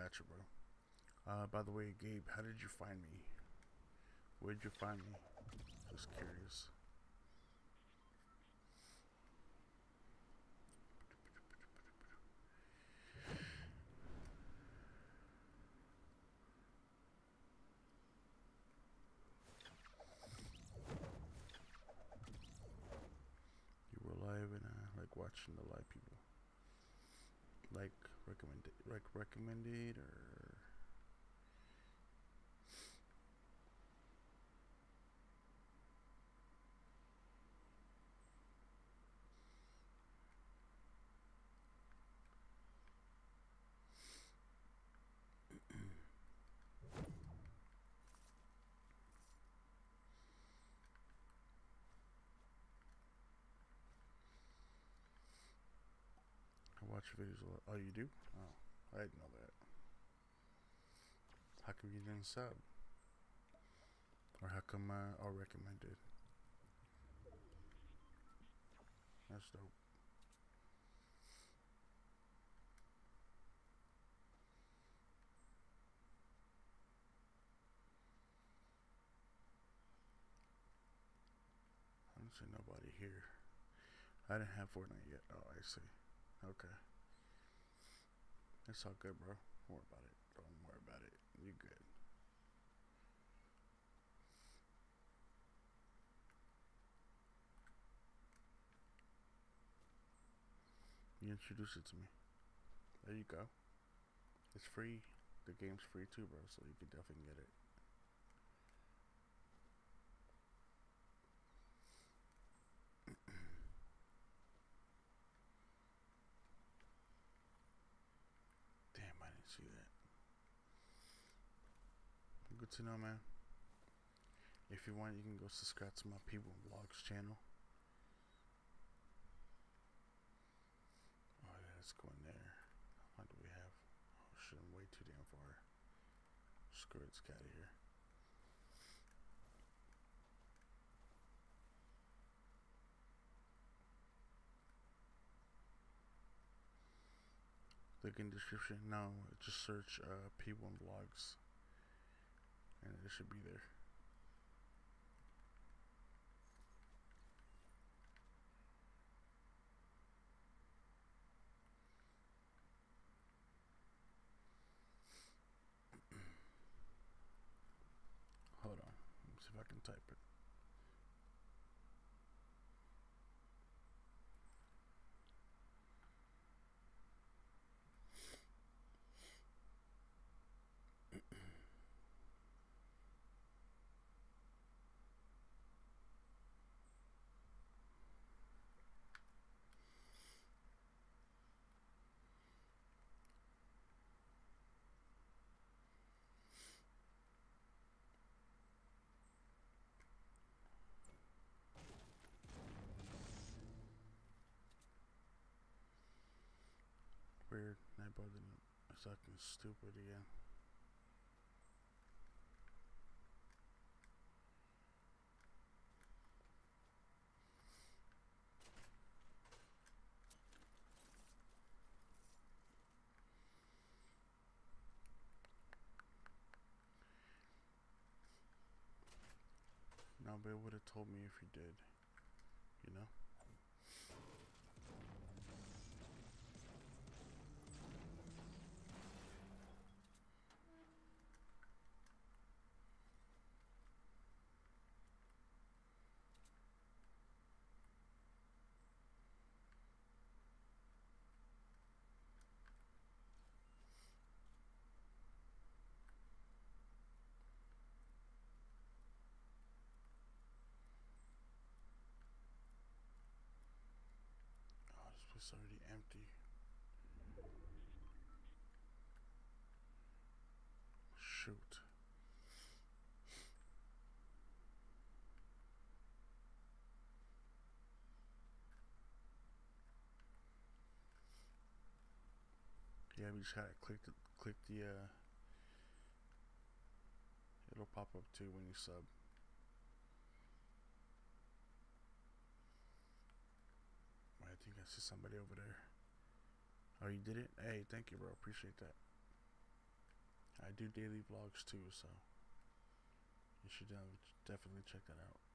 Gotcha, bro. Uh, by the way, Gabe, how did you find me? Where'd you find me? Just curious. You were live and I like watching the live people. Like recommended, like recommended or I watch videos a lot. Oh, you do? Oh, I didn't know that. How come you didn't sub? Or how come uh, I recommended? That's dope. I don't see nobody here. I didn't have Fortnite yet. Oh, I see. Okay. It's all good, bro. Don't worry about it. Don't worry about it. You're good. You introduce it to me. There you go. It's free. The game's free too, bro, so you can definitely get it. Damn, I didn't see that. Good to know, man. If you want, you can go subscribe to my P1 Vlogs channel. Oh yeah, let's go in there. What do we have? Oh shit, I'm way too damn far. Screw it, get out of here. Look in description. No, just search uh, P1 Vlogs, and it should be there. stupid again. Nobody would have told me if you did, you know? We just gotta click the, click the, uh, it'll pop up too when you sub. I think I see somebody over there. Oh, you did it? Hey, thank you, bro. Appreciate that. I do daily vlogs too, so you should uh, definitely check that out.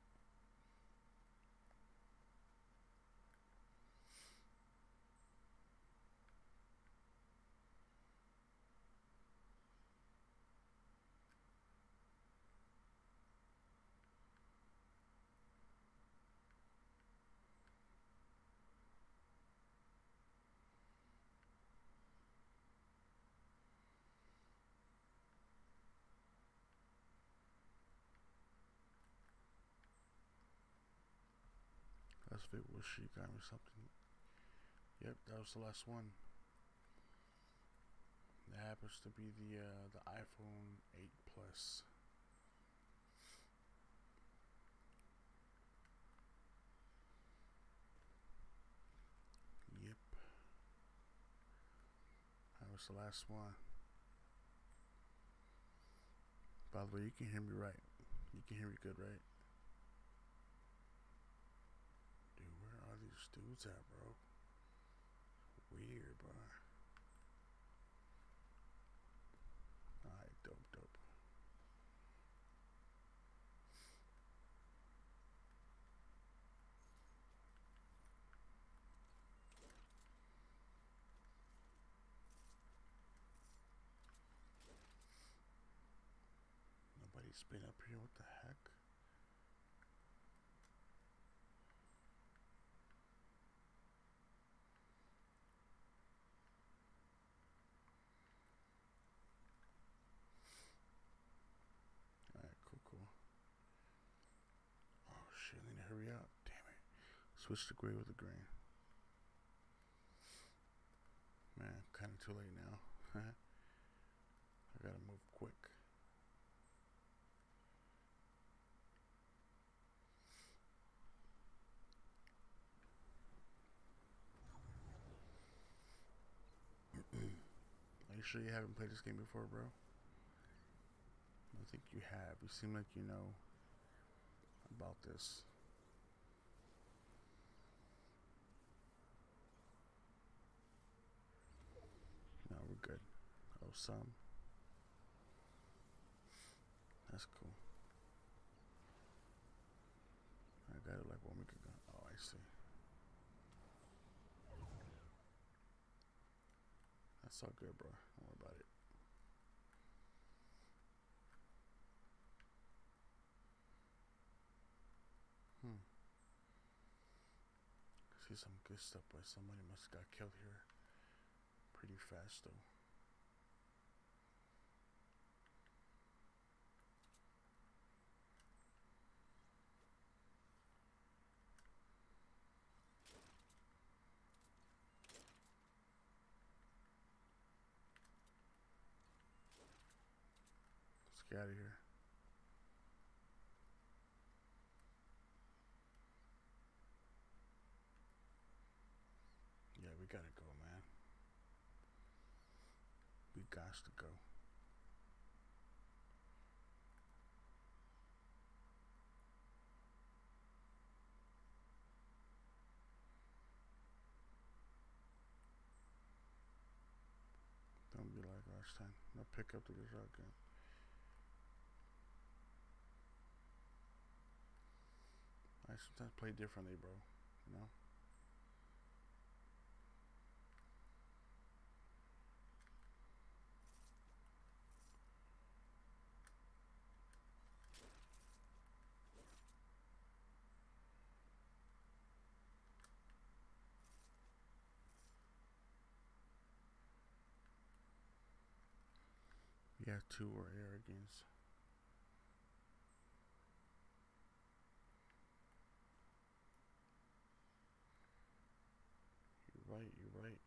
That's if it was she got me something. Yep, that was the last one. That happens to be the uh, the iPhone 8 Plus. Yep. That was the last one. By the way, you can hear me right. You can hear me good, right? Dude, where are these dudes at, bro? Weird, bro. Alright, dope, dope. Nobody's been up here, what the heck? Alright, cool, cool. Oh shit, I need to hurry up. Damn it. Switch to gray with the green. Man, kinda too late now. I gotta move quick. Are you sure you haven't played this game before, bro? I think you have. You seem like you know about this. No, we're good. Oh, some. That's cool. I got it like one week ago. Oh, I see. That's all good, bro. Don't worry about it. Hmm. See some good stuff, but somebody must got killed here pretty fast, though. Out of here. Yeah, we gotta go, man. We got to go. Don't be like last time. Now pick up the shotgun. Sometimes play differently, bro. You know. Yeah, two or arrogance. You're right, you're right.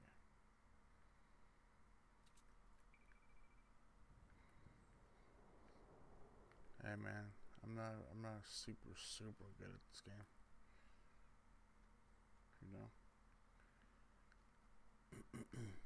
Hey man, I'm not I'm not super super good at this game. You know?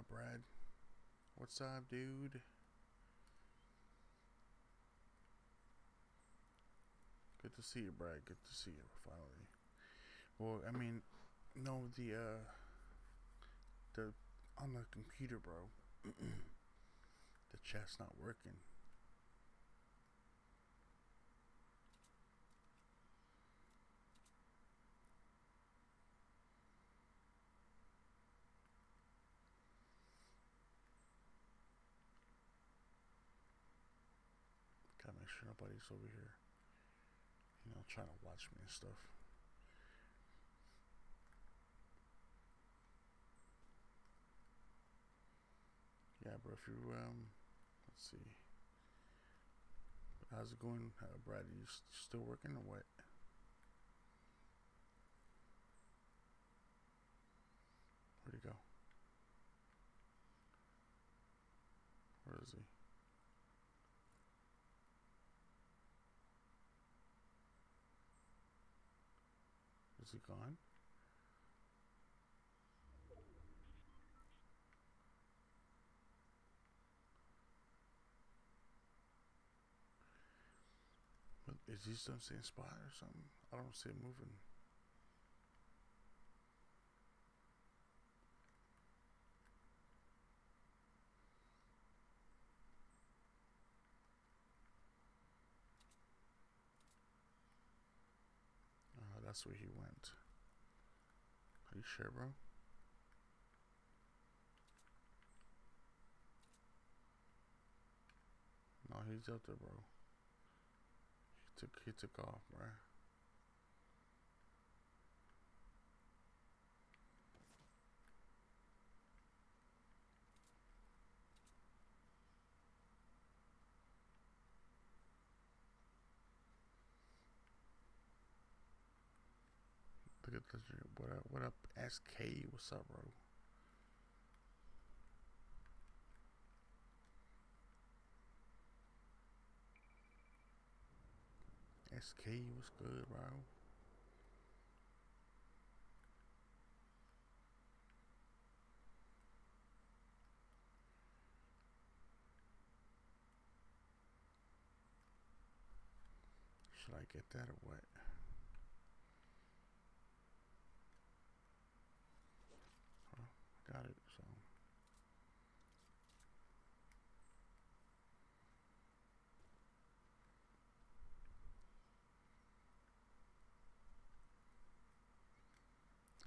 up, Brad? What's up, dude? Good to see you, Brad. Good to see you, finally. Well, I mean, no, the, uh, the, on the computer, bro, the chat's not working. Gotta nobody's over here, you know, trying to watch me and stuff. Yeah, bro, if you, um, let's see. How's it going, uh, Brad? Are you still working or what? Where'd he go? Where is he? Is he gone? But is he still in the same spot or something? I don't see him moving. Uh, that's where he went. You sure, bro? No, he's out there, bro. He took he took off, bro. What up? What up? SK. What's up, bro? SK. What's good, bro? Should I get that or what? Got it, so.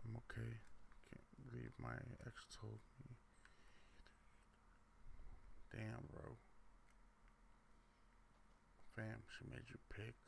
I'm okay. Can't believe my ex told me. Damn, bro. Fam, she made you pick.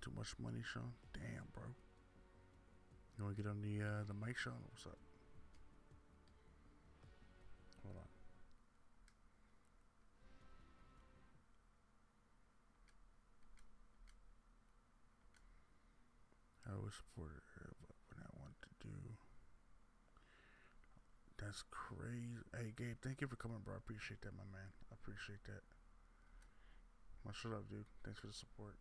Too much money, Sean? Damn, bro. You wanna get on the uh, the mic, Sean? What's up? Hold on. I always supported her, but when I want to do, that's crazy. Hey, Gabe, thank you for coming, bro. I appreciate that, my man. I appreciate that. Much love, dude. Thanks for the support.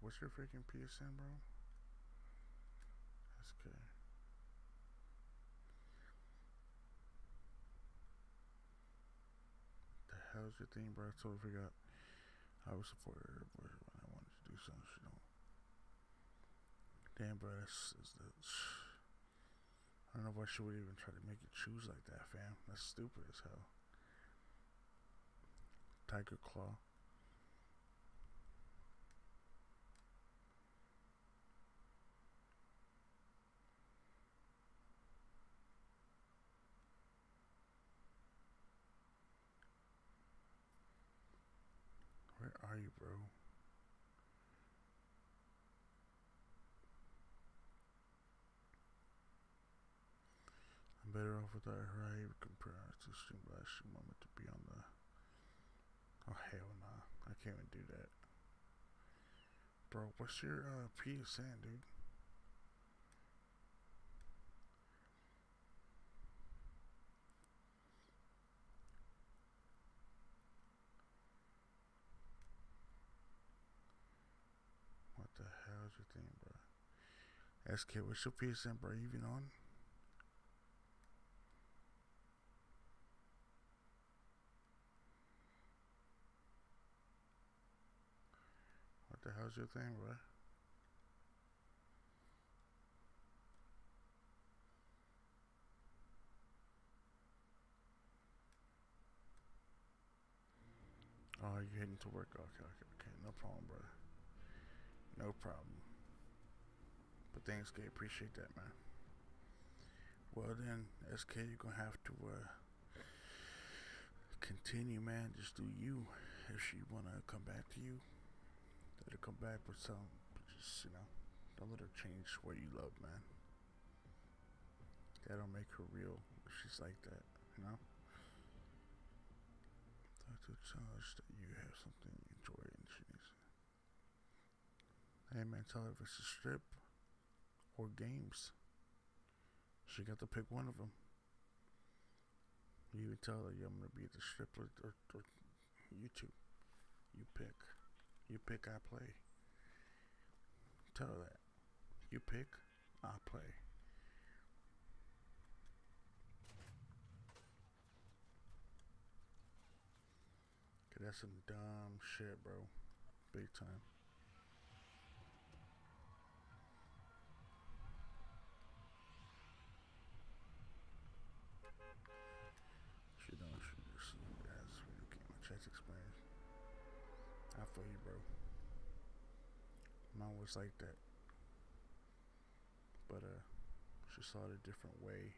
What's your freaking PSN, bro? That's good. The hell's your thing, bro? I totally forgot. I was support her, when I wanted to do something, she don't. Damn, bro, that's, that's. I don't know why she would even try to make you choose like that, fam. That's stupid as hell. Tiger Claw. Where are you, bro? I even compare her to stream last moment to be on the. Oh hell nah! I can't even do that, bro. What's your uh, PSN, dude? What the hell is your thing, bro? SK, what's your PSN, bro? You even on? The hell's your thing, bro? Oh, you heading to work? Okay, okay, okay. No problem, brother. No problem. But thanks, K. Appreciate that, man. Well then, SK, you're gonna have to uh, continue, man. Just do you. If she wanna come back to you, let her come back with some. Just you know, don't let her change what you love, man. That'll make her real. If she's like that, you know. Talk to charge that you have something you enjoy and she needs. Hey man, tell her if it's a strip or games. She got to pick one of them. You tell her, yeah, I'm gonna be the strip or, or, or YouTube. You pick. You pick, I play. Tell her that. You pick, I play. Cause that's some dumb shit, bro. Big time. She don't she just has video game chess experience. I feel you, bro. Like that. But uh she saw it a different way.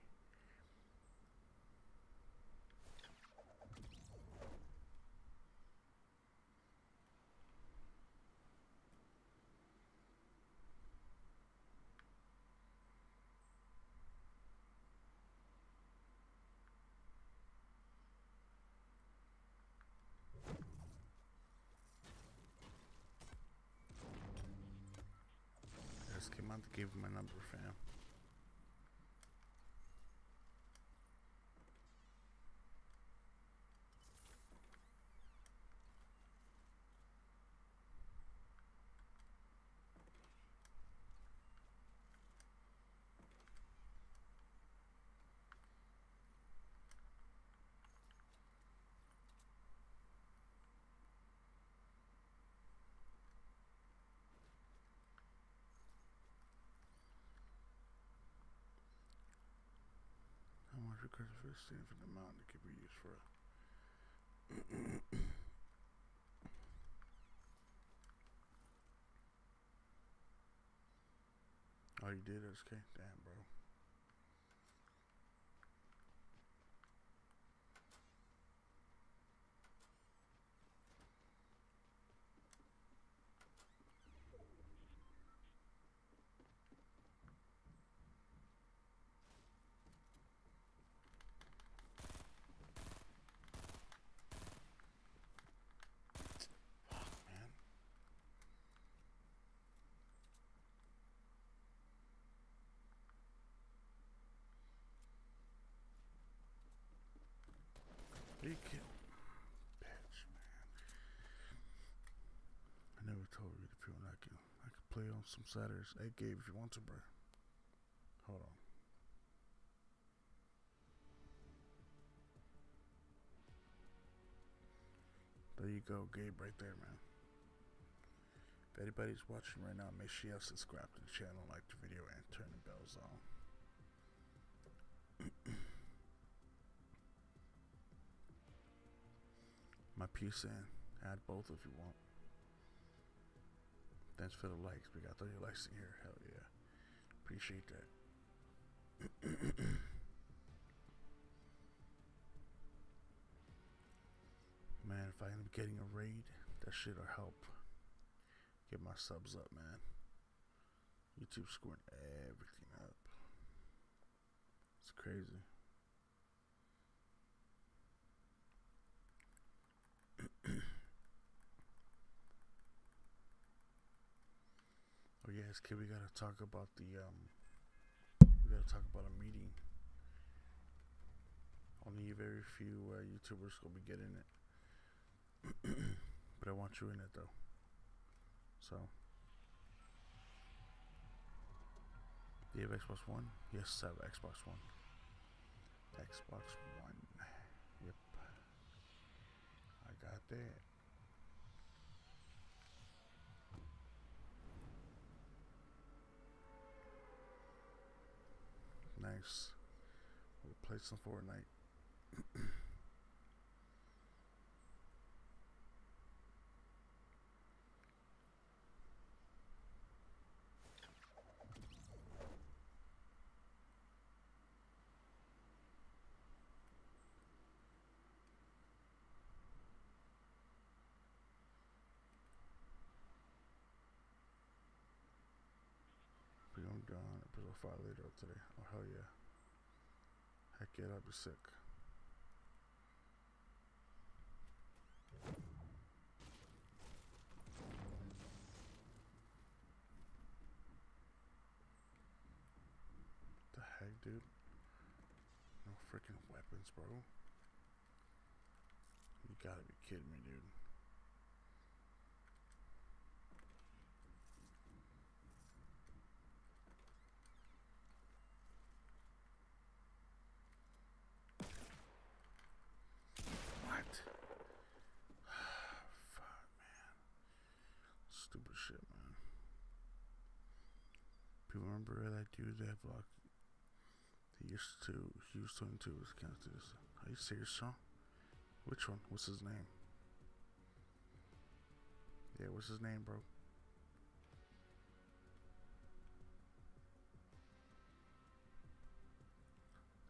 Give him my number, fam. for a the mountain that can be used for oh, you did? Okay, damn. You kidding? Bitch, man. I never told you the people I can I could play on some Saturdays. Hey Gabe if you want to, bro. Hold on. There you go, Gabe, right there, man. If anybody's watching right now, make sure you subscribe to the channel, like the video, and turn the bells on. My peace in. Add both if you want. Thanks for the likes. We got 30 likes in here. Hell yeah. Appreciate that. man, if I end up getting a raid, that shit'll help. Get my subs up, man. YouTube scoring everything up. It's crazy. Oh yes, kid, we gotta talk about the um. We gotta talk about a meeting. Only very few uh, YouTubers will be getting it, but I want you in it though. So. Do you have Xbox One? Yes, I have Xbox One. Xbox One. Yep. I got that. Nice. We'll play some Fortnite. But I'm fire later today. Oh hell yeah. Heck yeah, that'd be sick. The heck, dude? No freaking weapons, bro. You gotta be kidding me, dude. What? Fuck, man. Stupid shit, man. People remember that dude that vlog? He used to, used to his kind of this. Are you serious, son? Which one? What's his name? Yeah, what's his name, bro?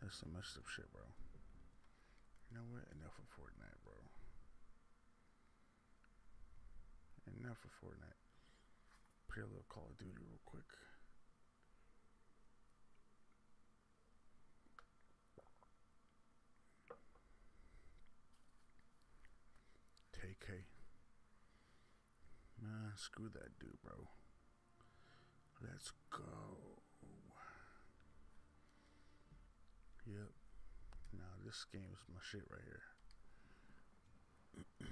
That's some messed up shit, bro. You know what? Enough of Fortnite, bro. Enough of Fortnite. Play a little Call of Duty real quick. TK. Man, screw that dude, bro. Let's go. Yep. Now this game is my shit right here.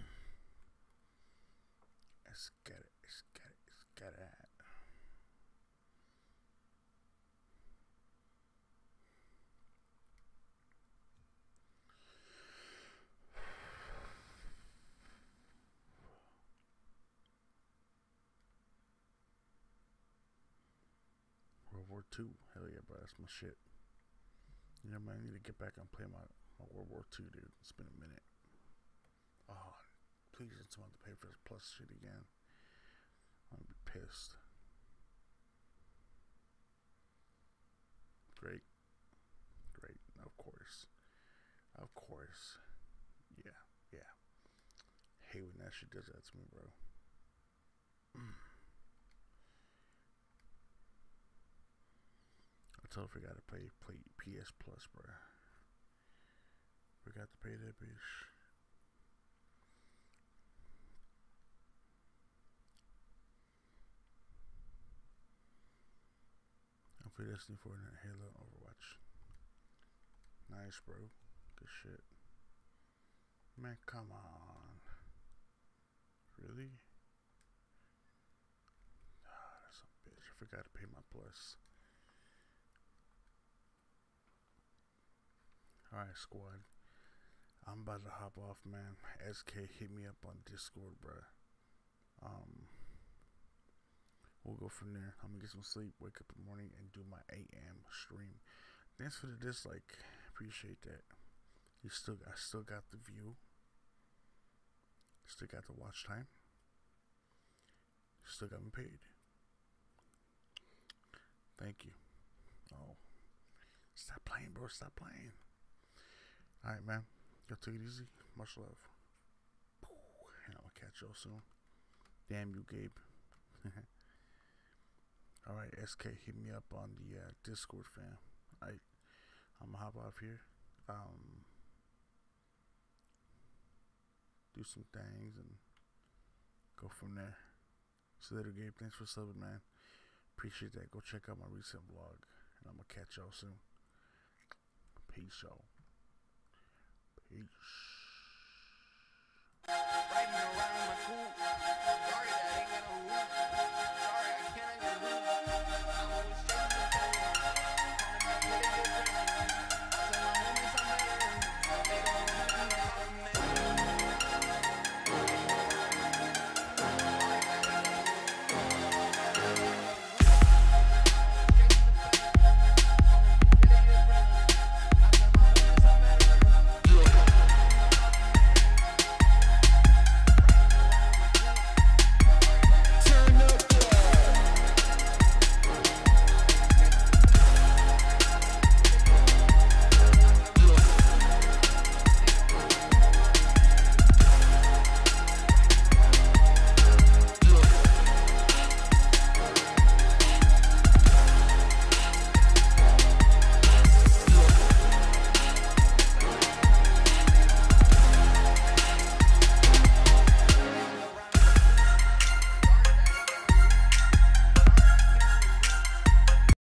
let's get it. Let's get it. Let's get it. II. Hell yeah, bro. That's my shit. You know, man, I need to get back and play my, my World War II, dude. It's been a minute. Oh, please don't someone to pay for this plus shit again. I'm gonna be pissed. Great. Great. Of course. Of course. Yeah. Yeah. Hey, when that shit does that to me, bro. Totally forgot to pay play PS Plus, bro. Forgot to pay that bitch. I play Destiny 4 and Halo Overwatch. Nice, bro. Good shit. Man, come on. Really? Ah, that's a bitch. I forgot to pay my plus. Alright, squad. I'm about to hop off, man. SK hit me up on Discord, bruh. Um, we'll go from there. I'm gonna get some sleep, wake up in the morning, and do my 8 a.m. stream. Thanks for the dislike. Appreciate that. You still, I still got the view. Still got the watch time. Still got me paid. Thank you. Oh, stop playing, bro. Stop playing. All right, man. Y'all take it easy. Much love. And I'll catch y'all soon. Damn you, Gabe. All right, SK, hit me up on the uh, Discord, fam. I, I'm gonna hop off here. Um, do some things and go from there. See you later, Gabe. Thanks for subbing, man. Appreciate that. Go check out my recent vlog, and I'm gonna catch y'all soon. Peace, y'all. Peace.